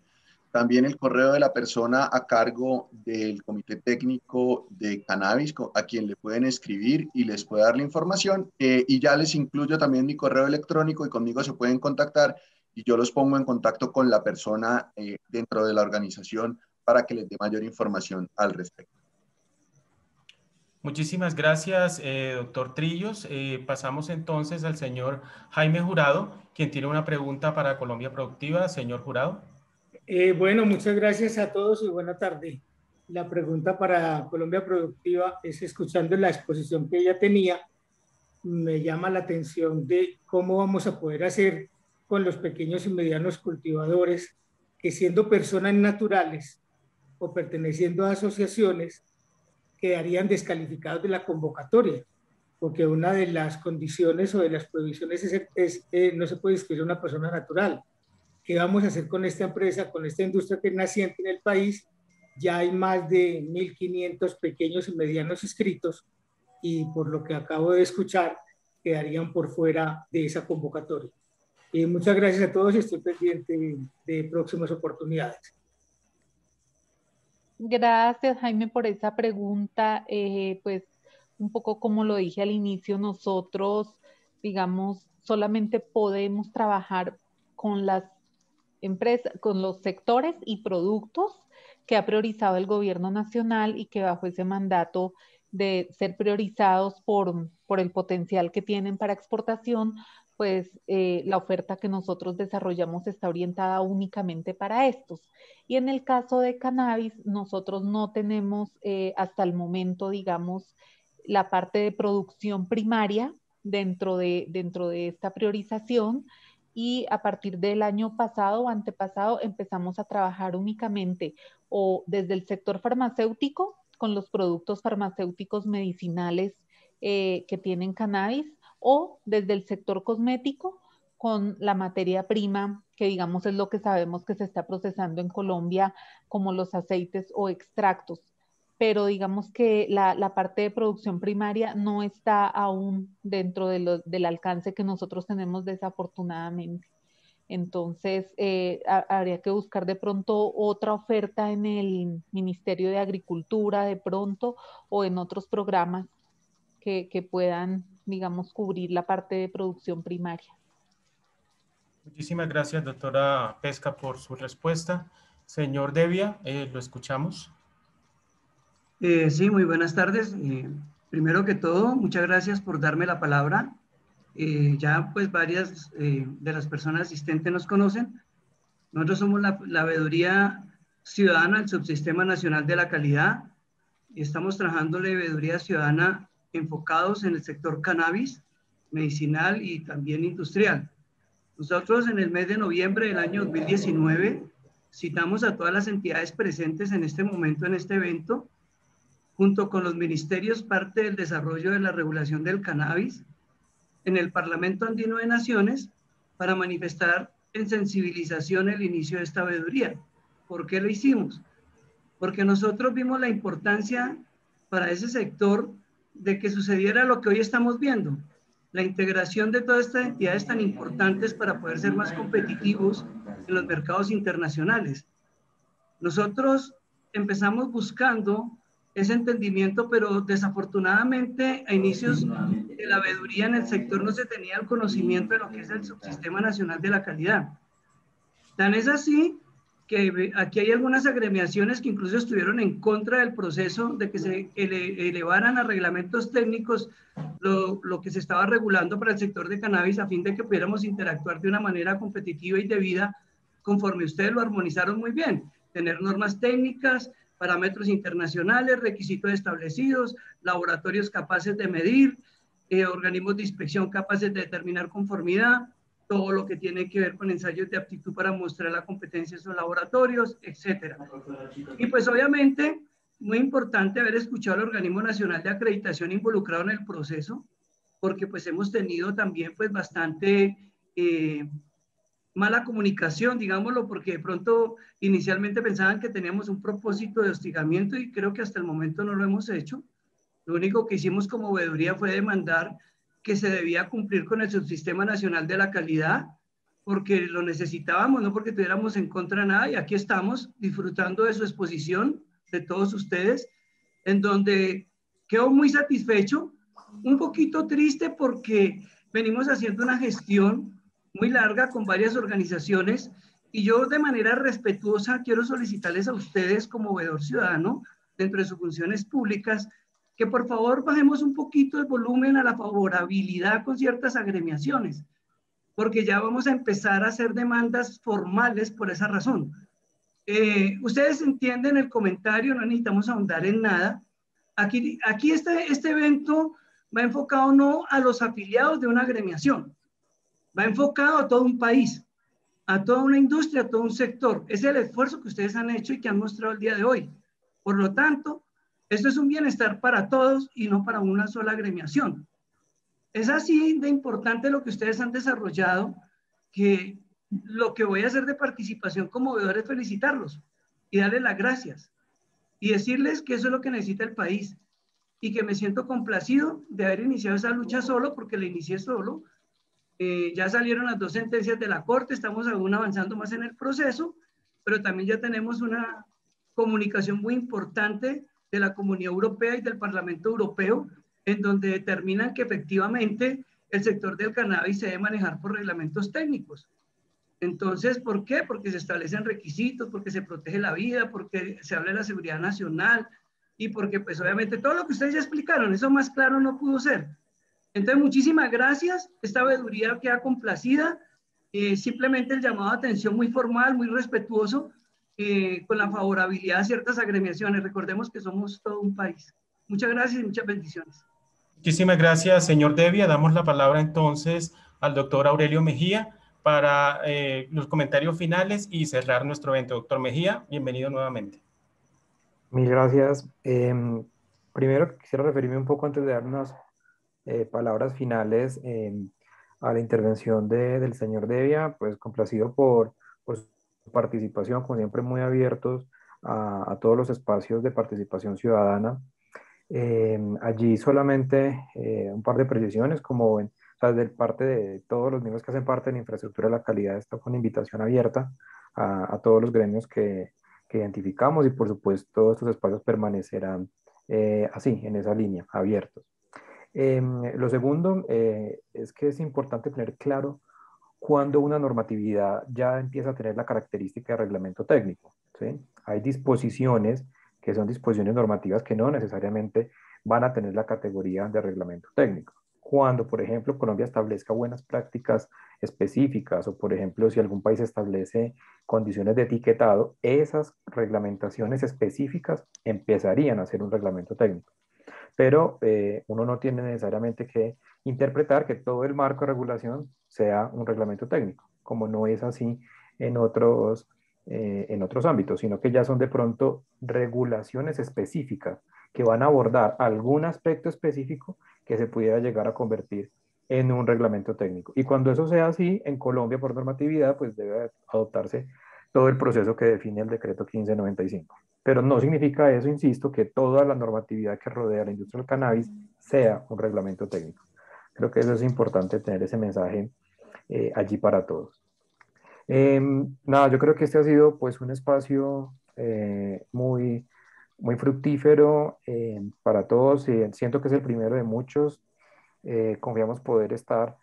También el correo de la persona a cargo del comité técnico de cannabis, a quien le pueden escribir y les puede dar la información. Eh, y ya les incluyo también mi correo electrónico y conmigo se pueden contactar y yo los pongo en contacto con la persona eh, dentro de la organización para que les dé mayor información al respecto. Muchísimas gracias, eh, doctor Trillos. Eh, pasamos entonces al señor Jaime Jurado, quien tiene una pregunta para Colombia Productiva. Señor Jurado. Eh, bueno, muchas gracias a todos y buena tarde. La pregunta para Colombia Productiva es, escuchando la exposición que ella tenía, me llama la atención de cómo vamos a poder hacer con los pequeños y medianos cultivadores que siendo personas naturales o perteneciendo a asociaciones quedarían descalificados de la convocatoria, porque una de las condiciones o de las prohibiciones es, eh, no se puede inscribir una persona natural. ¿Qué vamos a hacer con esta empresa, con esta industria que es naciente en el país? Ya hay más de 1.500 pequeños y medianos inscritos y por lo que acabo de escuchar, quedarían por fuera de esa convocatoria. Y muchas gracias a todos y estoy pendiente de próximas oportunidades. Gracias, Jaime, por esa pregunta. Eh, pues un poco como lo dije al inicio, nosotros, digamos, solamente podemos trabajar con las empresas, con los sectores y productos que ha priorizado el gobierno nacional y que bajo ese mandato de ser priorizados por, por el potencial que tienen para exportación, pues eh, la oferta que nosotros desarrollamos está orientada únicamente para estos. Y en el caso de cannabis, nosotros no tenemos eh, hasta el momento, digamos, la parte de producción primaria dentro de, dentro de esta priorización y a partir del año pasado o antepasado empezamos a trabajar únicamente o desde el sector farmacéutico con los productos farmacéuticos medicinales eh, que tienen cannabis o desde el sector cosmético con la materia prima, que digamos es lo que sabemos que se está procesando en Colombia, como los aceites o extractos. Pero digamos que la, parte de producción primaria no está aún dentro del alcance que nosotros tenemos desafortunadamente. Entonces, eh, habría que buscar de pronto otra oferta en el Ministerio de Agricultura, de pronto, o en otros programas que, que puedan digamos, cubrir la parte de producción primaria. Muchísimas gracias, doctora Pesca, por su respuesta. Señor Devia, eh, lo escuchamos. Eh, sí, muy buenas tardes. Eh, primero que todo, muchas gracias por darme la palabra. ya pues varias de las personas asistentes nos conocen. Nosotros somos la, la veeduría ciudadana del Subsistema Nacional de la Calidad y estamos trabajando la veeduría ciudadana enfocados en el sector cannabis, medicinal y también industrial. Nosotros en el mes de noviembre del año 2019 citamos a todas las entidades presentes en este momento en este evento, junto con los ministerios parte del desarrollo de la regulación del cannabis en el Parlamento Andino de Naciones para manifestar en sensibilización el inicio de esta veeduría. ¿Por qué lo hicimos? Porque nosotros vimos la importancia para ese sector de que sucediera lo que hoy estamos viendo, la integración de todas estas entidades tan importantes para poder ser más competitivos en los mercados internacionales. Nosotros empezamos buscando ese entendimiento, pero desafortunadamente a inicios de la veeduría en el sector no se tenía el conocimiento de lo que es el subsistema nacional de la calidad. Tan es así que aquí hay algunas agremiaciones que incluso estuvieron en contra del proceso de que se elevaran a reglamentos técnicos lo, lo, que se estaba regulando para el sector de cannabis a fin de que pudiéramos interactuar de una manera competitiva y debida conforme ustedes lo armonizaron muy bien. Tener normas técnicas, parámetros internacionales, requisitos establecidos, laboratorios capaces de medir, eh, organismos de inspección capaces de determinar conformidad, todo lo que tiene que ver con ensayos de aptitud para mostrar la competencia en sus laboratorios, etcétera. Y pues obviamente, muy importante haber escuchado al Organismo Nacional de Acreditación involucrado en el proceso, porque pues hemos tenido también pues bastante, eh, mala comunicación, digámoslo, porque de pronto inicialmente pensaban que teníamos un propósito de hostigamiento y creo que hasta el momento no lo hemos hecho. Lo único que hicimos como veeduría fue demandar que se debía cumplir con el subsistema nacional de la calidad, porque lo necesitábamos, no porque tuviéramos en contra nada, y aquí estamos disfrutando de su exposición, de todos ustedes, en donde quedo muy satisfecho, un poquito triste porque venimos haciendo una gestión muy larga con varias organizaciones y yo de manera respetuosa quiero solicitarles a ustedes como veedor ciudadano, dentro de sus funciones públicas, que por favor bajemos un poquito el volumen a la favorabilidad con ciertas agremiaciones, porque ya vamos a empezar a hacer demandas formales por esa razón. Eh, ustedes entienden el comentario, no necesitamos ahondar en nada. Aquí, aquí este, este evento va enfocado no a los afiliados de una agremiación, va enfocado a todo un país, a toda una industria, a todo un sector. Es el esfuerzo que ustedes han hecho y que han mostrado el día de hoy. Por lo tanto, esto es un bienestar para todos y no para una sola agremiación. Es así de importante lo que ustedes han desarrollado que lo que voy a hacer de participación como veedor es felicitarlos y darles las gracias y decirles que eso es lo que necesita el país y que me siento complacido de haber iniciado esa lucha solo porque la inicié solo eh, ya salieron las dos sentencias de la Corte, estamos aún avanzando más en el proceso, pero también ya tenemos una comunicación muy importante de la Comunidad Europea y del Parlamento Europeo, en donde determinan que efectivamente el sector del cannabis se debe manejar por reglamentos técnicos. Entonces, ¿por qué? Porque se establecen requisitos, porque se protege la vida, porque se habla de la seguridad nacional y porque pues obviamente todo lo que ustedes ya explicaron, eso más claro no pudo ser. Entonces, muchísimas gracias. Esta veeduría queda complacida. Eh, simplemente el llamado de atención muy formal, muy respetuoso, eh, con la favorabilidad de ciertas agremiaciones. Recordemos que somos todo un país. Muchas gracias y muchas bendiciones. Muchísimas gracias, señor Devia. Damos la palabra entonces al doctor Aurelio Mejía para eh, los comentarios finales y cerrar nuestro evento. Doctor Mejía, bienvenido nuevamente. Mil gracias. Em, primero quisiera referirme un poco antes de darnos eh, palabras finales a la intervención de, del señor Devia, pues complacido por, por, su participación, como siempre muy abiertos a, todos los espacios de participación ciudadana. Em, allí solamente eh, un par de precisiones, como en, o de parte de todos los miembros que hacen parte de la infraestructura de la calidad, está con invitación abierta a, todos los gremios que, identificamos y por supuesto estos espacios permanecerán eh, así, en esa línea, abiertos. Em, lo segundo eh, es que es importante tener claro cuando una normatividad ya empieza a tener la característica de reglamento técnico. Hay disposiciones que son disposiciones normativas que no necesariamente van a tener la categoría de reglamento técnico. Cuando, por ejemplo, Colombia establezca buenas prácticas específicas o, por ejemplo, si algún país establece condiciones de etiquetado, esas reglamentaciones específicas empezarían a ser un reglamento técnico pero eh, uno no tiene necesariamente que interpretar que todo el marco de regulación sea un reglamento técnico, como no es así en otros, eh, en otros ámbitos, sino que ya son de pronto regulaciones específicas que van a abordar algún aspecto específico que se pudiera llegar a convertir en un reglamento técnico. Y cuando eso sea así, en Colombia por normatividad, pues debe adoptarse todo el proceso que define el decreto 1595. Pero no significa eso, insisto, que toda la normatividad que rodea la industria del cannabis sea un reglamento técnico. Creo que eso es importante tener ese mensaje eh, allí para todos. Em, nada, yo creo que este ha sido pues un espacio eh, muy, muy fructífero eh, para todos. siento que es el primero de muchos. confiamos poder estar,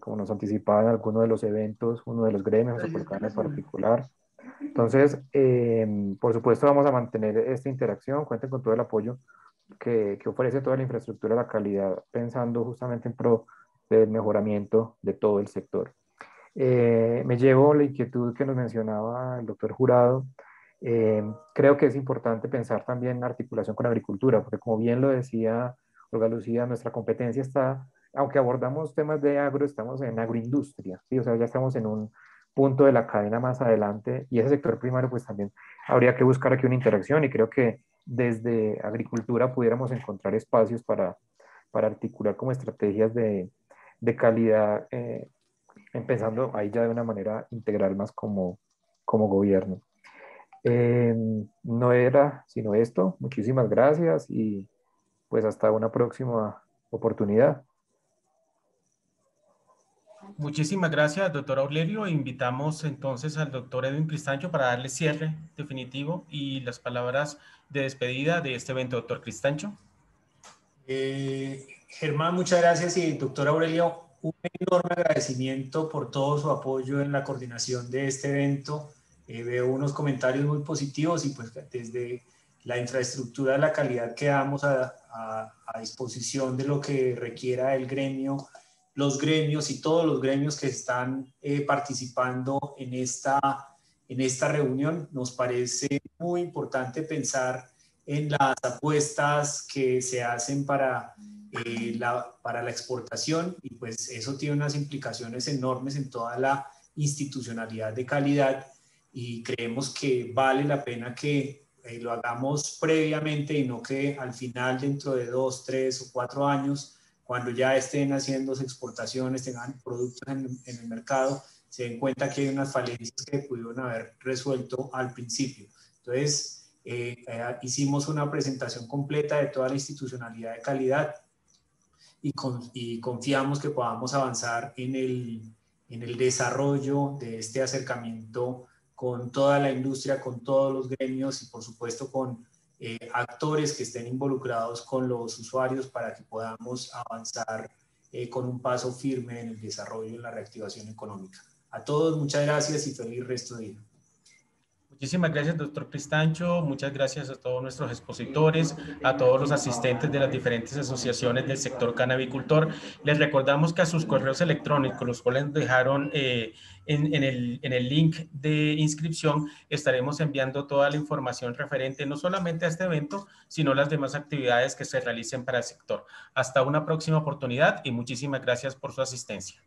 como nos anticipaba en alguno de los eventos, uno de los gremios, en particular. Entonces, em, por supuesto, vamos a mantener esta interacción. Cuenten con todo el apoyo que, que, ofrece toda la infraestructura de la calidad, pensando justamente en pro del mejoramiento de todo el sector. Eh, me llevo la inquietud que nos mencionaba el doctor Jurado. Em, creo que es importante pensar también en articulación con agricultura, porque como bien lo decía Olga Lucía, nuestra competencia está, aunque abordamos temas de agro, estamos en agroindustria, ¿sí? o sea, ya estamos en un punto de la cadena más adelante y ese sector primario pues también habría que buscar aquí una interacción y creo que desde agricultura pudiéramos encontrar espacios para, para articular como estrategias de, de calidad eh, empezando ahí ya de una manera integral más como, como gobierno. Em, no era sino esto. Muchísimas gracias y pues hasta una próxima oportunidad. Muchísimas gracias, doctor Aurelio. Invitamos entonces al doctor Edwin Cristancho para darle cierre definitivo y las palabras de despedida de este evento, doctor Cristancho. Eh, Germán, muchas gracias y doctor Aurelio, un enorme agradecimiento por todo su apoyo en la coordinación de este evento. Eh, veo unos comentarios muy positivos y pues desde la infraestructura la calidad que damos a, a disposición de lo que requiera el gremio los gremios y todos los gremios que están eh, participando en esta, en esta reunión. Nos parece muy importante pensar en las apuestas que se hacen para, eh, la, para la exportación y pues eso tiene unas implicaciones enormes en toda la institucionalidad de calidad y creemos que vale la pena que eh, lo hagamos previamente y no que al final, dentro de dos, tres o cuatro años, cuando ya estén haciendo exportaciones, tengan productos en, el mercado, se den cuenta que hay unas falencias que pudieron haber resuelto al principio. Entonces, eh, eh, hicimos una presentación completa de toda la institucionalidad de calidad y, y confiamos que podamos avanzar en el, en el desarrollo de este acercamiento con toda la industria, con todos los gremios y por supuesto con eh, actores que estén involucrados con los usuarios para que podamos avanzar eh, con un paso firme en el desarrollo y la reactivación económica. A todos, muchas gracias y feliz resto de día. Muchísimas gracias, doctor Cristancho. Muchas gracias a todos nuestros expositores, a todos los asistentes de las diferentes asociaciones del sector canabicultor. Les recordamos que a sus correos electrónicos, los cuales dejaron eh, en, el, en el link de inscripción, estaremos enviando toda la información referente no solamente a este evento, sino las demás actividades que se realicen para el sector. Hasta una próxima oportunidad y muchísimas gracias por su asistencia.